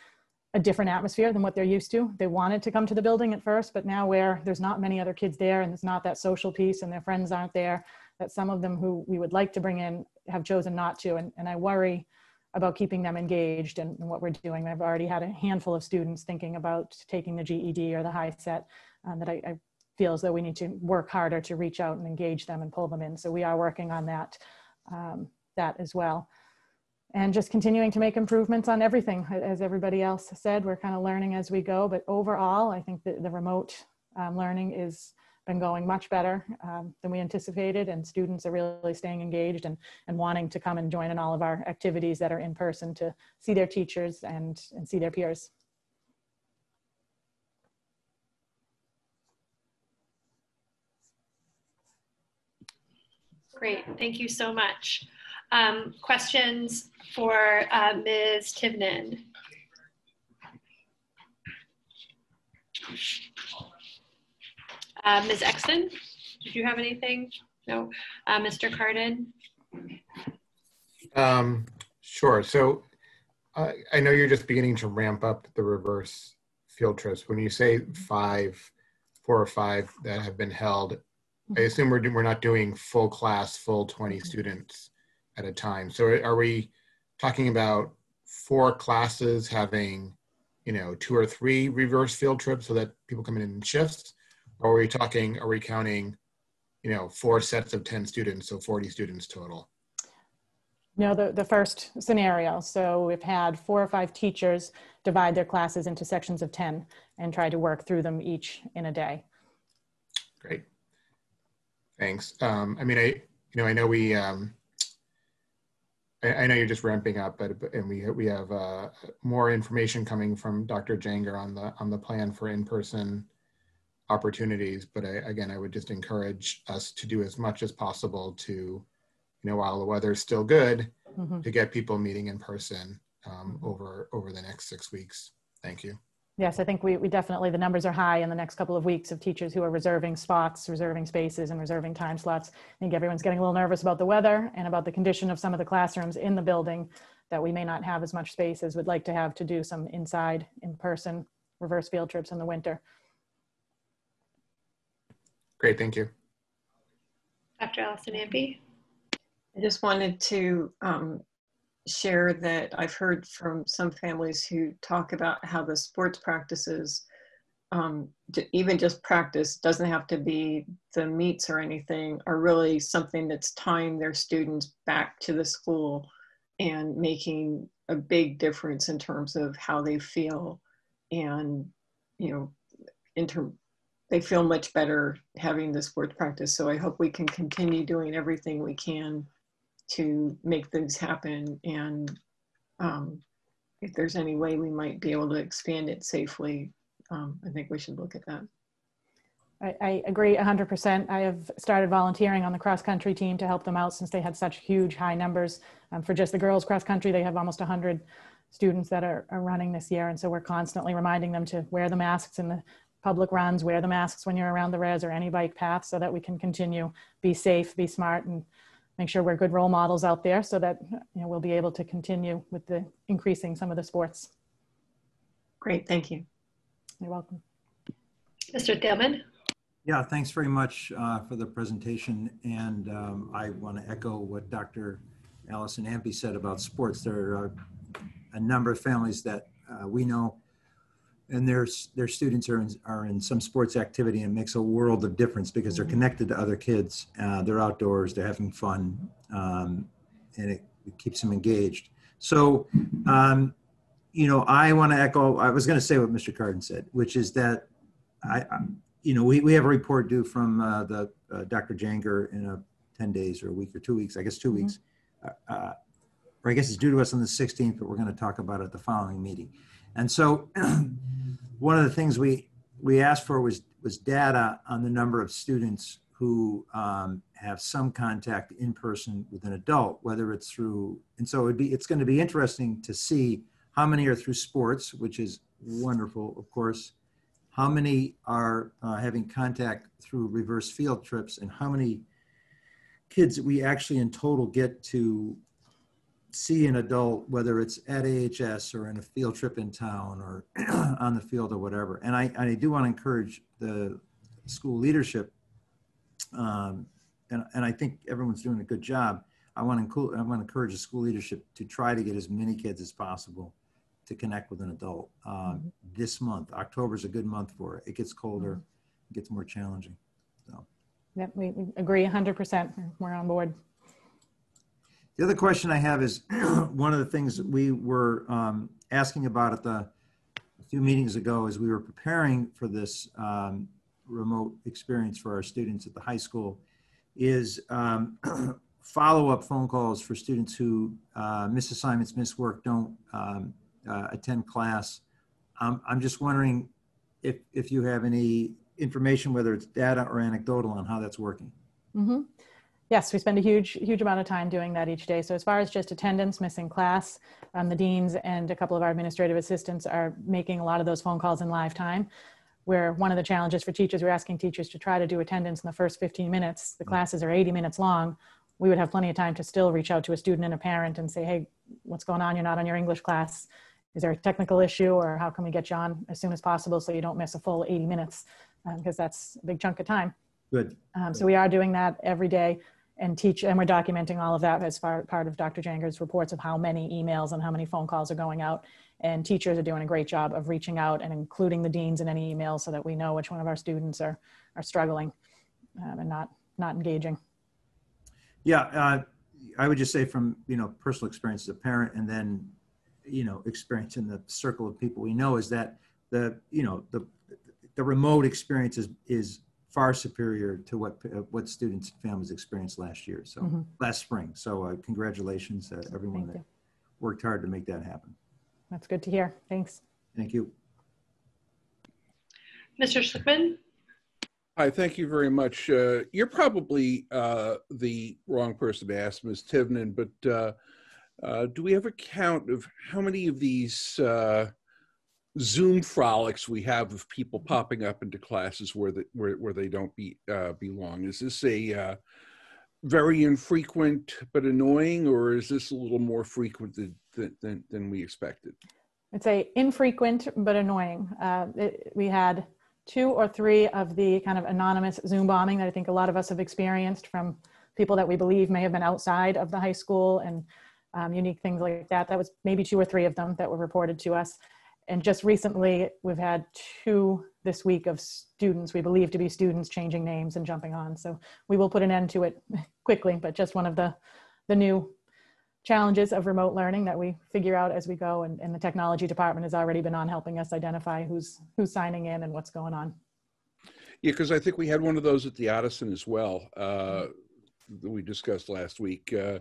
Speaker 16: a different atmosphere than what they're used to. They wanted to come to the building at first, but now where there's not many other kids there and there's not that social piece and their friends aren't there, that some of them who we would like to bring in have chosen not to. And, and I worry about keeping them engaged and, what we're doing. I've already had a handful of students thinking about taking the GED or the HiSET um, that I, I feel as though we need to work harder to reach out and engage them and pull them in. So we are working on that, um, that as well. And just continuing to make improvements on everything. As everybody else said, we're kind of learning as we go. But overall, I think that the remote um, learning is been going much better um, than we anticipated and students are really staying engaged and, and wanting to come and join in all of our activities that are in person to see their teachers and, and see their peers.
Speaker 1: Great, thank you so much. Um, questions for uh, Ms. Tivnan? Uh, Ms. Exton, did you have anything? No. Uh, Mr. Kardon?
Speaker 2: Um, sure. So I know you're just beginning to ramp up the reverse field trips. When you say five, four or five that have been held, I mm-hmm. assume we're, we're not doing full class, full 20 mm-hmm. students at a time. So are we talking about four classes having, you know, two or three reverse field trips so that people come in in shifts? Or are we talking, are we counting, you know, four sets of 10 students, so 40 students total?
Speaker 16: No, the, the first scenario. So we've had four or five teachers divide their classes into sections of 10 and try to work through them each in a day.
Speaker 2: Great. Thanks. Um, I mean, I, you know, I know we, um, I, I know you're just ramping up, but, and we, we have uh, more information coming from Dr. Janger on the, on the plan for in-person opportunities. But I, again, I would just encourage us to do as much as possible to, you know, while the weather's still good,
Speaker 16: Mhm.
Speaker 2: to get people meeting in person um, over over the next six weeks. Thank you.
Speaker 16: Yes, I think we, we definitely, the numbers are high in the next couple of weeks of teachers who are reserving spots, reserving spaces and reserving time slots. I think everyone's getting a little nervous about the weather and about the condition of some of the classrooms in the building that we may not have as much space as we'd like to have to do some inside, in-person reverse field trips in the winter.
Speaker 2: Great. Thank you.
Speaker 1: Dr. Allison Ampe?
Speaker 4: I just wanted to um, share that I've heard from some families who talk about how the sports practices, um, even just practice, doesn't have to be the meets or anything, are really something that's tying their students back to the school and making a big difference in terms of how they feel and, you know, in they feel much better having the sports practice. So I hope we can continue doing everything we can to make things happen. And um, if there's any way we might be able to expand it safely, um, I think we should look at that.
Speaker 16: I, I agree 100%. I have started volunteering on the cross country team to help them out since they had such huge high numbers. Um, for just the girls cross country, they have almost 100 students that are, are running this year. And so we're constantly reminding them to wear the masks in the public runs, wear the masks when you're around the res or any bike path so that we can continue, be safe, be smart, and make sure we're good role models out there so that you know, we'll be able to continue with the increasing some of the sports.
Speaker 4: Great, thank you.
Speaker 16: You're welcome.
Speaker 1: Mr. Thielman?
Speaker 6: Yeah, thanks very much uh, for the presentation. And um, I want to echo what Dr. Allison Ampe said about sports. There are a number of families that uh, we know and their, their students are in, are in some sports activity and it makes a world of difference because they're connected to other kids. Uh, they're outdoors, they're having fun, um, and it, it keeps them engaged. So, um, you know, I want to echo, I was going to say what Mr. Kardon said, which is that I, I you know, we, we have a report due from uh, the uh, Dr. Janger in a 10 days or a week or two weeks, I guess 2 weeks. Uh, uh, or I guess it's due to us on the 16th, but we're going to talk about it at the following meeting. And so one of the things we, we asked for was, was data on the number of students who um, have some contact in person with an adult, whether it's through, and so it'd be, it's going to be interesting to see how many are through sports, which is wonderful, of course, how many are uh, having contact through reverse field trips, and how many kids we actually in total get to see an adult, whether it's at AHS or in a field trip in town or on the field or whatever. And I, I do want to encourage the school leadership, um, and, and I think everyone's doing a good job. I want to I want to encourage the school leadership to try to get as many kids as possible to connect with an adult uh, this month. October is a good month for it. It gets colder, it gets more challenging. So.
Speaker 16: Yep, we we agree 100%. We're on board.
Speaker 6: The other question I have is one of the things that we were um, asking about at the a few meetings ago as we were preparing for this um, remote experience for our students at the high school is um, follow-up phone calls for students who uh, miss assignments, miss work, don't um, uh, attend class. Um, I'm just wondering if, if you have any information, whether it's data or anecdotal, on how that's working.
Speaker 16: hmm Yes, we spend a huge, huge amount of time doing that each day. So as far as just attendance, missing class, um, the deans and a couple of our administrative assistants are making a lot of those phone calls in live time. Where one of the challenges for teachers, we're asking teachers to try to do attendance in the first 15 minutes. The classes are 80 minutes long. We would have plenty of time to still reach out to a student and a parent and say, hey, what's going on? You're not on your English class. Is there a technical issue or how can we get you on as soon as possible so you don't miss a full 80 minutes? Because that's a big chunk of time.
Speaker 6: Good.
Speaker 16: Um, so we are doing that every day and teach, and we're documenting all of that as far, part of Dr. Janger's reports of how many emails and how many phone calls are going out. And teachers are doing a great job of reaching out and including the deans in any emails so that we know which one of our students are, are struggling um, and not, not engaging.
Speaker 6: Yeah, uh, I would just say from, you know, personal experience as a parent and then, you know, experience in the circle of people we know is that the, you know, the, the remote experience is, is far superior to what, uh, what students and families experienced last year. So
Speaker 16: Mhm.
Speaker 6: last spring. So uh, congratulations to everyone
Speaker 16: Thank
Speaker 6: that
Speaker 16: you.
Speaker 6: worked hard to make that happen.
Speaker 16: That's good to hear. Thanks.
Speaker 6: Thank you.
Speaker 1: Mr. Schlichtman?
Speaker 7: Hi, thank you very much. Uh, you're probably uh, the wrong person to ask, Ms. Tivnan, but uh, uh, do we have a count of how many of these uh, Zoom frolics we have of people popping up into classes where, the, where, where they don't be, uh, belong? Is this a uh, very infrequent but annoying, or is this a little more frequent than, than, than we expected?
Speaker 16: It's a infrequent but annoying. Uh, it, we had two or three of the kind of anonymous Zoom bombing that I think a lot of us have experienced from people that we believe may have been outside of the high school and um, unique things like that. That was maybe two or three of them that were reported to us. And just recently, we've had two this week of students we believe to be students changing names and jumping on. So we will put an end to it quickly, but just one of the the new challenges of remote learning that we figure out as we go and, and the technology department has already been on helping us identify who's who's signing in and what's going on
Speaker 7: Yeah, because I think we had one of those at the Ottoson as well uh, that we discussed last week. Uh,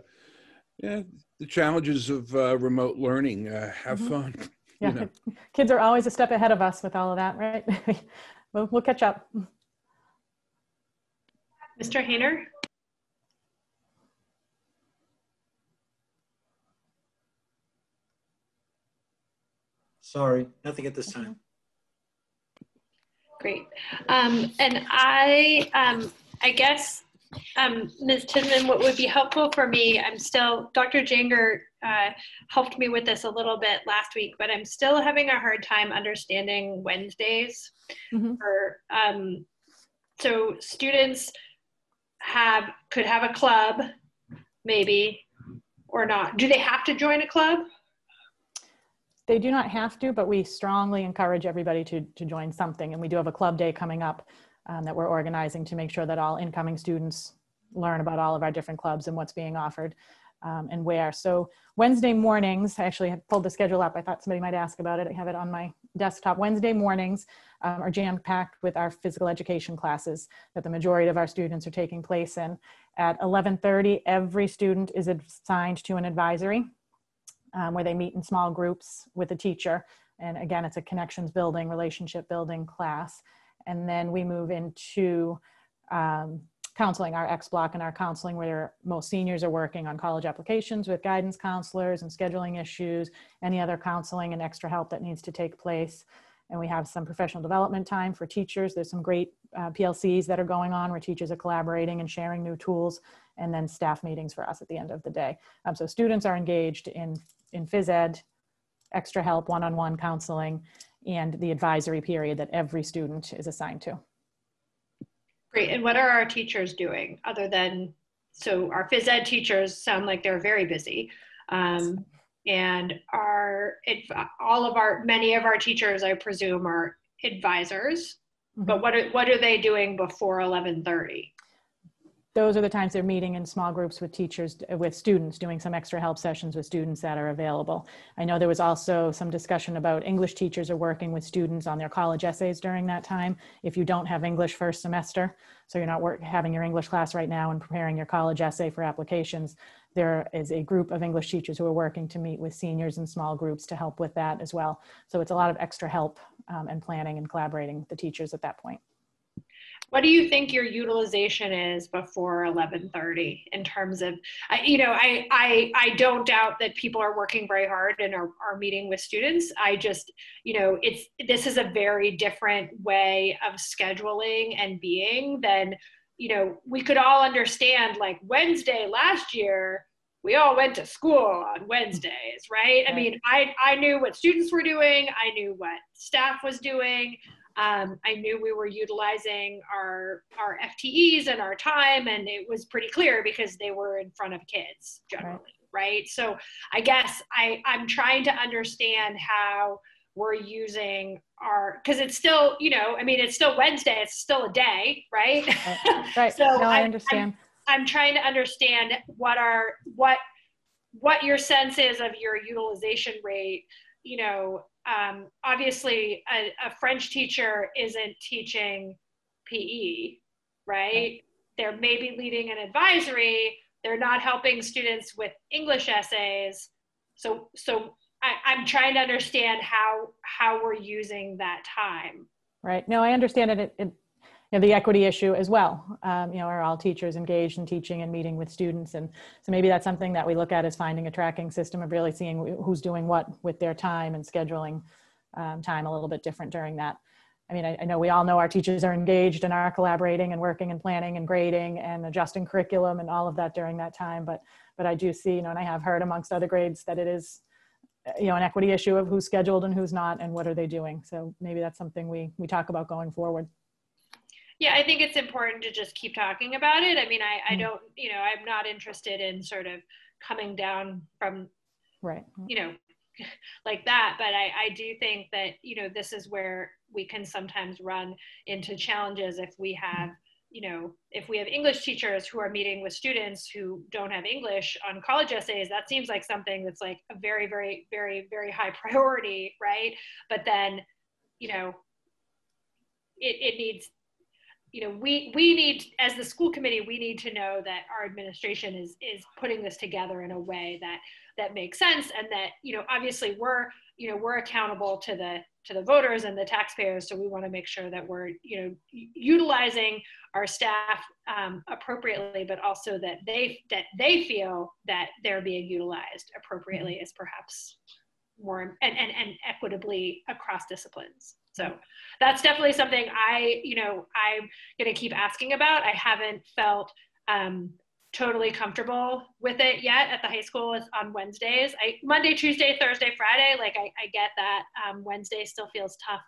Speaker 7: yeah, the challenges of uh, remote learning. Uh, have
Speaker 16: Mhm.
Speaker 7: fun.
Speaker 16: Yeah
Speaker 7: You know.
Speaker 16: kids are always a step ahead of us with all of that right we'll, we'll catch up
Speaker 1: Mr. Hayner?
Speaker 8: Sorry, nothing at this time.
Speaker 1: Great. Um, and I, um, I guess, um, Ms. Tidman, what would be helpful for me, I'm still, Dr. Janger uh, helped me with this a little bit last week, but I'm still having a hard time understanding Wednesdays.
Speaker 16: Mhm.
Speaker 1: For, um, so students have, could have a club, maybe, or not. Do they have to join a club?
Speaker 16: they do not have to but we strongly encourage everybody to, to join something and we do have a club day coming up um, that we're organizing to make sure that all incoming students learn about all of our different clubs and what's being offered um, and where. So wednesday mornings i actually had pulled the schedule up. I thought somebody might ask about it. I have it on my desktop. Wednesday mornings um, are jam packed with our physical education classes that the majority of our students are taking place in. At 11.30 every student is assigned to an advisory um, where they meet in small groups with a teacher. And again, it's a connections building, relationship building class. And then we move into um, counseling, our X block and our counseling, where most seniors are working on college applications with guidance counselors and scheduling issues, any other counseling and extra help that needs to take place. And we have some professional development time for teachers. There's some great uh, PLCs that are going on where teachers are collaborating and sharing new tools, and then staff meetings for us at the end of the day. Um, so students are engaged in, in phys ed, extra help, one-on-one counseling, and the advisory period that every student is assigned to.
Speaker 1: Great. And what are our teachers doing other than, so our phys ed teachers sound like they're very busy. Um, and our, it, all of our, many of our teachers, I presume, are advisors. But what are, what are they doing before 1130?
Speaker 16: Those are the times they're meeting in small groups with teachers, with students, doing some extra help sessions with students that are available. I know there was also some discussion about English teachers are working with students on their college essays during that time. If you don't have English first semester, so you're not work, having your English class right now and preparing your college essay for applications, there is a group of English teachers who are working to meet with seniors in small groups to help with that as well. So it's a lot of extra help um, and planning and collaborating with the teachers at that point.
Speaker 1: What do you think your utilization is before 11:30 in terms of, I- you know, I I I don't doubt that people are working very hard and are, are meeting with students. I just, you know, it's this is a very different way of scheduling and being than, you know, we could all understand like Wednesday last year. We all went to school on Wednesdays, right? I mean, I I knew what students were doing. I knew what staff was doing. Um, I knew we were utilizing our our FTEs and our time, and it was pretty clear because they were in front of kids generally, right? So I guess I I'm trying to understand how we're using our because it's still you know I mean it's still Wednesday, it's still a day, right?
Speaker 16: Right,
Speaker 1: so
Speaker 16: no, I
Speaker 1: I'm-
Speaker 16: understand.
Speaker 1: I'm, I'm trying to understand what are what what your sense is of your utilization rate you know um, obviously a, a french teacher isn't teaching pe right they're maybe leading an advisory they're not helping students with english essays so so I, i'm trying to understand how how we're using that time
Speaker 16: Right. No, I understand it. it, it you know, the equity issue as well. Um, you know, are all teachers engaged in teaching and meeting with students? And so maybe that's something that we look at as finding a tracking system of really seeing who's doing what with their time and scheduling um, time a little bit different during that. I mean, I, I know we all know our teachers are engaged and are collaborating and working and planning and grading and adjusting curriculum and all of that during that time. But but I do see, you know, and I have heard amongst other grades that it is you know an equity issue of who's scheduled and who's not and what are they doing so maybe that's something we we talk about going forward
Speaker 1: Yeah, I think it's important to just keep talking about it. I mean, I, I
Speaker 16: Mm.
Speaker 1: don't, you know, I'm not interested in sort of coming down from,
Speaker 16: right
Speaker 1: you know, like that. But I, I do think that, you know, this is where we can sometimes run into challenges if we have, you know, if we have English teachers who are meeting with students who don't have English on college essays, that seems like something that's like a very, very, very, very high priority, right? But then, you know, it, it needs you know we we need as the school committee we need to know that our administration is is putting this together in a way that that makes sense and that you know obviously we're you know we're accountable to the to the voters and the taxpayers. So we want to make sure that we're you know utilizing our staff um, appropriately but also that they that they feel that they're being utilized appropriately is perhaps more and, and, and equitably across disciplines so that's definitely something I, you know, I'm going to keep asking about. I haven't felt um, totally comfortable with it yet at the high school on Wednesdays. I Monday, Tuesday, Thursday, Friday. Like I, I get that um, Wednesday still feels tough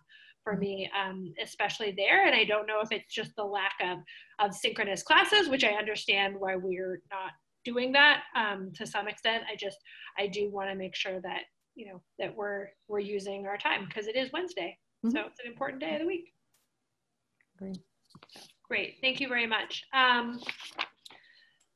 Speaker 1: for me, um, especially there. And I don't know if it's just the lack of of synchronous classes, which I understand why we're not doing that um, to some extent. I just I do want to make sure that you know that we're we're using our time because it is Wednesday. So it's an important day of the week.
Speaker 16: Agreed.
Speaker 1: Great, thank you very much. Um,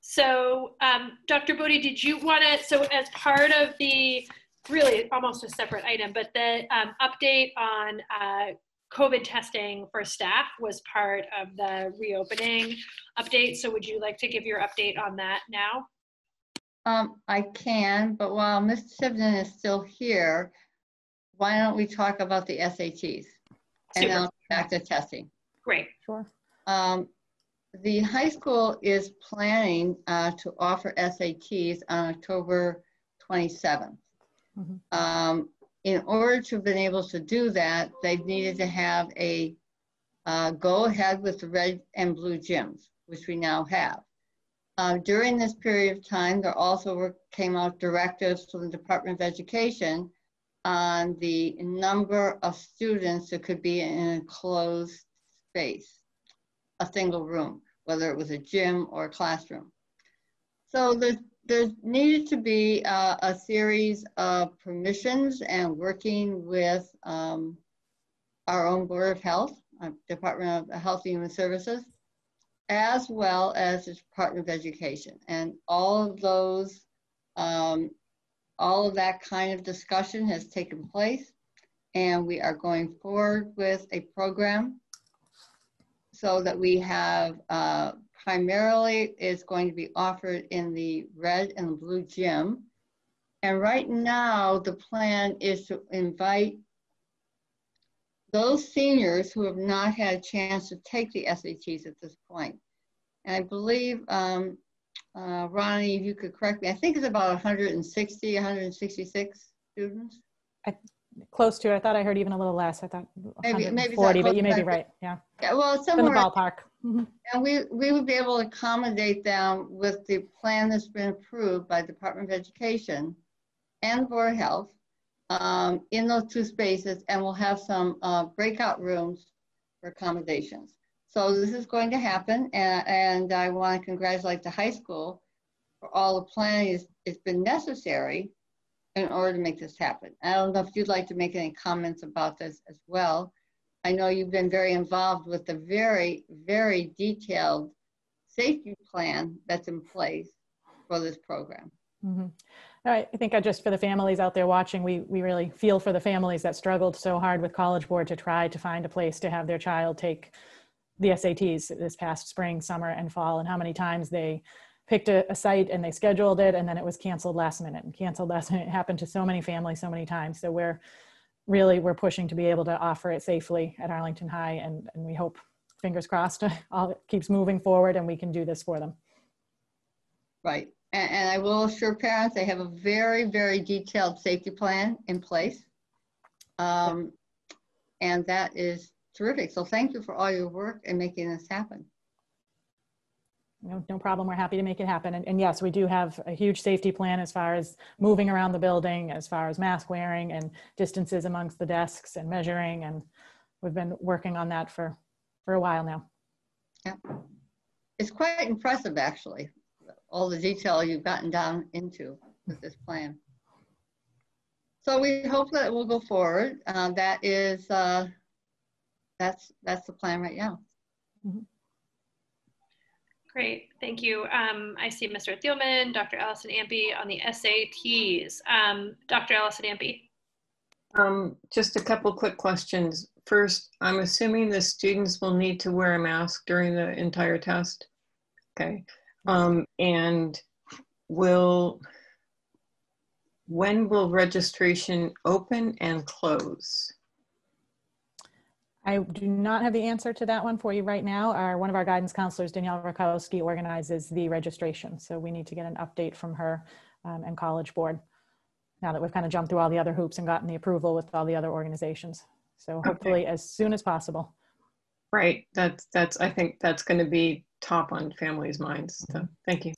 Speaker 1: so, um, Dr. Bodie, did you want to, so as part of the, really almost a separate item, but the um, update on uh, COVID testing for staff was part of the reopening update. So would you like to give your update on that now?
Speaker 5: Um, I can, but while Ms. Tivnan is still here, why don't we talk about the SATs? And
Speaker 1: Super.
Speaker 5: then I'll back to testing.
Speaker 1: Great.
Speaker 16: Sure.
Speaker 5: Um, the high school is planning uh, to offer SATs on October 27th.
Speaker 16: Mhm.
Speaker 5: Um, in order to have been able to do that, they needed to have a uh, go ahead with the red and blue gyms, which we now have. Uh, during this period of time, there also were, came out directives from the Department of Education on the number of students that could be in a closed space, a single room, whether it was a gym or a classroom. So there's, there needed to be uh, a series of permissions and working with um, our own Board of Health, uh, Department of Health and Human Services, as well as the Department of Education. And all of those, um, all of that kind of discussion has taken place. And we are going forward with a program so that we have uh, primarily is going to be offered in the red and blue gym. And right now, the plan is to invite those seniors who have not had a chance to take the SATs at this point. And I believe, um, uh, Ronnie, if you could correct me, I think it's about 160, 166 students.
Speaker 16: I, close to, I thought I heard even a little less. I thought
Speaker 5: Maybe- maybe it's
Speaker 16: 140,
Speaker 5: not
Speaker 16: but you may be right, yeah.
Speaker 5: Yeah, well,
Speaker 16: It's in the
Speaker 5: somewhere.
Speaker 16: ballpark. Mhm.
Speaker 5: And we, we would be able to accommodate them with the plan that's been approved by Department of Education and Board of Health um, in those two spaces, and we'll have some uh, breakout rooms for accommodations. So this is going to happen, and, and I want to congratulate the high school for all the planning that's it's been necessary in order to make this happen. I don't know if you'd like to make any comments about this as well. I know you've been very involved with the very, very detailed safety plan that's in place for this program.
Speaker 16: Mhm. All right, I think I just for the families out there watching, we we really feel for the families that struggled so hard with College Board to try to find a place to have their child take the SATs this past spring, summer, and fall, and how many times they picked a, a site and they scheduled it, and then it was canceled last minute and canceled last minute. It happened to so many families so many times. So we're really we're pushing to be able to offer it safely at Arlington High, and and we hope, fingers crossed, all it keeps moving forward, and we can do this for them.
Speaker 5: Right. And, and I will assure parents they have a very, very detailed safety plan in place. Um, and that is terrific. So thank you for all your work in making this happen.
Speaker 16: No, no problem. We're happy to make it happen. And, and yes, we do have a huge safety plan as far as moving around the building, as far as mask wearing and distances amongst the desks and measuring. And we've been working on that for, for a while now.
Speaker 5: Yeah. It's quite impressive, actually, all the detail you've gotten down into with this plan. So we hope that it will go forward. Uh, that is, uh, that's, that's the plan right now.
Speaker 1: Great, thank you. Um, I see Mr. Thielman, Dr. Allison Ampe on the SATs. Um, Dr. Allison Ampe.
Speaker 4: Um, just a couple quick questions. First, I'm assuming the students will need to wear a mask during the entire test. Okay. Um, and will, when will registration open and close?
Speaker 16: I do not have the answer to that one for you right now. Our, one of our guidance counselors, Danielle Rakowski, organizes the registration. So we need to get an update from her um, and College Board now that we've kind of jumped through all the other hoops and gotten the approval with all the other organizations. So hopefully as soon as possible.
Speaker 4: Right, that's, that's, I think that's gonna be top on families' minds, so, thank you.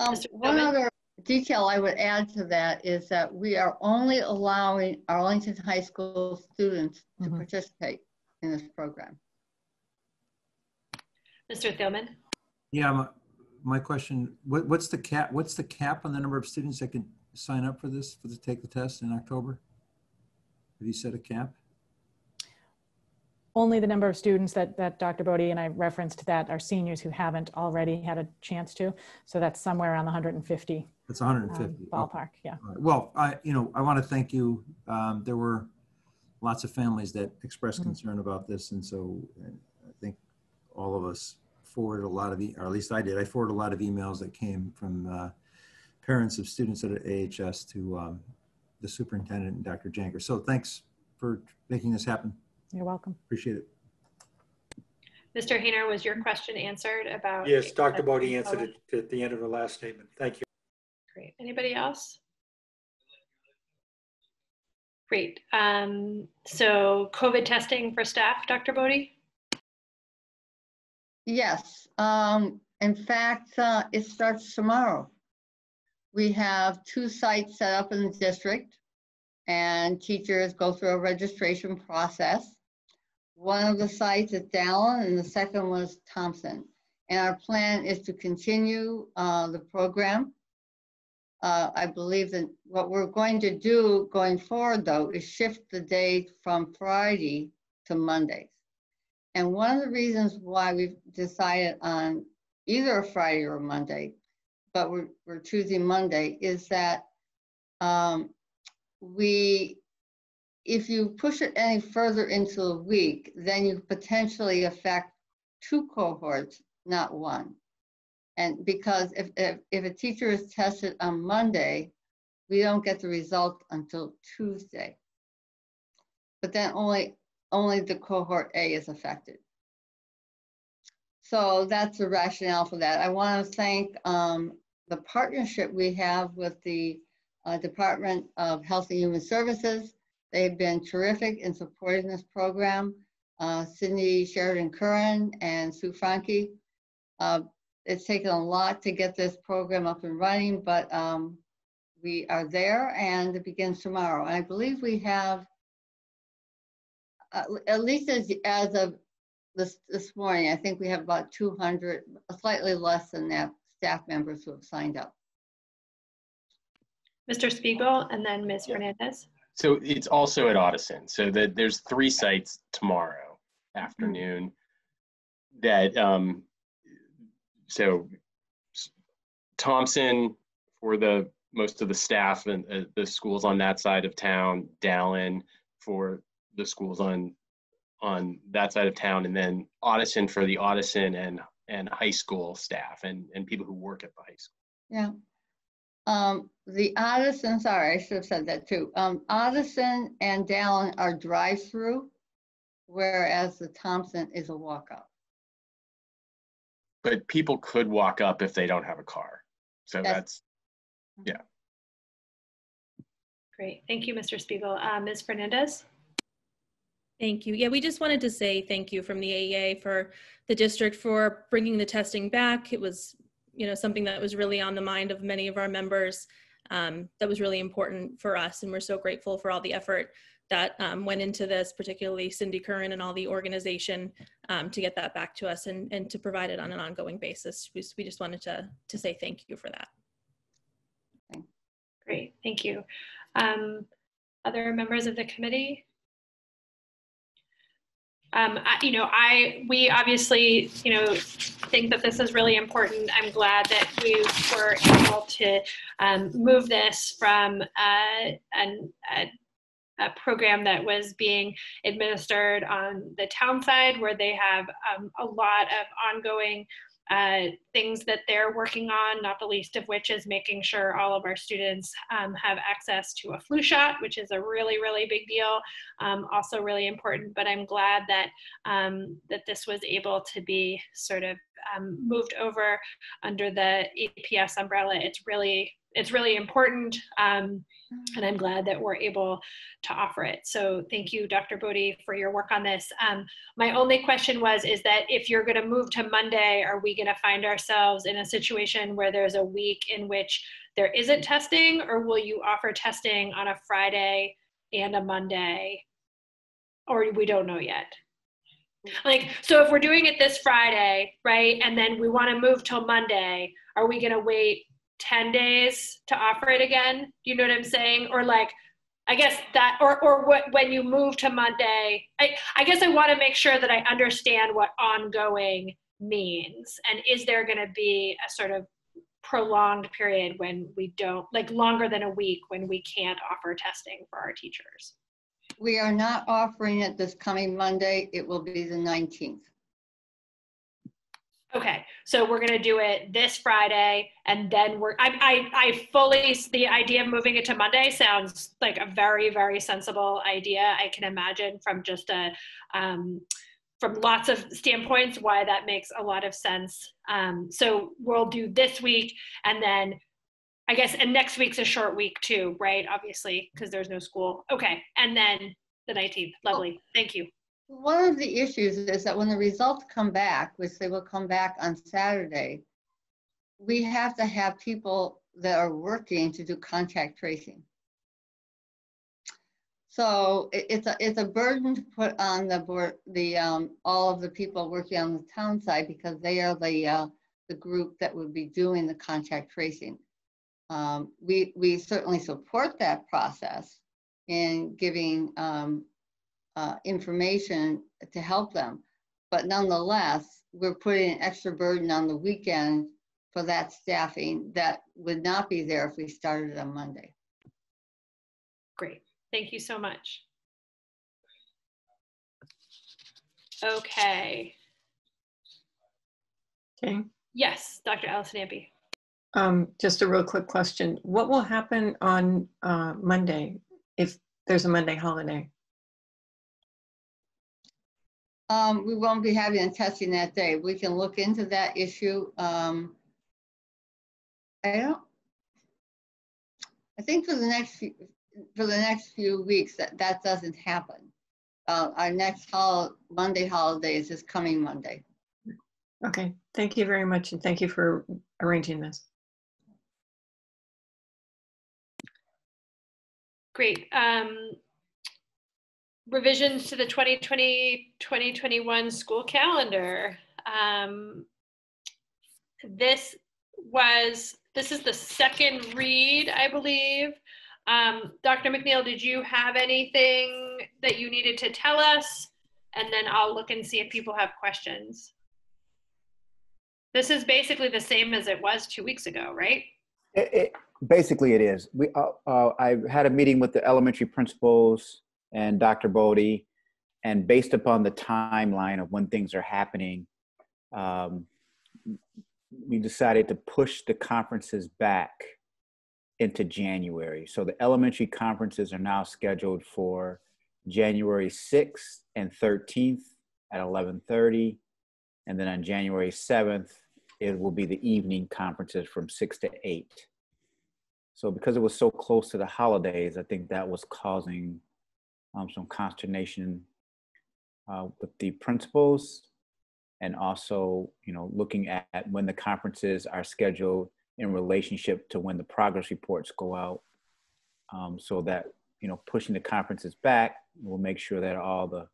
Speaker 5: Um, one other detail I would add to that is that we are only allowing Arlington High School students to mm-hmm. participate in this program.
Speaker 1: Mr. Thielman.
Speaker 6: Yeah, my, my question, what, what's the cap, what's the cap on the number of students that can sign up for this, for the, take the test in October? Have you set a cap?
Speaker 16: Only the number of students that, that Dr. Bodie and I referenced that are seniors who haven't already had a chance to. So that's somewhere around the 150
Speaker 6: It's 150.
Speaker 16: um, ballpark, yeah.
Speaker 6: All right. Well, I, you know, I want to thank you. Um, there were lots of families that expressed
Speaker 16: Mm-hmm.
Speaker 6: concern about this, and so uh, I think all of us forwarded a lot of, e- or at least I did. I forwarded a lot of emails that came from uh, parents of students at AHS to um, the superintendent and Dr. Janger. So thanks for making this happen.
Speaker 16: You're welcome.
Speaker 6: Appreciate it.
Speaker 1: Mr. Hayner, was your question answered about?
Speaker 8: Yes, Dr. Bodie answered it at the end of her last statement. Thank you.
Speaker 1: Great. Anybody else? Great. Um, so COVID testing for staff, Dr. Bodie?
Speaker 5: Yes, um, in fact, uh, it starts tomorrow. We have two sites set up in the district and teachers go through a registration process. One of the sites is Dallin and the second was Thompson. And our plan is to continue uh, the program. Uh, I believe that what we're going to do going forward though is shift the date from Friday to Mondays. And one of the reasons why we've decided on either a Friday or a Monday, but we're, we're choosing Monday, is that um, we, if you push it any further into the week, then you potentially affect two cohorts, not one. And because if, if, if a teacher is tested on Monday, we don't get the result until Tuesday. But then only, only the cohort A is affected. So that's the rationale for that. I want to thank um, the partnership we have with the uh, Department of Health and Human Services. They've been terrific in supporting this program. Uh, Cindy Sheridan Curran and Sue Franke. Uh, it's taken a lot to get this program up and running, but um, we are there and it begins tomorrow. And I believe we have, uh, at least as, as of this, this morning, I think we have about 200, slightly less than that, staff members who have signed up.
Speaker 1: Mr. Spiegel and then Ms. Fernandez.
Speaker 17: So it's also at Ottoson. So that there's three sites tomorrow afternoon that um so Thompson for the most of the staff and uh, the schools on that side of town, Dallin for the schools on on that side of town, and then Ottoson for the Ottoson and and high school staff and and people who work at the high school.
Speaker 5: Yeah. Um, the Ottoson, sorry, I should have said that too. Um, Ottoson and Dallin are drive-through, whereas the Thompson is a walk-up.
Speaker 17: But people could walk up if they don't have a car. So
Speaker 5: Yes.
Speaker 17: that's yeah.
Speaker 1: Great. Thank you, Mr. Spiegel. Uh, Ms. Fernandez?
Speaker 18: Thank you. Yeah, we just wanted to say thank you from the AEA for the district for bringing the testing back. It was, you know, something that was really on the mind of many of our members. Um, that was really important for us, and we're so grateful for all the effort that um, went into this, particularly Cindy Curran and all the organization um, to get that back to us and, and to provide it on an ongoing basis. We, we just wanted to, to say thank you for that.
Speaker 1: Great, thank you. Um, other members of the committee? Um, I, you know, I, we obviously, you know, think that this is really important. I'm glad that we were able to um, move this from uh, an, a, a program that was being administered on the town side where they have um, a lot of ongoing uh, things that they're working on, not the least of which is making sure all of our students um, have access to a flu shot, which is a really, really big deal. Um, also really important, but I'm glad that, um, that this was able to be sort of um, moved over under the APS umbrella. It's really, it's really important. Um, and I'm glad that we're able to offer it. So thank you, Dr. Bodie, for your work on this. Um, my only question was, is that if you're gonna move to Monday, are we gonna find ourselves in a situation where there's a week in which there isn't testing or will you offer testing on a Friday and a Monday? Or we don't know yet? Like, so if we're doing it this Friday, right, and then we wanna move till Monday, are we gonna wait 10 days to offer it again? You know what I'm saying? Or like, I guess that, or, or what, when you move to Monday, I, I guess I want to make sure that I understand what ongoing means. And is there going to be a sort of prolonged period when we don't, like longer than a week when we can't offer testing for our teachers?
Speaker 5: We are not offering it this coming Monday. It will be the 19th.
Speaker 1: Okay, so we're gonna do it this Friday, and then we're. I, I, I fully the idea of moving it to Monday sounds like a very, very sensible idea. I can imagine from just a, um, from lots of standpoints why that makes a lot of sense. Um, so we'll do this week, and then I guess, and next week's a short week too, right? Obviously, because there's no school. Okay, and then the 19th. Lovely. Thank you.
Speaker 5: One of the issues is that when the results come back, which they will come back on Saturday, we have to have people that are working to do contact tracing. So it, it's a it's a burden to put on the board the um, all of the people working on the town side because they are the uh, the group that would be doing the contact tracing. Um, we we certainly support that process in giving um, uh, information to help them, but nonetheless, we're putting an extra burden on the weekend for that staffing that would not be there if we started on Monday.
Speaker 1: Great. Thank you so much. Okay.
Speaker 4: Okay.
Speaker 1: Yes, Dr. Allison Ampe.
Speaker 4: Um, just a real quick question. What will happen on uh, Monday if there's a Monday holiday?
Speaker 5: Um, we won't be having a testing that day. We can look into that issue. Um, I don't, I think for the next few, for the next few weeks that that doesn't happen. Uh, our next hol Monday holidays is coming Monday.
Speaker 4: Okay, thank you very much, and thank you for arranging this.
Speaker 1: Great. Um, revisions to the 2020-2021 school calendar. Um, this was, this is the second read, I believe. Um, Dr. MacNeal, did you have anything that you needed to tell us? And then I'll look and see if people have questions. This is basically the same as it was two weeks ago, right?
Speaker 13: It, it, basically, it is. We, uh, uh, I had a meeting with the elementary principals and Dr. Bodie, and based upon the timeline of when things are happening, um, we decided to push the conferences back into January. So the elementary conferences are now scheduled for January 6th and 13th at 11:30, and then on January 7th it will be the evening conferences from 6 to 8. So because it was so close to the holidays, I think that was causing um, some consternation uh, with the principals and also, you know, looking at when the conferences are scheduled in relationship to when the progress reports go out um, so that, you know, pushing the conferences back will make sure that all the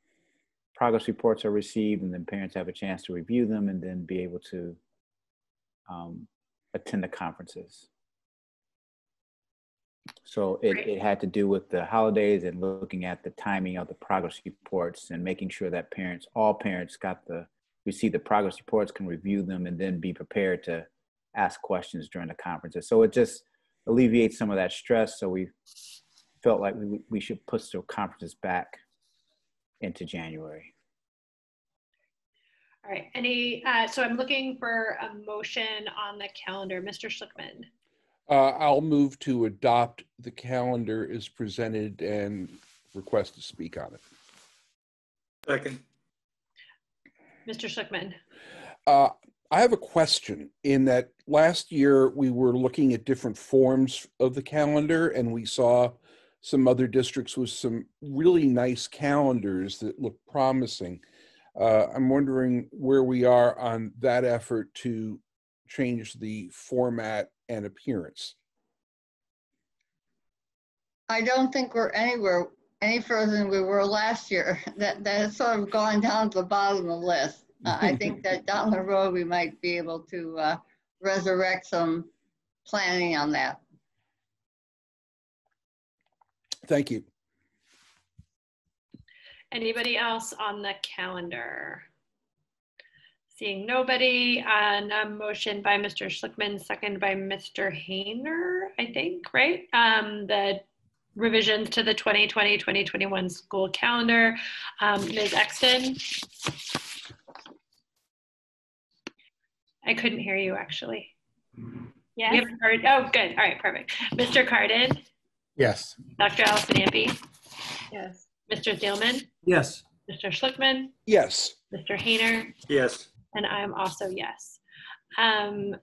Speaker 13: progress reports are received and then parents have a chance to review them and then be able to um, attend the conferences. So it, it had to do with the holidays and looking at the timing of the progress reports and making sure that parents, all parents got the, receive the progress reports, can review them and then be prepared to ask questions during the conferences. So it just alleviates some of that stress. So we felt like we, we should push the conferences back into January.
Speaker 1: All right, any, uh, so I'm looking for a motion on the calendar. Mr. Schlichtman.
Speaker 7: Uh, I'll move to adopt the calendar as presented and request to speak on it.
Speaker 8: Second.
Speaker 1: Mr. Schlichtman.
Speaker 7: Uh, I have a question in that last year we were looking at different forms of the calendar and we saw some other districts with some really nice calendars that look promising. Uh, I'm wondering where we are on that effort to change the format and appearance.
Speaker 5: I don't think we're anywhere any further than we were last year. That that has sort of gone down to the bottom of the list. Uh, I think that down the road we might be able to uh, resurrect some planning on that.
Speaker 7: Thank you.
Speaker 1: Anybody else on the calendar? Seeing nobody, on a motion by Mr. Schlichtman, second by Mr. Hayner, I think, right? Um, the revisions to the 2020-2021 school calendar. Um, Ms. Exton? I couldn't hear you actually.
Speaker 14: Yes.
Speaker 1: We haven't heard, oh, good. All right, perfect. Mr. Kardon,
Speaker 2: Yes.
Speaker 1: Dr. Allison Ampe,
Speaker 18: Yes.
Speaker 1: Mr. Thielman,
Speaker 6: Yes.
Speaker 1: Mr. Schlichtman,
Speaker 7: Yes.
Speaker 1: Mr. Hayner,
Speaker 8: Yes.
Speaker 1: And I'm also yes. Um,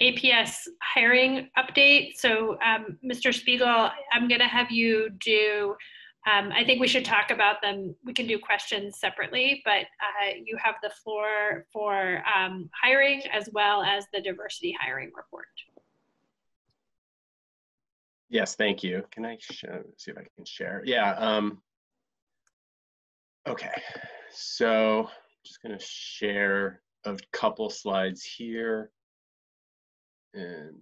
Speaker 1: APS hiring update. So, um, Mr. Spiegel, I'm going to have you do. Um, I think we should talk about them. We can do questions separately, but uh, you have the floor for um, hiring as well as the diversity hiring report.
Speaker 17: Yes, thank you. Can I see if I can share? Yeah. Um, okay, so just going to share a couple slides here. And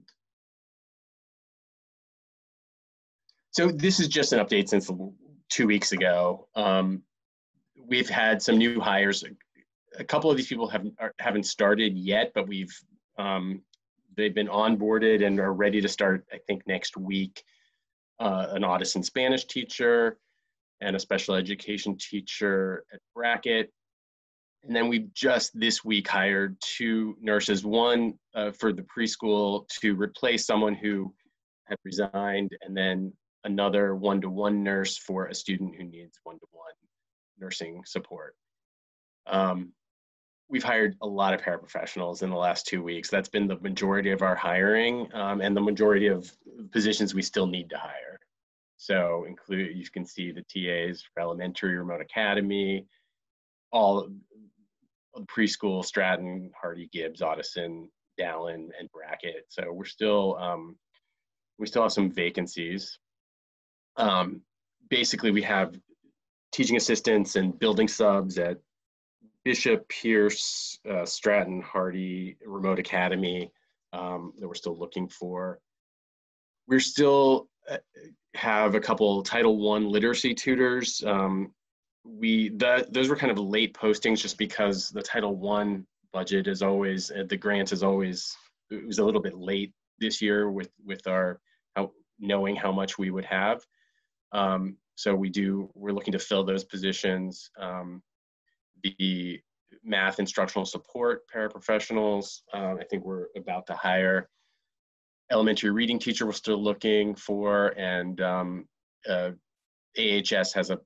Speaker 17: so this is just an update since two weeks ago. Um, we've had some new hires. A couple of these people haven't haven't started yet, but we've um, they've been onboarded and are ready to start. I think next week, uh, an Ottoson Spanish teacher and a special education teacher at Brackett. And then we've just this week hired two nurses, one uh, for the preschool to replace someone who had resigned, and then another one to one nurse for a student who needs one to one nursing support. Um, we've hired a lot of paraprofessionals in the last two weeks. That's been the majority of our hiring um, and the majority of positions we still need to hire. So include, you can see the TAs for elementary, remote academy, all preschool, Stratton, Hardy, Gibbs, Ottoson, Dallin, and Brackett. So we're still, um, we still have some vacancies. Um, basically, we have teaching assistants and building subs at Bishop, Peirce, uh, Stratton, Hardy, Remote Academy um, that we're still looking for. We're still uh, have a couple Title One literacy tutors. Um, we that those were kind of late postings just because the Title One budget is always uh, the grant is always it was a little bit late this year with with our how, knowing how much we would have. Um, so we do we're looking to fill those positions. Um, the math instructional support paraprofessionals. Um, I think we're about to hire elementary reading teacher we're still looking for and um, uh, AHS has a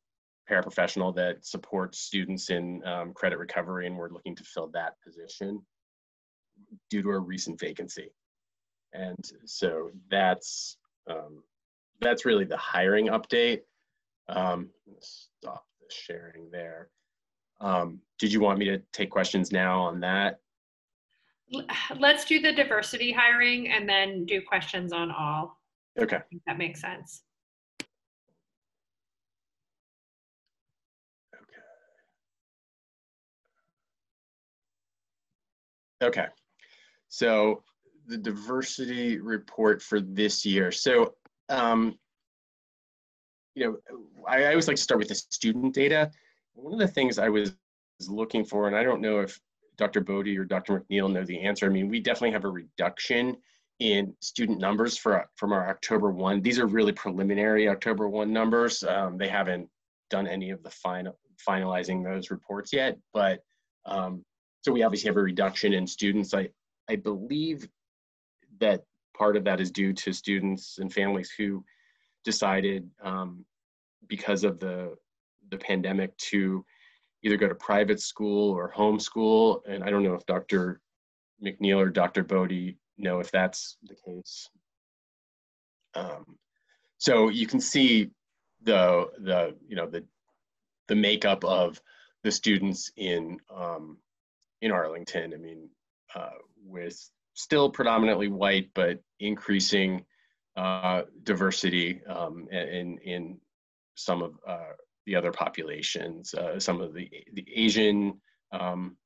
Speaker 17: paraprofessional that supports students in um, credit recovery, and we're looking to fill that position due to a recent vacancy. And so that's um, that's really the hiring update. Um, stop the sharing there. Um, did you want me to take questions now on that?
Speaker 1: Let's do the diversity hiring and then do questions on all.
Speaker 17: Okay.
Speaker 1: that makes sense.
Speaker 17: Okay. So the diversity report for this year. So, um, you know, I, I always like to start with the student data. One of the things I was looking for, and I don't know if Dr. Bodie or Dr. MacNeal know the answer. I mean, we definitely have a reduction in student numbers for from our October 1. These are really preliminary October 1 numbers. Um, they haven't done any of the final finalizing those reports yet, but um, so we obviously have a reduction in students. I, I believe that part of that is due to students and families who decided um, because of the, the pandemic to either go to private school or homeschool. And I don't know if Dr. MacNeal or Dr. Bodie know if that's the case. Um, so you can see the, the, you know, the, the makeup of the students in um, in Arlington. I mean, uh, with still predominantly white, but increasing uh, diversity um, in in some of uh, the other populations. Uh, some of the the Asian um,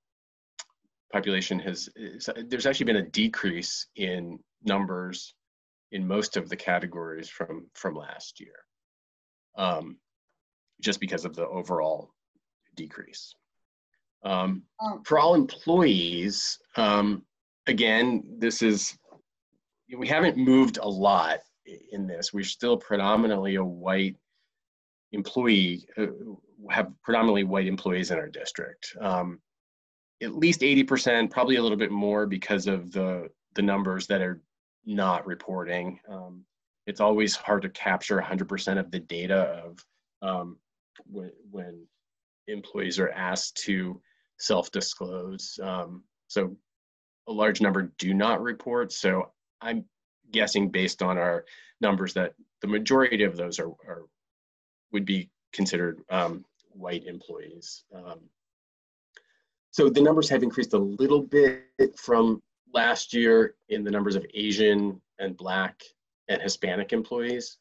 Speaker 17: population has there's actually been a decrease in numbers in most of the categories from from last year, um, just because of the overall decrease. Um, oh. for all employees, um, again, this is, we haven't moved a lot in this. We're still predominantly a white employee, uh, have predominantly white employees in our district. Um, at least 80%, probably a little bit more because of the, the numbers that are not reporting. Um, it's always hard to capture 100% of the data of um, when, when employees are asked to self-disclose. Um, so a large number do not report. So I'm guessing based on our numbers that the majority of those are, are would be considered um, white employees. Um, so the numbers have increased a little bit from last year in the numbers of Asian and Black and Hispanic employees.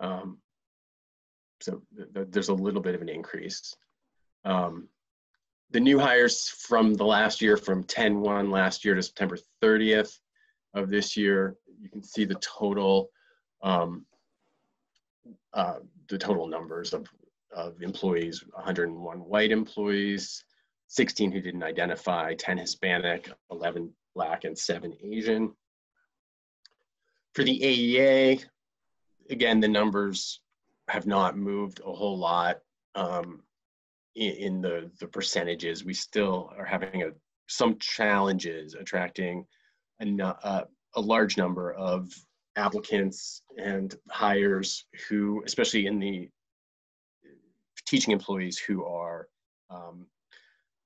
Speaker 17: Um, so th th there's a little bit of an increase. Um, the new hires from the last year, from 10-1 last year to September 30th of this year, you can see the total, um, uh, the total numbers of, of employees, 101 white employees, 16 who didn't identify, 10 Hispanic, 11 Black, and seven Asian. For the AEA, again, the numbers have not moved a whole lot um, in, the, the percentages. We still are having a, some challenges attracting a, a large number of applicants and hires who, especially in the teaching employees who are um,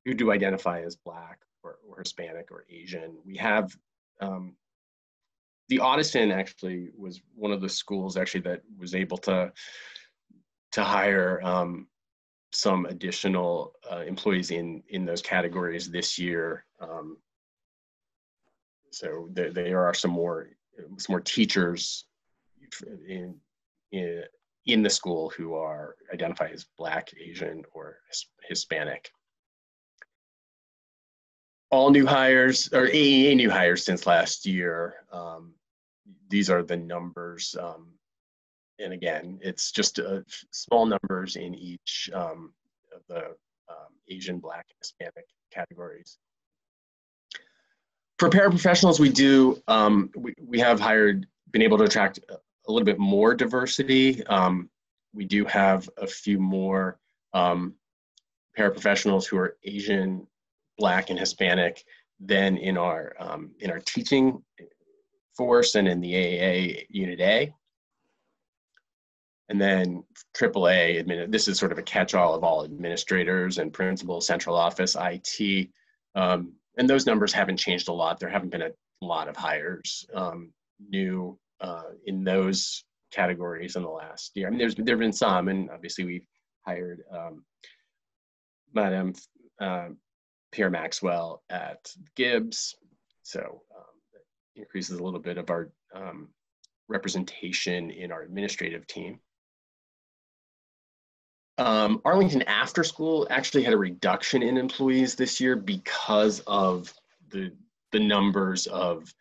Speaker 17: who do identify as Black or, or Hispanic or Asian. We have um, the Ottoson actually was one of the schools actually that was able to to hire um, some additional uh, employees in in those categories this year. Um, so there, there are some more some more teachers in in in the school who are identified as Black, Asian, or Hispanic all new hires or AEA new hires since last year. Um, these are the numbers. Um, and again, it's just uh, small numbers in each um, of the um, Asian, Black, Hispanic categories. For paraprofessionals, we do, um, we, we have hired, been able to attract a little bit more diversity. Um, we do have a few more paraprofessionals who are Asian, Black and Hispanic than in our um, in our teaching force and in the AAA Unit A. And then AAA, admin, this is sort of a catch-all of all administrators and principals, central office, IT. Um, and those numbers haven't changed a lot. There haven't been a lot of hires um, new uh, in those categories in the last year. I mean, there's there have been some, and obviously we've hired um, Madam uh, Pierre Maxwell at Gibbs. So um, increases a little bit of our um, representation in our administrative team. Um, Arlington After School actually had a reduction in employees this year because of the, the numbers of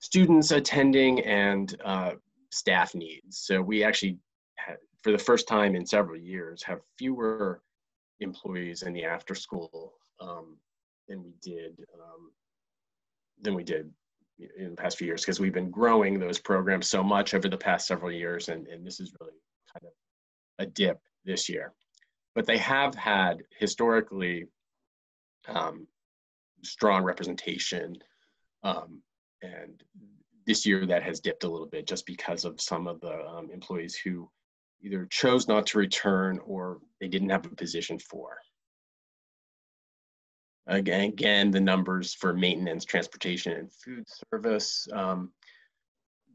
Speaker 17: students attending and uh, staff needs. So we actually, had, for the first time in several years, have fewer employees in the after school um, than we did um, than we did in the past few years because we've been growing those programs so much over the past several years, and, and this is really kind of a dip this year. But they have had historically um, strong representation, um, and this year that has dipped a little bit just because of some of the um, employees who either chose not to return or they didn't have a position for. Again, again, the numbers for maintenance, transportation, and food service, um,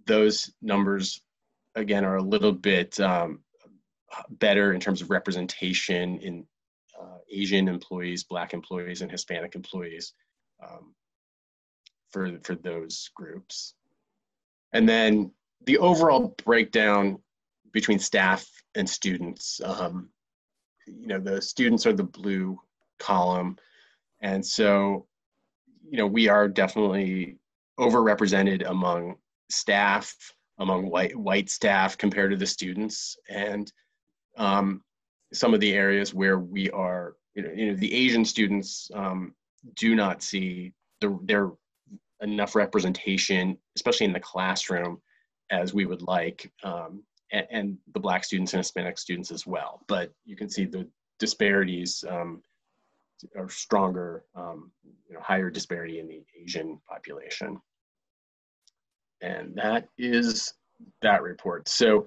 Speaker 17: those numbers, again, are a little bit um, better in terms of representation in uh, Asian employees, Black employees, and Hispanic employees um, for, for those groups. And then the overall breakdown between staff and students, um, you know, the students are the blue column, and so, you know, we are definitely overrepresented among staff, among white white staff compared to the students, and um, some of the areas where we are, you know, you know the Asian students um, do not see the, their enough representation, especially in the classroom, as we would like, um, and, and, the Black students and Hispanic students as well. But you can see the disparities um, or stronger, um, you know, higher disparity in the Asian population. And that is that report. So,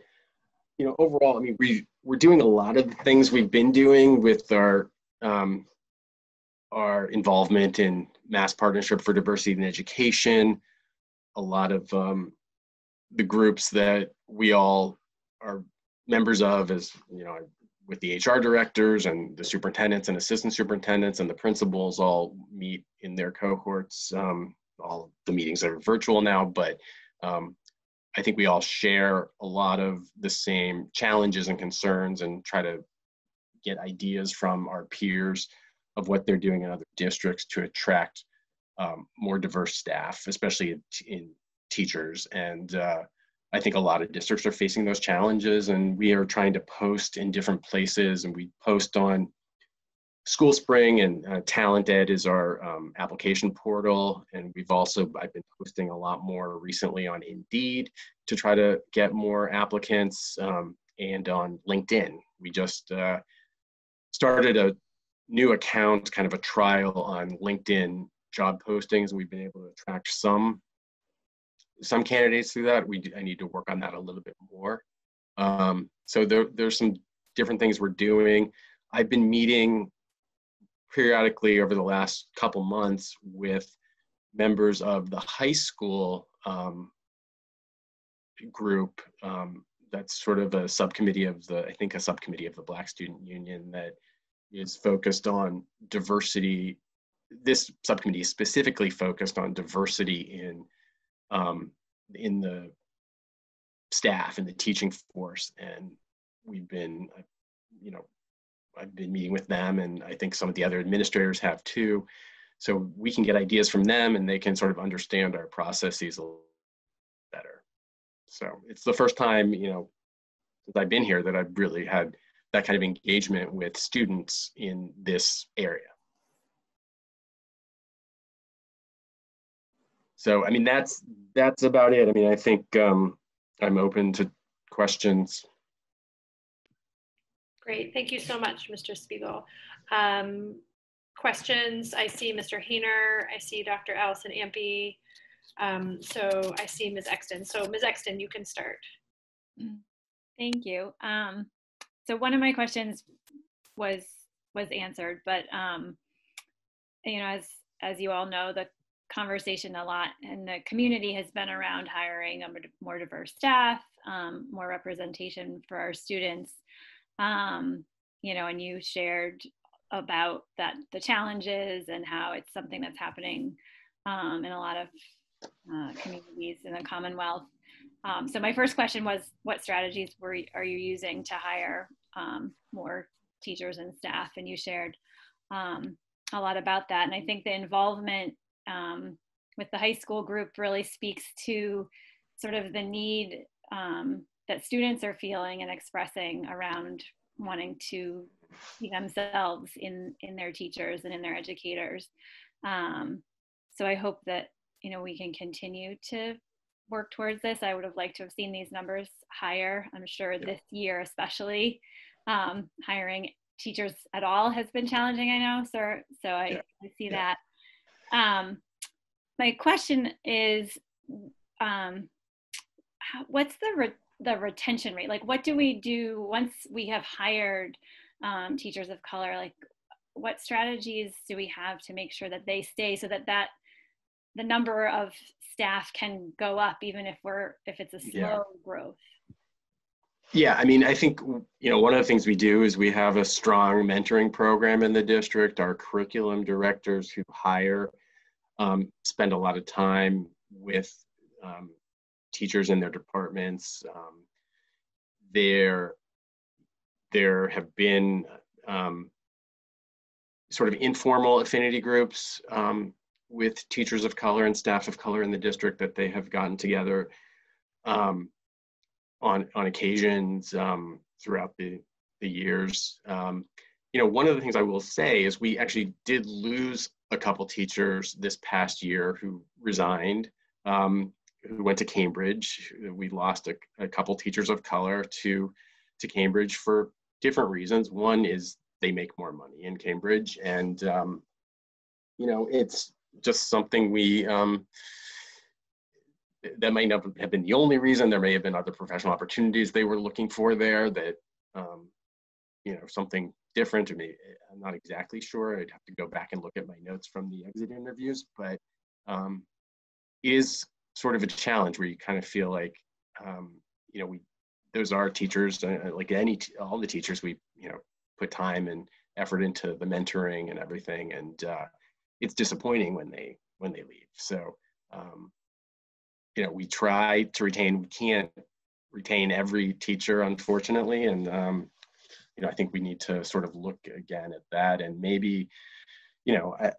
Speaker 17: you know, overall, I mean, we we're doing a lot of the things we've been doing with our um, our involvement in Mass Partnership for Diversity in Education, a lot of um, the groups that we all are members of as you know with the HR directors and the superintendents and assistant superintendents and the principals all meet in their cohorts. Um, all the meetings are virtual now, but um, I think we all share a lot of the same challenges and concerns and try to get ideas from our peers of what they're doing in other districts to attract um, more diverse staff, especially in, in teachers. And uh, I think a lot of districts are facing those challenges, and we are trying to post in different places. And we post on SchoolSpring and uh, TalentEd is our um, application portal, and we've also I've been posting a lot more recently on Indeed to try to get more applicants, um, and on LinkedIn. We just uh, started a new account, kind of a trial on LinkedIn job postings, and we've been able to attract some some candidates through that. We I need to work on that a little bit more. Um, so there there's some different things we're doing. I've been meeting periodically over the last couple months with members of the high school um, group. Um, that's sort of a subcommittee of the I think a subcommittee of the Black Student Union that is focused on diversity. This subcommittee is specifically focused on diversity in um, in the staff and the teaching force. And we've been, uh, you know, I've been meeting with them, and I think some of the other administrators have too. So we can get ideas from them, and they can sort of understand our processes a little better. So it's the first time, you know, since I've been here that I've really had that kind of engagement with students in this area. so i mean that's that's about it i mean i think um, i'm open to questions
Speaker 1: Great, thank you so much, Mr. Spiegel. Um, questions? I see Mr. Hayner, I see Dr. Allison Ampe. Um, so I see Ms. Exton. So Ms. Exton, you can start.
Speaker 19: Thank you. Um, so one of my questions was was answered, but um, you know, as as you all know, the conversation a lot in the community has been around hiring a more diverse staff, um, more representation for our students. Um, you know, and you shared about that the challenges and how it's something that's happening um, in a lot of uh, communities in the Commonwealth. Um, so my first question was, what strategies were are you using to hire um, more teachers and staff? And you shared um, a lot about that. And I think the involvement um, with the high school group really speaks to sort of the need um, that students are feeling and expressing around wanting to see themselves in in their teachers and in their educators. Um, so I hope that you know we can continue to work towards this. I would have liked to have seen these numbers higher. I'm sure this year, especially, um, hiring teachers at all has been challenging. I know, so so I, yeah. I see yeah. that. Um, my question is, um, what's the re the retention rate? Like, what do we do once we have hired um, teachers of color? Like, what strategies do we have to make sure that they stay so that that the number of staff can go up even if we're if it's a slow yeah. growth?
Speaker 17: Yeah, I mean, I think, you know, one of the things we do is we have a strong mentoring program in the district. Our curriculum directors who hire um, spend a lot of time with um, teachers in their departments. Um, there, there have been um, sort of informal affinity groups um, with teachers of color and staff of color in the district that they have gotten together um, on on occasions um, throughout the the years. Um, you know, one of the things I will say is we actually did lose a couple teachers this past year who resigned, um, who went to Cambridge. We lost a, a couple teachers of color to to Cambridge for different reasons. One is they make more money in Cambridge, and um, you know, it's just something we um, that might not have been the only reason. There may have been other professional opportunities they were looking for there that, um, you know, something different. I mean, I'm not exactly sure. I'd have to go back and look at my notes from the exit interviews, but um, is sort of a challenge where you kind of feel like, um, you know, we those are teachers uh, like any all the teachers we you know put time and effort into the mentoring and everything, and uh, it's disappointing when they when they leave. So, um, you know, we try to retain. We can't retain every teacher, unfortunately, and um, you know, I think we need to sort of look again at that and maybe, you know, I,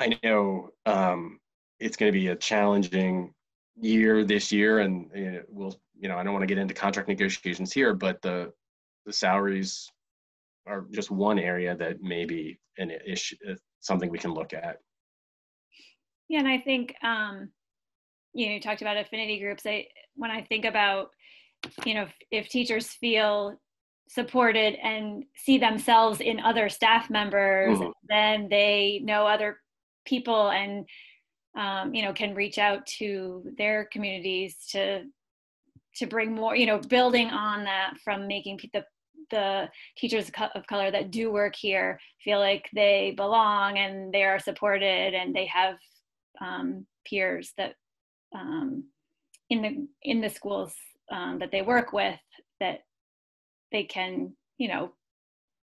Speaker 17: I know um, it's going to be a challenging year this year, and know, we'll, you know, I don't want to get into contract negotiations here, but the the salaries are just one area that may be an issue, uh, something we can look at.
Speaker 19: Yeah, and I think um, you know, you talked about affinity groups. I when I think about, you know, if, if teachers feel supported and see themselves in other staff members, mm-hmm. then they know other people and um, you know can reach out to their communities to to bring more you know building on that from making the the teachers of color that do work here feel like they belong and they are supported and they have um, peers that um, in the in the schools um, that they work with that they can you know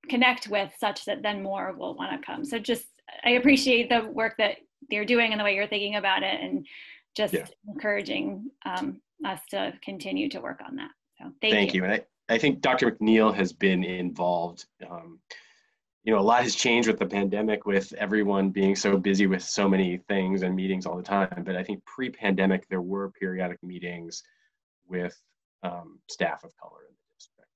Speaker 19: connect with such that then more will want to come. So just i appreciate the work that you're doing and the way you're thinking about it and just yeah. encouraging um, us to continue to work on that so thank,
Speaker 17: thank you. you. and I, I think dr MacNeal has been involved um, you know a lot has changed with the pandemic with everyone being so busy with so many things and meetings all the time but i think pre-pandemic there were periodic meetings with um, staff of color in the district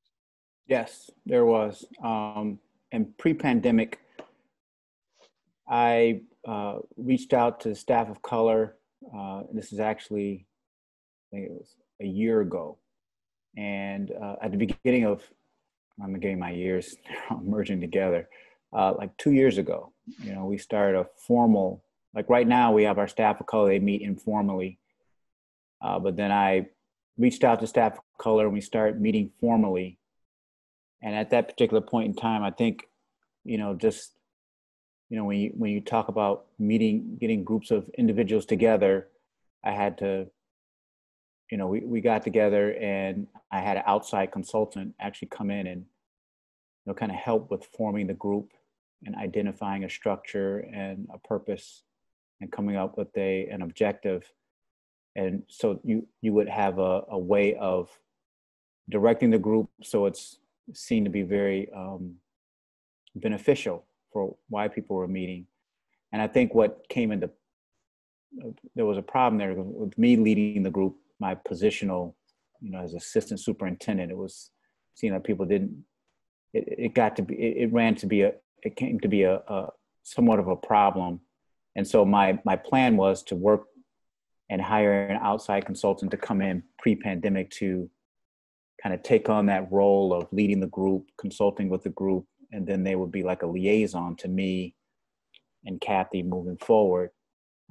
Speaker 13: yes there was um, and pre-pandemic i uh, reached out to staff of color uh, this is actually i think it was a year ago and uh, at the beginning of I'm getting my years merging together. Uh, like two years ago, you know, we started a formal, like right now we have our staff of color, they meet informally. Uh, but then I reached out to staff of color and we start meeting formally. And at that particular point in time, I think, you know, just, you know, when you, when you talk about meeting, getting groups of individuals together, I had to you know, we, we got together and I had an outside consultant actually come in and, you know, kind of help with forming the group and identifying a structure and a purpose and coming up with a, an objective. And so you, you would have a, a way of directing the group so it's seen to be very um, beneficial for why people were meeting. And I think what came into, there was a problem there with me leading the group my positional, you know, as assistant superintendent, it was seeing that people didn't. It, it got to be. It, it, ran to be a. It came to be a, a somewhat of a problem, and so my my plan was to work and hire an outside consultant to come in pre-pandemic to kind of take on that role of leading the group, consulting with the group, and then they would be like a liaison to me and Kathy moving forward.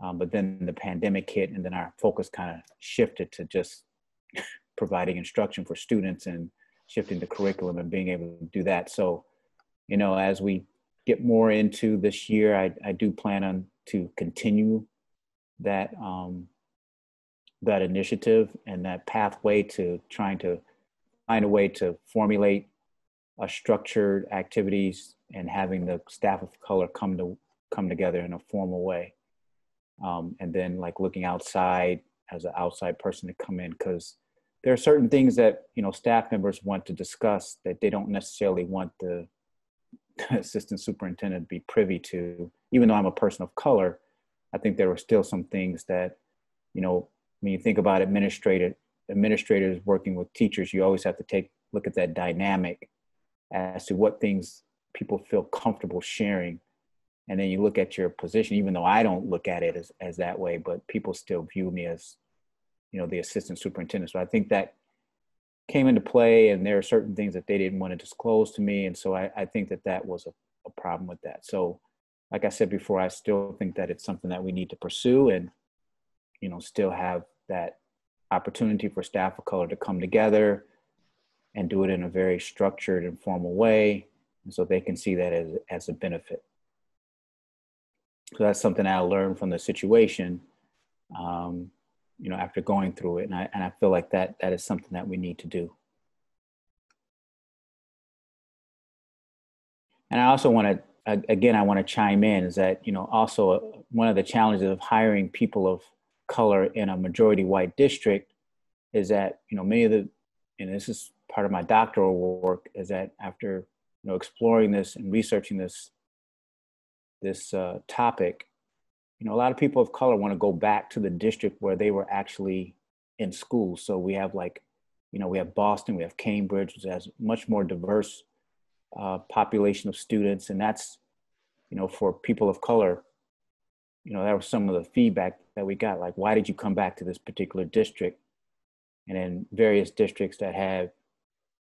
Speaker 13: Um, but then the pandemic hit, and then our focus kind of shifted to just providing instruction for students and shifting the curriculum and being able to do that. So, you know, as we get more into this year, I, I do plan on to continue that um, that initiative and that pathway to trying to find a way to formulate a structured activities and having the staff of color come to come together in a formal way. Um, and then like looking outside as an outside person to come in because there are certain things that you know staff members want to discuss that they don't necessarily want the assistant superintendent to be privy to. Even though i'm a person of color i think there are still some things that you know when you think about administrative administrators working with teachers you always have to take look at that dynamic as to what things people feel comfortable sharing. And then you look at your position even though i don't look at it as, as that way but people still view me as you know the assistant superintendent. So i think that came into play and there are certain things that they didn't want to disclose to me and so i, I think that that was a, a problem with that. So like i said before i still think that it's something that we need to pursue and you know still have that opportunity for staff of color to come together and do it in a very structured and formal way And so they can see that as, as a benefit. So that's something I learned from the situation, um, you know, after going through it. And I, and I feel like that, that is something that we need to do. And I also want to, again, I want to chime in is that, you know, also uh, one of the challenges of hiring people of color in a majority white district is that, you know, many of the, and this is part of my doctoral work, is that after, you know, exploring this and researching this, this uh, topic, you know, a lot of people of color want to go back to the district where they were actually in school. So we have like, you know, we have Boston, we have Cambridge, which has much more diverse uh, population of students, and that's, you know, for people of color, you know, that was some of the feedback that we got. Like, why did you come back to this particular district? And in various districts that have,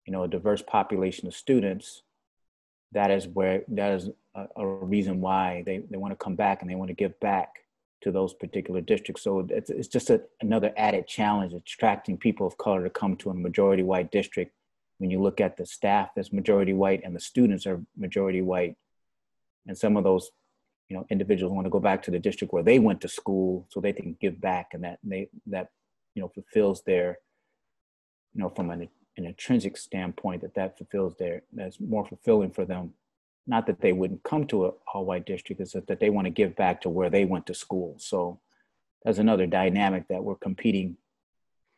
Speaker 13: you know, a diverse population of students, that is where that is a, a reason why they, they want to come back and they want to give back to those particular districts. So it's, it's just a, another added challenge attracting people of color to come to a majority white district. When you look at the staff that's majority white and the students are majority white, and some of those you know individuals want to go back to the district where they went to school so they can give back and that they that you know fulfills their you know from an, an intrinsic standpoint that that fulfills their that's more fulfilling for them not that they wouldn't come to a all white district is that, that they want to give back to where they went to school so that's another dynamic that we're competing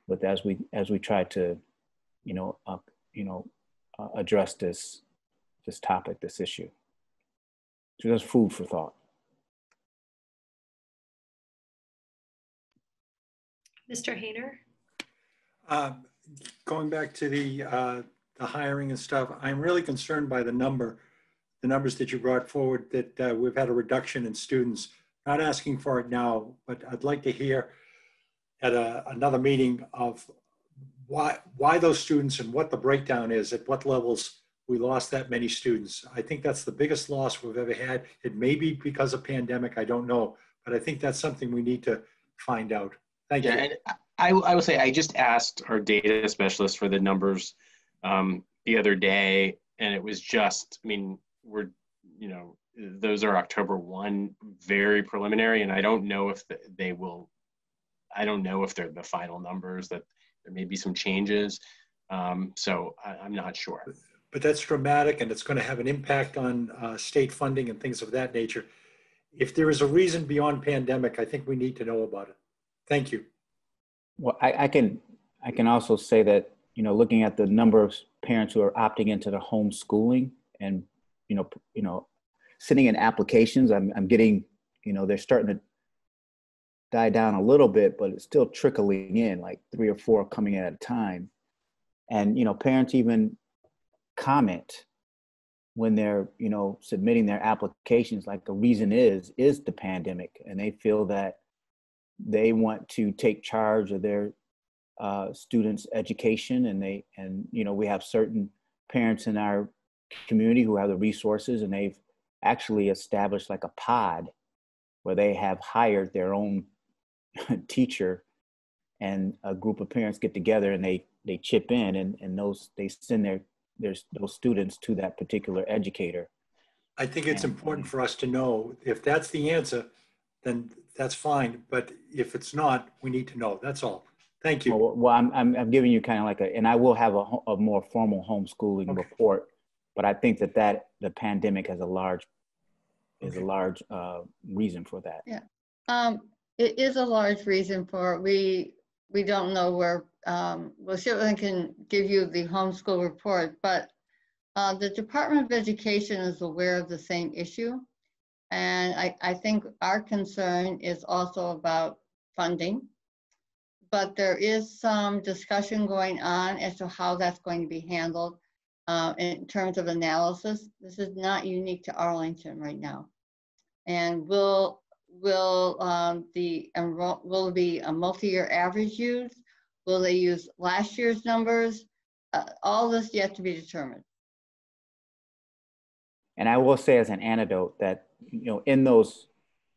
Speaker 13: with as we as we try to you know uh, you know uh, address this this topic this issue so that's food for thought.
Speaker 1: Mr. Hayner?
Speaker 8: Uh, Going back to the, uh, the hiring and stuff, I'm really concerned by the number, the numbers that you brought forward, that uh, we've had a reduction in students. Not asking for it now, but I'd like to hear at a, another meeting of why, why those students and what the breakdown is, at what levels we lost that many students. I think that's the biggest loss we've ever had. It may be because of pandemic, I don't know, but I think that's something we need to find out. Thank
Speaker 17: yeah,
Speaker 8: you.
Speaker 17: I, I will say I just asked our data specialist for the numbers um, the other day, and it was just, I mean, we're, you know, those are October 1, very preliminary, and I don't know if they will, I don't know if they're the final numbers, that there may be some changes. Um, so I, I'm not sure
Speaker 8: but that's dramatic and it's going to have an impact on uh, state funding and things of that nature. If there is a reason beyond pandemic, I think we need to know about it. Thank you.
Speaker 13: Well, I, I can I can also say that you know looking at the number of parents who are opting into the homeschooling and you know you know sitting in applications, I'm I'm getting you know they're starting to die down a little bit, but it's still trickling in like three or four coming in at a time. And you know parents even comment when they're you know submitting their applications like the reason is is the pandemic and they feel that they want to take charge of their uh, students education and they and you know we have certain parents in our community who have the resources and they've actually established like a pod where they have hired their own teacher and a group of parents get together and they they chip in and and those they send their their those students to that particular educator.
Speaker 8: I think it's important for us to know if that's the answer, then that's fine. But if it's not, we need to know. That's all. Thank you.
Speaker 13: Well, well I'm, I'm, I'm giving you kind of like a, and I will have a, a more formal homeschooling okay. report, but I think that that the pandemic has a large, is okay. a large uh, reason for that.
Speaker 5: Yeah, um, it is a large reason for we we don't know where um, well, certainly can give you the homeschool report, but uh, the Department of Education is aware of the same issue. And I, I think our concern is also about funding. But there is some discussion going on as to how that's going to be handled uh, in terms of analysis. This is not unique to Arlington right now. And will will um, the enroll will be a multi-year average used? Will they use last year's numbers? Uh, all this yet to be determined.
Speaker 13: And I will say as an anecdote that, you know, in those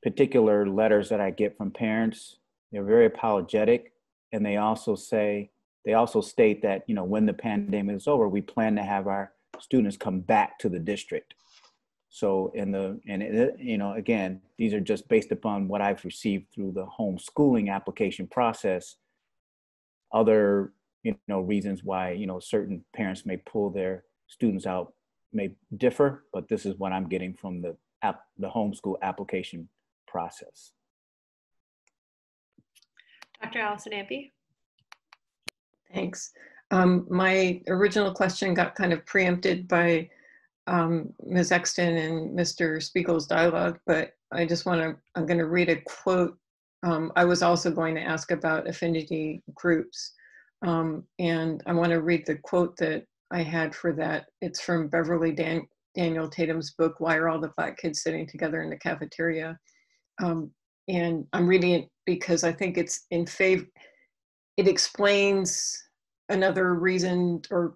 Speaker 13: particular letters that I get from parents, they're very apologetic. And they also say, they also state that, you know, when the pandemic is over, we plan to have our students come back to the district. So in the, and it, you know, again, these are just based upon what I've received through the homeschooling application process. Other, you know, reasons why, you know, certain parents may pull their students out may differ, but this is what I'm getting from the app, the homeschool application process.
Speaker 1: Dr. Allison Ampe?
Speaker 4: Thanks. Um, my original question got kind of preempted by um, Ms. Exton and Mr. Spiegel's dialogue, but I just want to, I'm going to read a quote. Um, I was also going to ask about affinity groups. Um, and I want to read the quote that I had for that. It's from Beverly Dan Daniel Tatum's book, Why Are All the Black Kids Sitting Together in the Cafeteria? Um, and I'm reading it because I think it's in favor, it explains another reason or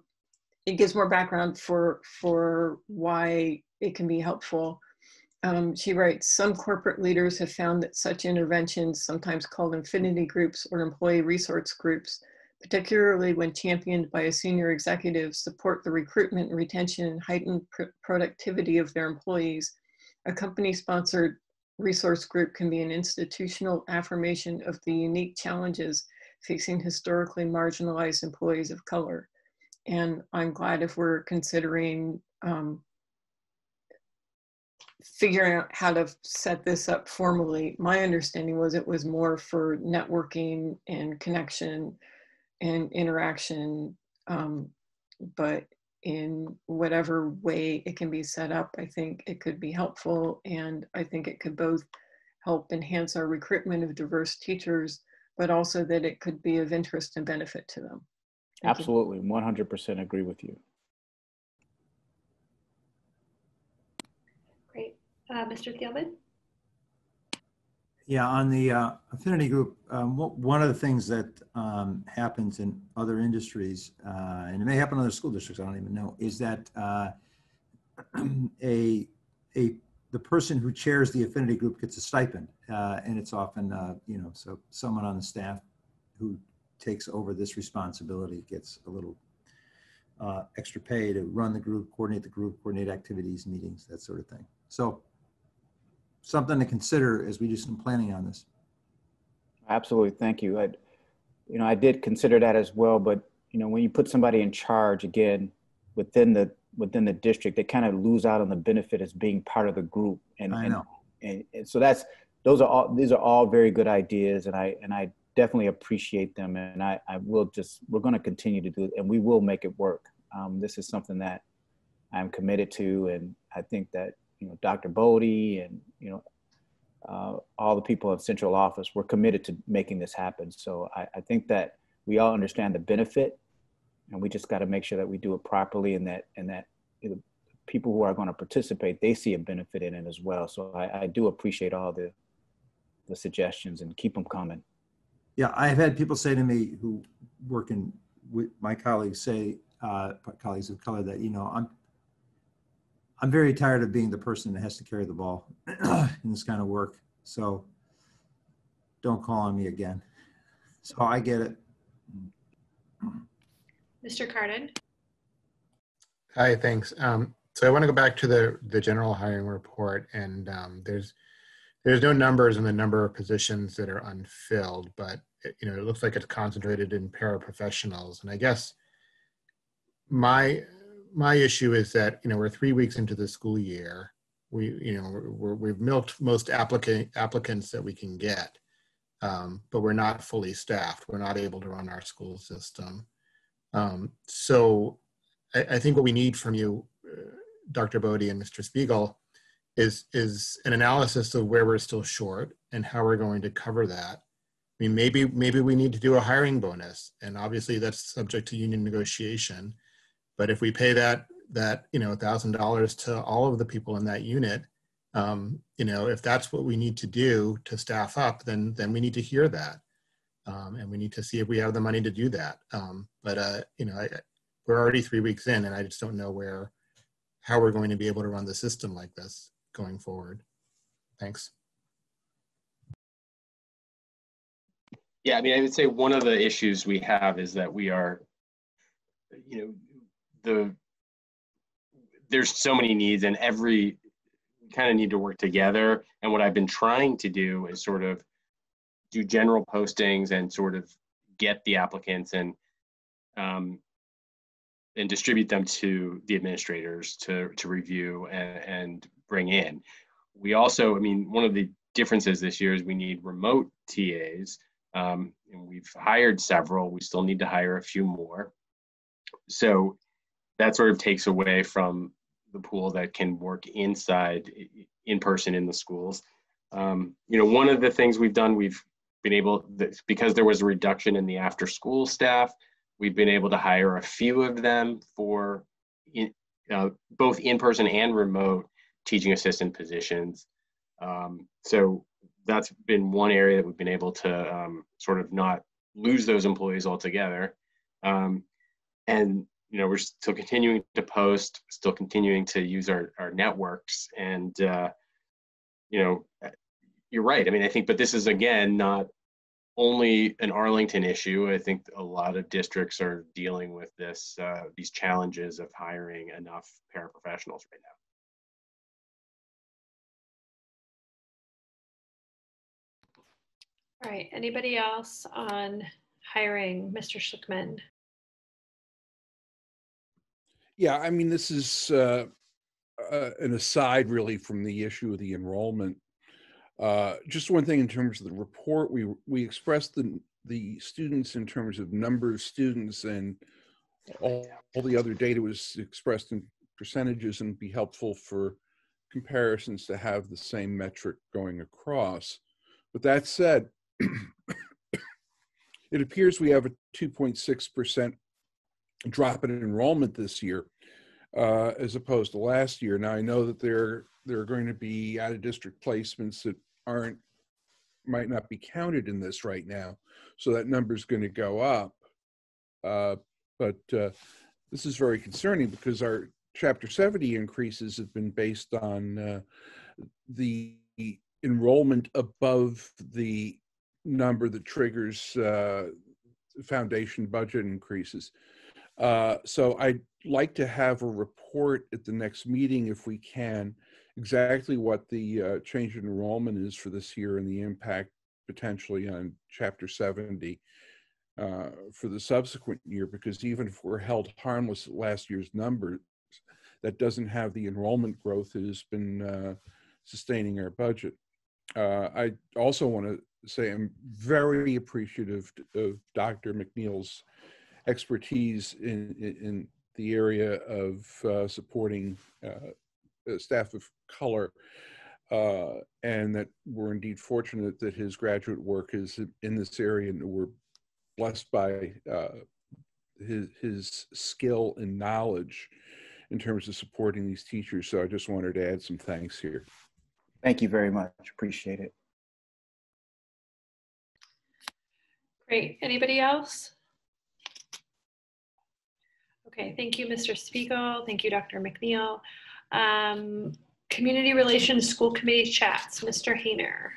Speaker 4: it gives more background for for why it can be helpful. Um, she writes, some corporate leaders have found that such interventions, sometimes called affinity groups or employee resource groups, particularly when championed by a senior executive, support the recruitment, and retention, and heightened pr productivity of their employees. A company-sponsored resource group can be an institutional affirmation of the unique challenges facing historically marginalized employees of color. And I'm glad if we're considering um, figuring out how to set this up formally. My understanding was it was more for networking and connection and interaction, um, but in whatever way it can be set up, I think it could be helpful. And I think it could both help enhance our recruitment of diverse teachers, but also that it could be of interest and benefit to them.
Speaker 13: Thank Absolutely, you. 100% agree with you.
Speaker 1: Great. Uh, Mr. Thielman?
Speaker 6: Yeah, on the uh, affinity group, um, one of the things that um, happens in other industries, uh, and it may happen in other school districts, I don't even know, is that uh, a, a the person who chairs the affinity group gets a stipend, uh, and it's often, uh, you know, so someone on the staff who takes over this responsibility gets a little uh, extra pay to run the group, coordinate the group, coordinate activities, meetings, that sort of thing. So something to consider as we do some planning on this.
Speaker 13: Absolutely, thank you. I, you know, I did consider that as well, but you know, when you put somebody in charge again within the within the district, they kind of lose out on the benefit as being part of the group. And
Speaker 6: I know.
Speaker 13: And, and, and so that's those are all these are all very good ideas, and I and I definitely appreciate them, and I I will just we're going to continue to do it, and we will make it work. Um, this is something that I'm committed to, and I think that you know, Dr. Bodie and, you know, uh, all the people in central office, we're committed to making this happen. So I, I think that we all understand the benefit and we just got to make sure that we do it properly and that, and that you know, people who are going to participate, they see a benefit in it as well. So I, I do appreciate all the, the suggestions and keep them coming.
Speaker 6: Yeah, I've had people say to me who work in with my colleagues say, uh, colleagues of color that, you know, I'm, I'm very tired of being the person that has to carry the ball in this kind of work. So don't call on me again. So I get it.
Speaker 1: Mr. Kardon.
Speaker 2: Hi, thanks. Um, so I want to go back to the the general hiring report, and um, there's there's no numbers in the number of positions that are unfilled, but it, you know it looks like it's concentrated in paraprofessionals, and I guess my my issue is that you know we're three weeks into the school year. We you know we have milked most applicant applicants that we can get, um, but we're not fully staffed. We're not able to run our school system. Um, so I, I, think what we need from you, uh, Dr. Bodie and Mr. Spiegel, is is an analysis of where we're still short and how we're going to cover that. I mean, maybe maybe we need to do a hiring bonus, and obviously that's subject to union negotiation but if we pay that that you know thousand dollars to all of the people in that unit, um, you know, if that's what we need to do to staff up, then then we need to hear that, um, and we need to see if we have the money to do that. Um, but uh, you know, I, we're already three weeks in, and I just don't know where how we're going to be able to run the system like this going forward. Thanks.
Speaker 17: Yeah, I mean, I would say one of the issues we have is that we are, you know, the there's so many needs and every kind of need to work together. And what I've been trying to do is sort of do general postings and sort of get the applicants and um, and distribute them to the administrators to to review and, and bring in. We also, I mean, one of the differences this year is we need remote TAs. Um, and we've hired several. We still need to hire a few more. So that sort of takes away from the pool that can work inside in person in the schools. Um, you know, one of the things we've done, we've been able, because there was a reduction in the after school staff, we've been able to hire a few of them for in, uh, both in person and remote teaching assistant positions. Um, so that's been one area that we've been able to um, sort of not lose those employees altogether. Um, and you know we're still continuing to post, still continuing to use our our networks, and uh, you know you're right. I mean, I think, but this is again not only an Arlington issue. I think a lot of districts are dealing with this uh, these challenges of hiring enough paraprofessionals right now.
Speaker 1: All right, anybody else on hiring, Mr. Schlichtman?
Speaker 7: Yeah, I mean, this is uh, uh, an aside really from the issue of the enrollment. Uh, just one thing in terms of the report, we we expressed the the students in terms of number of students and all, all the other data was expressed in percentages and be helpful for comparisons to have the same metric going across. But that said, it appears we have a 2.6% drop in enrollment this year uh, as opposed to last year. Now I know that there there are going to be out of district placements that aren't might not be counted in this right now, so that number is going to go up. Uh, but uh, this is very concerning because our Chapter 70 increases have been based on uh, the enrollment above the number that triggers uh, foundation budget increases. Uh, so I'd like to have a report at the next meeting if we can, exactly what the uh, change in enrollment is for this year and the impact potentially on Chapter 70 uh, for the subsequent year, because even if we're held harmless at last year's numbers, that doesn't have the enrollment growth that has been uh, sustaining our budget. Uh, I also want to say I'm very appreciative of Dr. MacNeal's expertise in, in the area of uh, supporting uh, staff of color. Uh, and that we're indeed fortunate that his graduate work is in this area and we're blessed by uh, his, his skill and knowledge in terms of supporting these teachers. So I just wanted to add some thanks here.
Speaker 13: Thank you very much. Appreciate it.
Speaker 1: Great. Anybody else? Okay, thank you, Mr. Spiegel. Thank you, Dr. MacNeal. Um, Community Relations School Committee chats, Mr. Hayner.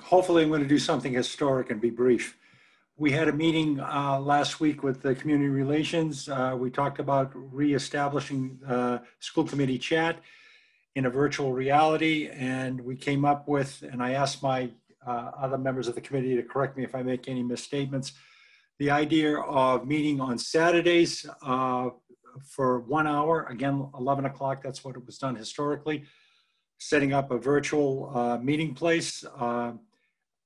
Speaker 8: Hopefully, I'm going to do something historic and be brief. We had a meeting uh, last week with the Community Relations. Uh, we talked about reestablishing uh, school committee chat in a virtual reality, and we came up with, and I asked my uh, other members of the committee to correct me if I make any misstatements. The idea of meeting on Saturdays uh, for one hour, again, 11 o'clock, that's what it was done historically, setting up a virtual uh, meeting place, uh,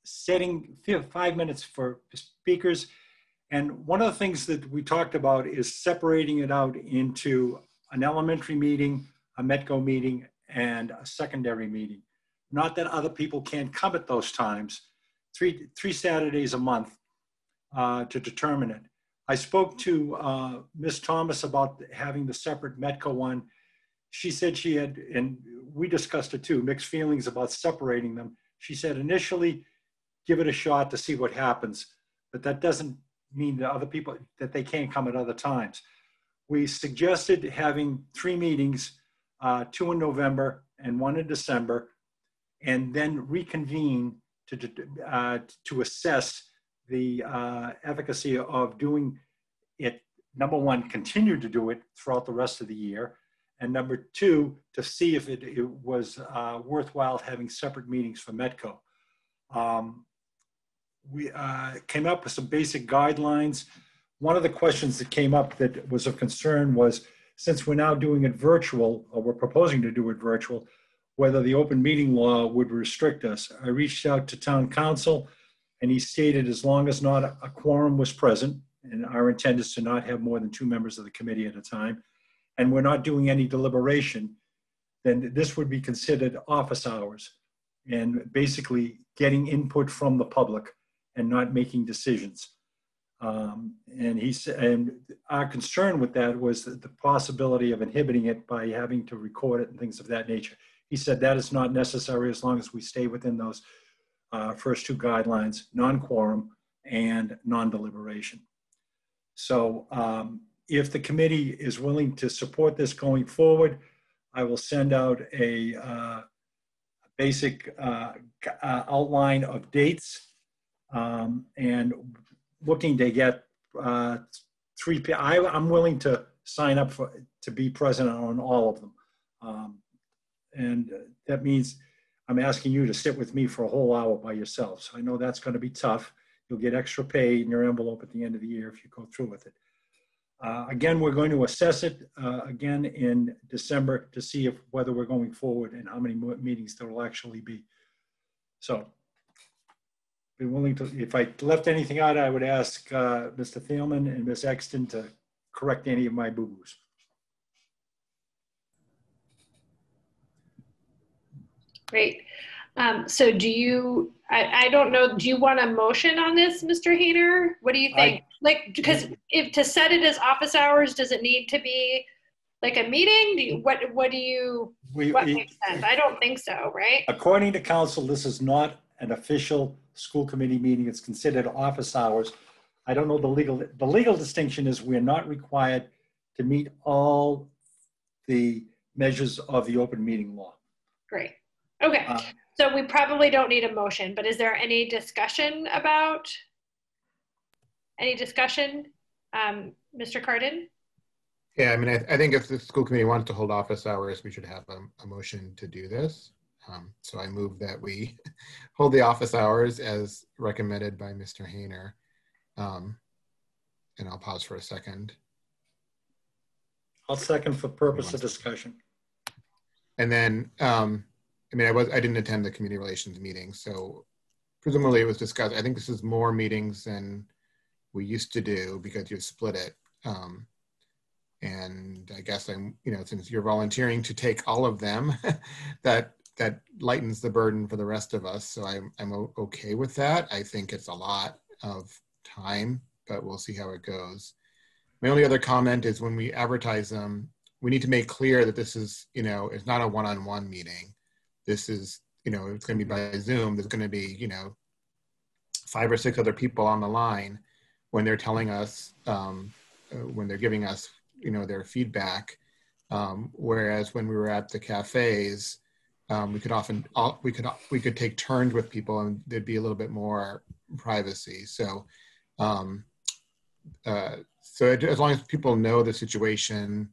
Speaker 8: setting five minutes for speakers. And one of the things that we talked about is separating it out into an elementary meeting, a METCO meeting, and a secondary meeting. Not that other people can't come at those times, three, three Saturdays a month uh, to determine it. I spoke to uh, Ms. Thomas about having the separate METCO one. She said she had, and we discussed it too, mixed feelings about separating them. She said initially, give it a shot to see what happens, but that doesn't mean that other people, that they can't come at other times. We suggested having three meetings, uh, two in November and one in December, and then reconvene to, uh, to assess the uh, efficacy of doing it. Number one, continue to do it throughout the rest of the year. And number two, to see if it, it was uh, worthwhile having separate meetings for Metco. Um, we uh, came up with some basic guidelines. One of the questions that came up that was of concern was, since we're now doing it virtual, or we're proposing to do it virtual, whether the open meeting law would restrict us. I reached out to town counsel and he stated as long as not a quorum was present, and our intent is to not have more than two members of the committee at a time, and we're not doing any deliberation, then this would be considered office hours and basically getting input from the public and not making decisions. Um, and he said, and our concern with that was the, the possibility of inhibiting it by having to record it and things of that nature. He said that is not necessary as long as we stay within those uh, first two guidelines, non-quorum and non-deliberation. So um, if the committee is willing to support this going forward, I will send out a uh, basic uh, uh, outline of dates um, and looking to get uh, three. I, I'm willing to sign up for to be present on all of them, um, and that means I'm asking you to sit with me for a whole hour by yourself. So I know that's going to be tough. You'll get extra pay in your envelope at the end of the year if you go through with it. Uh, again, we're going to assess it uh, again in December to see if whether we're going forward and how many meetings there will actually be. So, be willing to. If I left anything out, I would ask uh, Mr. Thielman and Ms. Exton to correct any of my boo-boos.
Speaker 1: Great. Um, so do you, I, I don't know, do you want a motion on this, Mr. Hayner? What do you think? like, because if to set it as office hours, does it need to be like a meeting? Do you, what, what do you,
Speaker 8: We-
Speaker 1: what
Speaker 8: we-
Speaker 1: makes sense? I don't think so, right?
Speaker 8: According to counsel, this is not an official school committee meeting. It's considered office hours. I don't know the legal, the legal distinction is we're not required to meet all the measures of the open meeting law.
Speaker 1: Great. Okay.
Speaker 8: Uh,
Speaker 1: So we probably don't need a motion, but is there any discussion about? Any discussion? Um, Mr. Kardon?
Speaker 2: Yeah, I mean, I, I think if the school committee wants to hold office hours, we should have a, a motion to do this. Um, so I move that we hold the office hours as recommended by Mr. Hayner. Um, and I'll pause for a second.
Speaker 8: I'll second for purpose of discussion.
Speaker 2: And then, um, I mean, I was, I didn't attend the community relations meeting, so presumably it was discussed. I think this is more meetings than we used to do because you've split it. Um, and I guess I'm, you know, since you're volunteering to take all of them, that that lightens the burden for the rest of us. So I'm I'm okay with that. I think it's a lot of time, but we'll see how it goes. My only other comment is when we advertise them, we need to make clear that this is, you know, it's not a one-on-one meeting. This is, you know, it's going to be by Zoom. There's going to be, you know, five or six other people on the line when they're telling us, um, uh, when they're giving us, you know, their feedback. Um, whereas when we were at the cafes, um, we could often we could we could take turns with people, and there'd be a little bit more privacy. So, um, uh, so as long as people know the situation,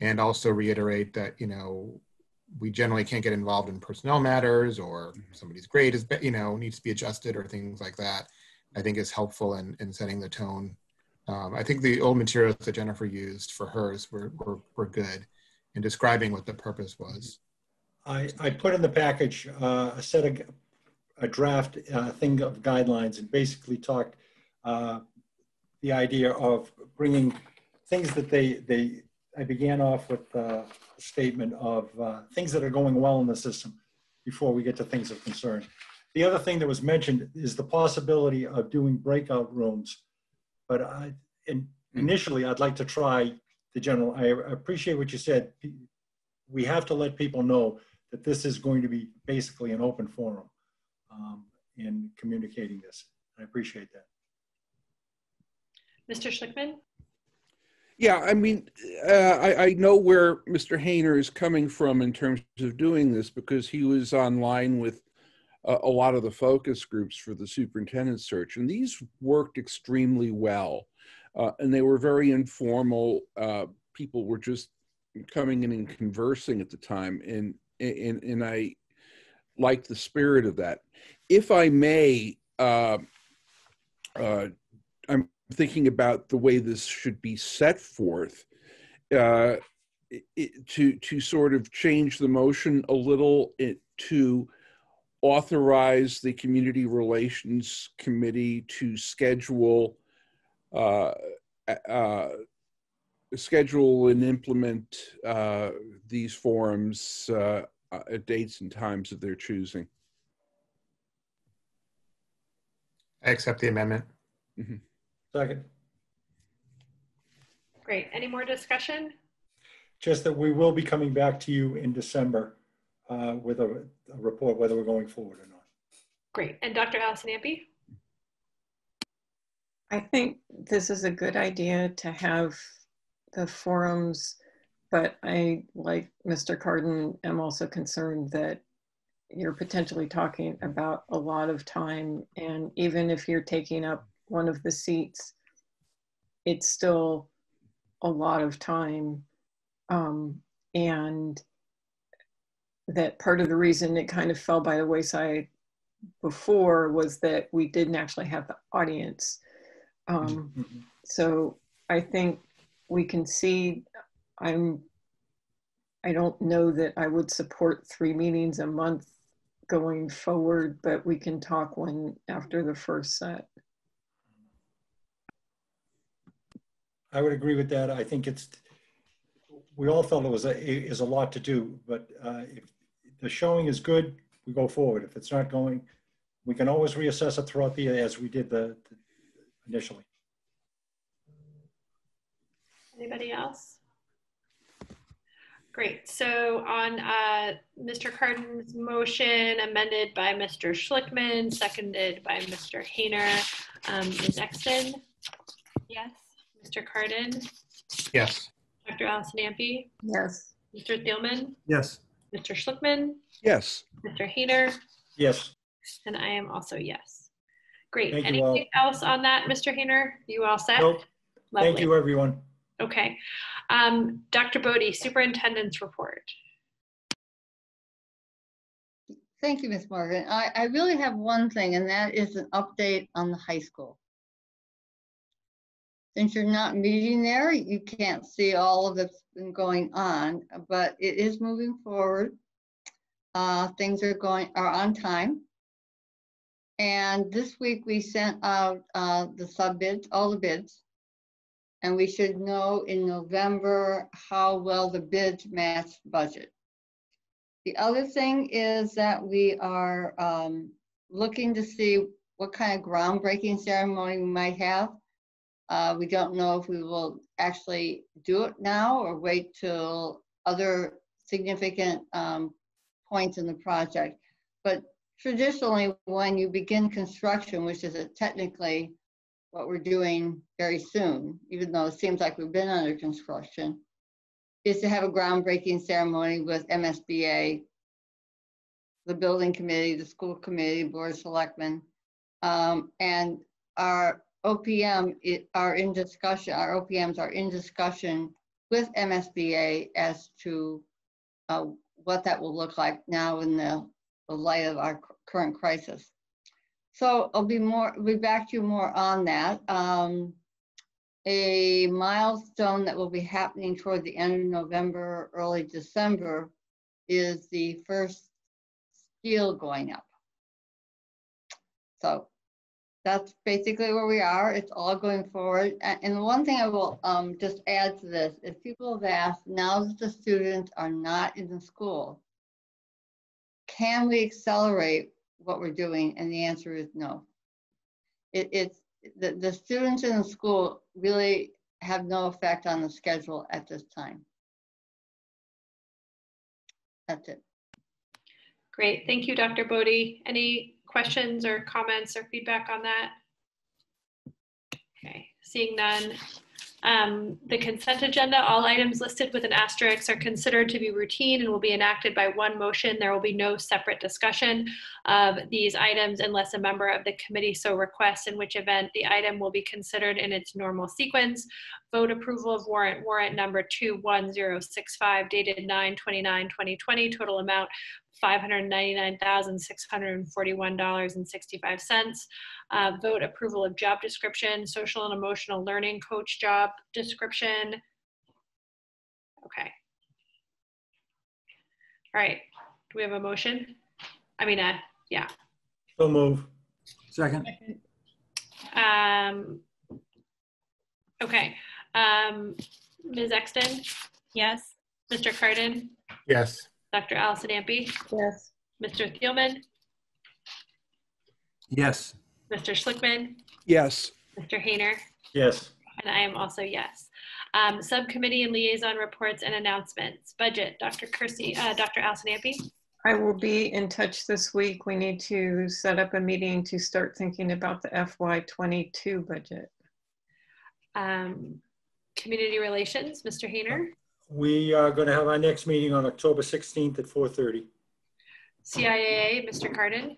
Speaker 2: and also reiterate that you know we generally can't get involved in personnel matters or somebody's grade is you know needs to be adjusted or things like that. I think is helpful in, in setting the tone. Um, I think the old materials that Jennifer used for hers were, were, were good in describing what the purpose was.
Speaker 8: I, I put in the package uh, a set of a draft uh, thing of guidelines and basically talked uh, the idea of bringing things that they they. I began off with uh, a statement of uh, things that are going well in the system before we get to things of concern. The other thing that was mentioned is the possibility of doing breakout rooms, but I in, initially I'd like to try the general. I appreciate what you said. We have to let people know that this is going to be basically an open forum um, in communicating this. I appreciate that.
Speaker 1: Mr. Schlichtman?
Speaker 7: Yeah, I mean, uh, I, I know where Mr. Hayner is coming from in terms of doing this because he was online with a lot of the focus groups for the superintendent search, and these worked extremely well. Uh, and they were very informal. Uh, people were just coming in and conversing at the time, and and and I like the spirit of that. If I may, uh, uh, thinking about the way this should be set forth. Uh, it, to to sort of change the motion a little it, to authorize the community relations committee to schedule uh, uh, schedule and implement uh, these forums uh, at dates and times of their choosing.
Speaker 2: I accept the amendment.
Speaker 7: Mhm.
Speaker 8: Second,
Speaker 1: Great. Any more discussion?
Speaker 8: just that we will be coming back to you in December uh, with a, a report whether we're going forward or not.
Speaker 1: Great. And Dr. Allison Ampe?
Speaker 4: I think this is a good idea to have the forums, but I, like Mr. Kardon, am also concerned that you're potentially talking about a lot of time. And even if you're taking up one of the seats, it's still a lot of time. Um, and that part of the reason it kind of fell by the wayside before was that we didn't actually have the audience. Um, so I think we can see, I'm, I don't know that I would support three meetings a month going forward, but we can talk when, after the first set.
Speaker 8: I would agree with that. I think it's, we all felt it was a, is a lot to do, but uh, if the showing is good, we go forward. If it's not going, we can always reassess it throughout the year as we did the, the- initially.
Speaker 1: Anybody else? Great. So on uh, Mr. Kardon's motion amended by Mr. Schlichtman, seconded by Mr. Hayner, um, Ms. Exton? Yes. Mr. Kardon?
Speaker 2: Yes.
Speaker 1: Dr. Allison Ampe?
Speaker 4: Yes.
Speaker 1: Mr. Thielman?
Speaker 6: Yes.
Speaker 1: Mr. Schlichtman?
Speaker 7: Yes.
Speaker 1: Mr. Hayner?
Speaker 8: Yes.
Speaker 1: And I am also yes. Great.
Speaker 8: Thank you all.
Speaker 1: Anything else on that, Mr. Hayner? You all set?
Speaker 8: Nope. Thank
Speaker 1: Lovely.
Speaker 8: you, everyone.
Speaker 1: Okay. Um, Dr. Bodie, Superintendent's Report.
Speaker 5: Thank you, Ms. Morgan. I, I really have one thing, and that is an update on the high school. Since you're not meeting there, you can't see all of that's been going on, but it is moving forward. Uh, things are going, are on time. And this week we sent out, uh, the sub bids, all the bids. And we should know in November how well the bids match budget. The other thing is that we are um, looking to see what kind of groundbreaking ceremony we might have. Uh, We don't know if we will actually do it now or wait till other significant um, points in the project. But traditionally, when you begin construction, which is technically what we're doing very soon, even though it seems like we've been under construction, is to have a groundbreaking ceremony with MSBA, the building committee, the school committee, board of selectmen. Um, and our OPM are in discussion, our OPMs are in discussion with MSBA as to uh, what that will look like now in the, the light of our current crisis. So I'll be more, be back to you more on that. Um, a milestone that will be happening toward the end of November, early December is the first steel going up. So that's basically where we are. It's all going forward. And one thing I will um, just add to this is people have asked, now that the students are not in the school, can we accelerate what we're doing? And the answer is no. It, it's, the, the students in the school really have no effect on the schedule at this time. That's it.
Speaker 1: Great. Thank you, Dr. Bodie. Any questions or comments or feedback on that? Okay, seeing none. Um, the consent agenda, all items listed with an asterisk are considered to be routine and will be enacted by one motion. There will be no separate discussion of these items unless a member of the committee so requests, in which event the item will be considered in its normal sequence. Vote approval of warrant, warrant number 21065 dated 9/29/2020, total amount $599,641.65. Uh, vote approval of job description, social and emotional learning coach job description. Okay. All right. Do we have a motion? I mean, uh, yeah.
Speaker 8: So move.
Speaker 6: Second.
Speaker 1: Um, okay. Um, Ms. Exton?
Speaker 19: Yes.
Speaker 1: Mr. Kardon?
Speaker 2: Yes.
Speaker 1: Dr. Allison Ampe?
Speaker 18: Yes.
Speaker 1: Mr. Thielman?
Speaker 6: Yes.
Speaker 1: Mr. Schlichtman?
Speaker 7: Yes.
Speaker 1: Mr. Hayner?
Speaker 8: Yes.
Speaker 1: And I am also yes. Um, subcommittee and liaison reports and announcements. Budget, Dr. Kirsi, uh, Dr. Allison Ampe?
Speaker 4: I will be in touch this week. We need to set up a meeting to start thinking about the FY22 budget.
Speaker 1: Um, community relations, Mr. Hayner?
Speaker 8: We are going to have our next meeting on October 16th at 4:30.
Speaker 1: CIAA, Mr. Kardon?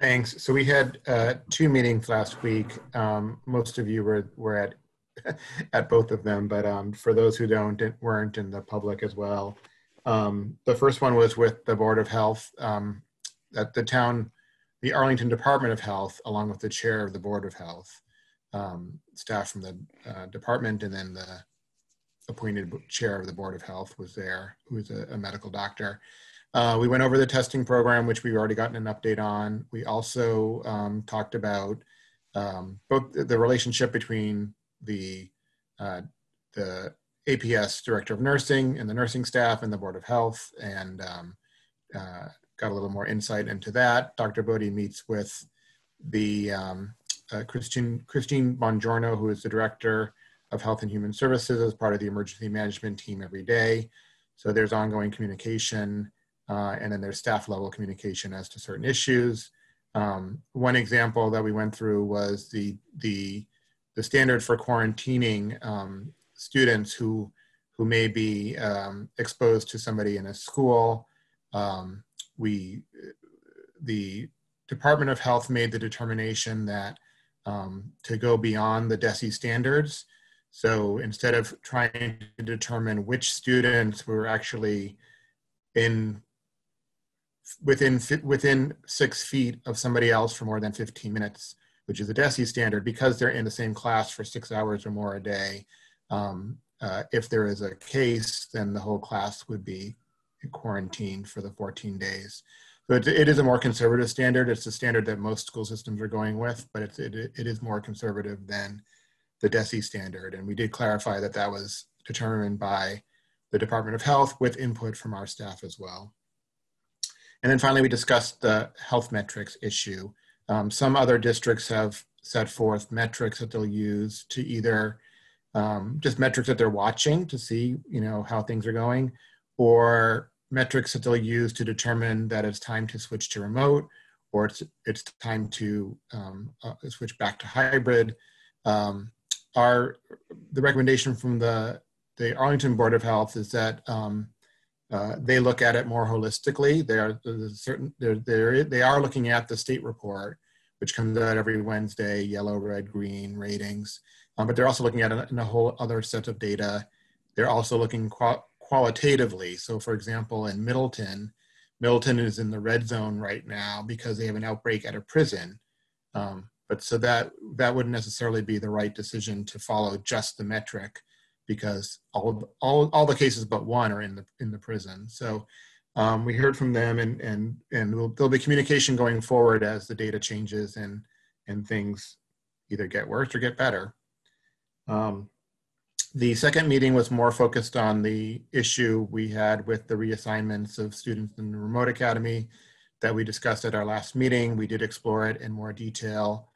Speaker 2: Thanks. So we had uh, two meetings last week. Um, most of you were were at at both of them, but um, for those who don't weren't in the public as well. Um, the first one was with the Board of Health um, at the town, the Arlington Department of Health, along with the chair of the Board of Health, um, staff from the uh, department, and then the appointed chair of the Board of Health was there, who is a, a medical doctor. Uh, we went over the testing program, which we've already gotten an update on. We also um, talked about um, both the relationship between the uh, the APS Director of Nursing and the nursing staff and the Board of Health, and um, uh, got a little more insight into that. Dr. Bodie meets with the um, uh, Christine Christine Bongiorno, who is the Director of Health and Human Services, as part of the emergency management team every day. So there's ongoing communication uh, and then there's staff level communication as to certain issues. Um, one example that we went through was the the the standard for quarantining um, students who who may be um, exposed to somebody in a school. Um, we the Department of Health made the determination that um, to go beyond the DESE standards. So instead of trying to determine which students were actually in within within six feet of somebody else for more than 15 minutes, which is the DESE standard, because they're in the same class for six hours or more a day. Um, uh, if there is a case, then the whole class would be quarantined for the 14 days. So it, it is a more conservative standard. It's a standard that most school systems are going with, but it's, it, it is more conservative than the DESE standard. And we did clarify that that was determined by the Department of Health with input from our staff as well. And then finally, we discussed the health metrics issue. Um, some other districts have set forth metrics that they'll use to either um, just metrics that they're watching to see, you know, how things are going, or metrics that they'll use to determine that it's time to switch to remote, or it's it's time to um, uh, switch back to hybrid. Um, our the recommendation from the the Arlington Board of Health is that um, uh, they look at it more holistically. They are certain they're, they're, they are looking at the state report, which comes out every Wednesday, yellow, red, green ratings. Um, but they're also looking at in a whole other set of data. They're also looking qual qualitatively. So for example, in Middleton, Middleton is in the red zone right now because they have an outbreak at a prison. Um, but so that that wouldn't necessarily be the right decision to follow just the metric because all all all the cases but one are in the in the prison. So um, we heard from them, and and and we'll, there'll be communication going forward as the data changes and and things either get worse or get better. Um, the second meeting was more focused on the issue we had with the reassignments of students in the remote academy that we discussed at our last meeting. We did explore it in more detail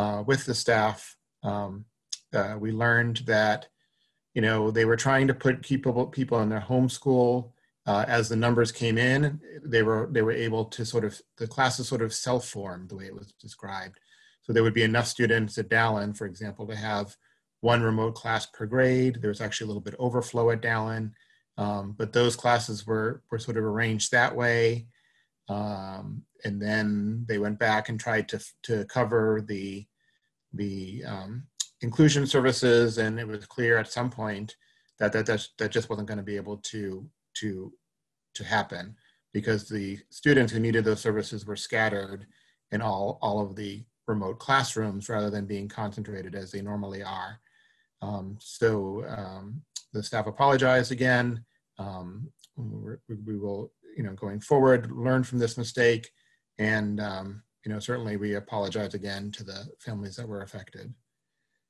Speaker 2: uh, with the staff. Um, uh, we learned that you know, they were trying to put people people in their homeschool. Uh, as the numbers came in, they were they were able to sort of the classes sort of self-formed the way it was described. So there would be enough students at Dallin, for example, to have one remote class per grade. There was actually a little bit overflow at Dallin, um, but those classes were, were sort of arranged that way. Um, and then they went back and tried to, to cover the, the um, inclusion services. And it was clear at some point that that, that, that just wasn't going to be able to, to, to happen because the students who needed those services were scattered in all, all of the remote classrooms rather than being concentrated as they normally are. Um, so um, the staff apologized again. Um, we, will, you know, going forward, learn from this mistake. And, um, you know, certainly we apologize again to the families that were affected.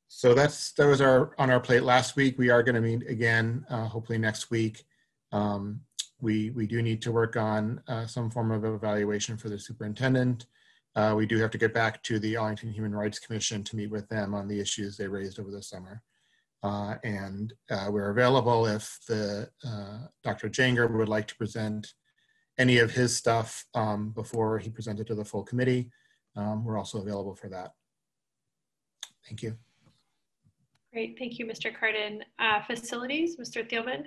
Speaker 2: So that's, that was our, on our plate last week. We are gonna meet again, uh, hopefully next week. Um, we, we do need to work on uh, some form of evaluation for the superintendent. Uh, we do have to get back to the Arlington Human Rights Commission to meet with them on the issues they raised over the summer. Uh, and uh, we're available if the uh, Dr. Janger would like to present any of his stuff um, before he presented to the full committee. Um, we're also available for that. Thank you.
Speaker 1: Great, thank you, Mr. Kardon. Uh, facilities, Mr. Thielman.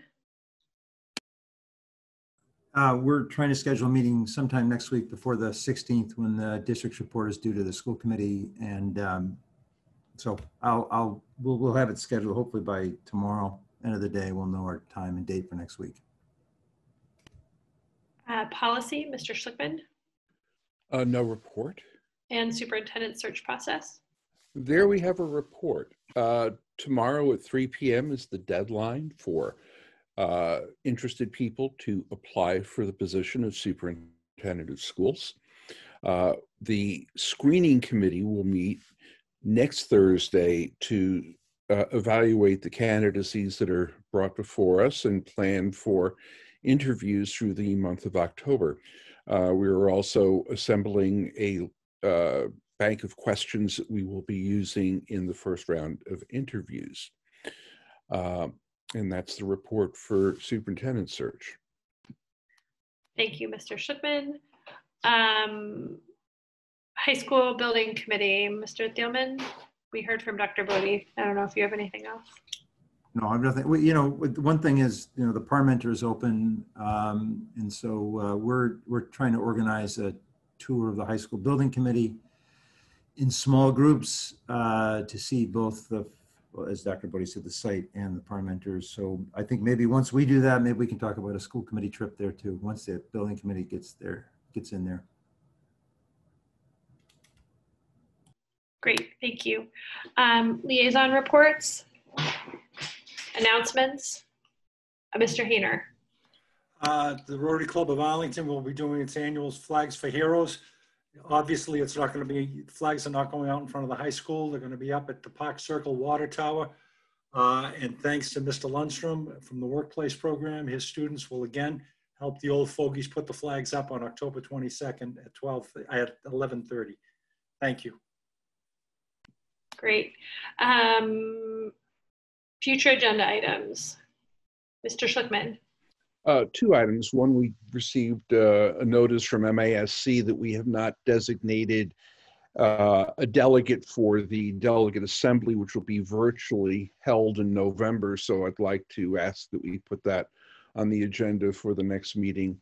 Speaker 6: Uh, we're trying to schedule a meeting sometime next week before the 16th when the district's report is due to the school committee. And um, so I'll, I'll, we'll, we'll have it scheduled hopefully by tomorrow, end of the day, we'll know our time and date for next week.
Speaker 1: Uh, policy, Mr. Schlichtman,
Speaker 7: Uh, no report.
Speaker 1: and superintendent search process.
Speaker 7: There we have a report. Uh, tomorrow at 3 p.m. is the deadline for uh, interested people to apply for the position of superintendent of schools. Uh, the screening committee will meet next Thursday to uh, evaluate the candidacies that are brought before us and plan for interviews through the month of October. Uh, we are also assembling a uh, bank of questions that we will be using in the first round of interviews. Uh, and that's the report for superintendent search.
Speaker 1: Thank you, Mr. Schlichtman. Um, high school building committee, Mr. Thielman. We heard from Dr. Bodie. I don't know if you have anything else.
Speaker 6: No, I've nothing. We, you know, one thing is, you know, the Parmenter is open, um, and so uh, we're we're trying to organize a tour of the high school building committee in small groups uh, to see both the, well, as Dr. Bodie said, the site and the Parmenters. So I think maybe once we do that, maybe we can talk about a school committee trip there too. Once the building committee gets there, gets in there.
Speaker 1: Great, thank you. Um, liaison reports, announcements. Uh, Mr. Hayner.
Speaker 8: Uh, The Rotary Club of Arlington will be doing its annual Flags for Heroes. Obviously, it's not going to be, flags are not going out in front of the high school. They're going to be up at the Park Circle Water Tower. Uh, And thanks to Mr. Lundstrom from the workplace program, his students will again help the old fogies put the flags up on October 22nd at 12, at 11:30. Thank you.
Speaker 1: Great. Um, future agenda items. Mr. Schlichtman.
Speaker 7: Uh, two items. One, we received uh, a notice from MASC that we have not designated uh, a delegate for the delegate assembly, which will be virtually held in November. So I'd like to ask that we put that on the agenda for the next meeting.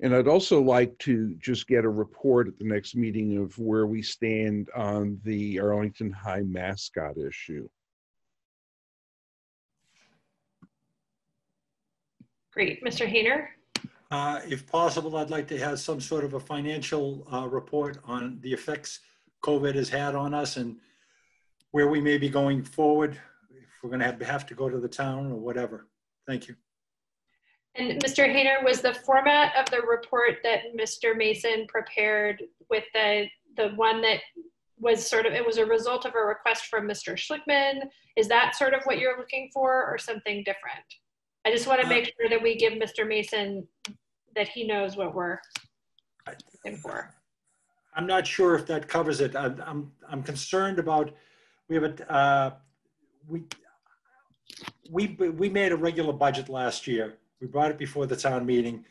Speaker 7: And I'd also like to just get a report at the next meeting of where we stand on the Arlington High mascot issue.
Speaker 1: Great. Mr. Hayner.
Speaker 8: Uh, If possible, I'd like to have some sort of a financial uh, report on the effects COVID has had on us and where we may be going forward, if we're going to have, have to go to the town or whatever. Thank you.
Speaker 1: And Mr. Hayner, was the format of the report that Mr. Mason prepared with the, the one that was sort of, it was a result of a request from Mr. Schlichtman? Is that sort of what you're looking for or something different? I just want to make sure that we give Mr. Mason, that he knows what we're looking for.
Speaker 8: I'm not sure if that covers it. I'm, I'm, I'm concerned about, we have a, uh, we, we, we made a regular budget last year. We brought it before the town meeting.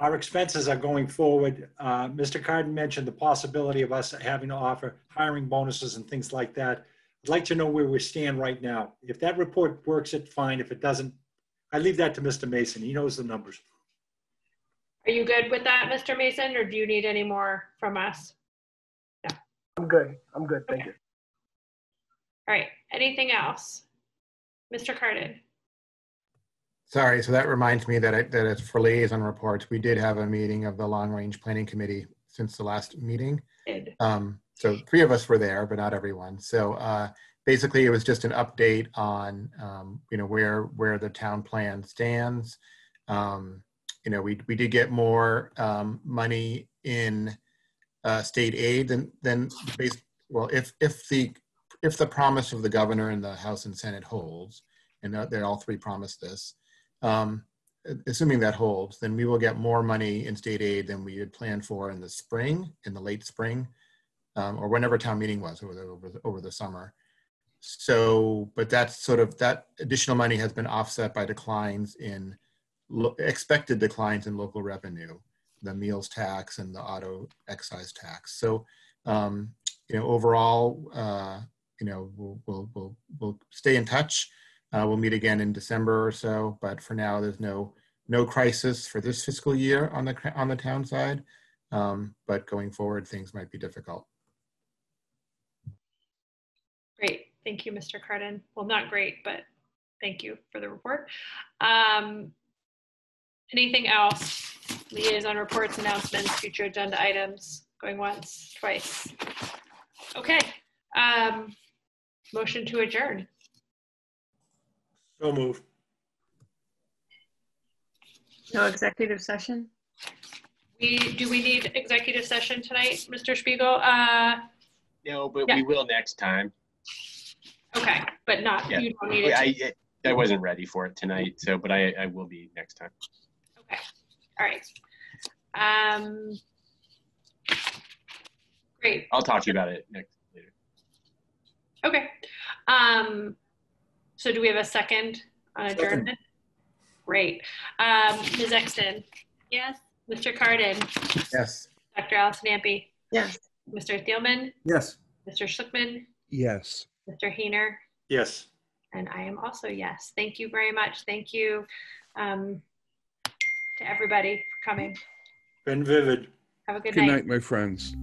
Speaker 8: Our expenses are going forward. Uh, Mr. Kardon mentioned the possibility of us having to offer hiring bonuses and things like that. I'd like to know where we stand right now. If that report works, it fine. If it doesn't, I leave that to Mr. Mason. He knows the numbers.
Speaker 1: Are you good with that, Mr. Mason, or do you need any more from us?
Speaker 20: I'm good. I'm good. Thank you.
Speaker 1: All right, anything else? Mr. Kardon?
Speaker 2: Sorry, so that reminds me that, I, that it's for liaison reports. We did have a meeting of the Long Range Planning Committee since the last meeting. Um, so three of us were there, but not everyone. So uh, basically, it was just an update on um, you know where where the town plan stands. Um, you know, we we did get more um, money in uh, state aid than than based. Well, if if the if the promise of the governor and the House and Senate holds, and they all three promised this, um, assuming that holds, then we will get more money in state aid than we had planned for in the spring, in the late spring, um, or whenever town meeting was over the, over the, over the summer. So, but that's sort of, that additional money has been offset by declines in, expected declines in local revenue, the meals tax and the auto excise tax. So, um, you know, overall, uh, you know, we'll, we'll, we'll, we'll stay in touch. Uh, we'll meet again in December or so, but for now, there's no no crisis for this fiscal year on the on the town side. Um, but going forward, things might be difficult.
Speaker 1: Great, thank you, Mr. Kardon. Well, not great, but thank you for the report. Um, anything else? Liaison reports, announcements, future agenda items, going once, twice. Okay, um, motion to adjourn.
Speaker 8: So move.
Speaker 4: No executive session?
Speaker 1: We, do we need executive session tonight, Mr. Spiegel? Uh,
Speaker 17: No, but
Speaker 1: Yeah.
Speaker 17: we will next time.
Speaker 1: Okay, but not,
Speaker 17: Yeah.
Speaker 1: you don't need it.
Speaker 17: I,
Speaker 1: to-
Speaker 17: I, I wasn't ready for it tonight, so, but I, I will be next time.
Speaker 1: Okay, all right. Um, great,
Speaker 17: I'll talk to you about it next, later.
Speaker 1: okay. Um, so do we have a second on
Speaker 8: Second.
Speaker 1: adjournment? Great. Um, Ms. Exton,
Speaker 19: Yes.
Speaker 1: Mr. Kardon,
Speaker 2: Yes.
Speaker 1: Dr. Allison Ampe,
Speaker 4: Yes.
Speaker 1: Mr. Thielman,
Speaker 6: Yes.
Speaker 1: Mr. Schlichtman,
Speaker 7: Yes.
Speaker 1: Mr. Hayner,
Speaker 8: Yes.
Speaker 1: and I am also yes. Thank you very much. Thank you um, to everybody for coming.
Speaker 8: Been vivid.
Speaker 1: Have a good
Speaker 7: Good
Speaker 1: night.
Speaker 7: night, my friends.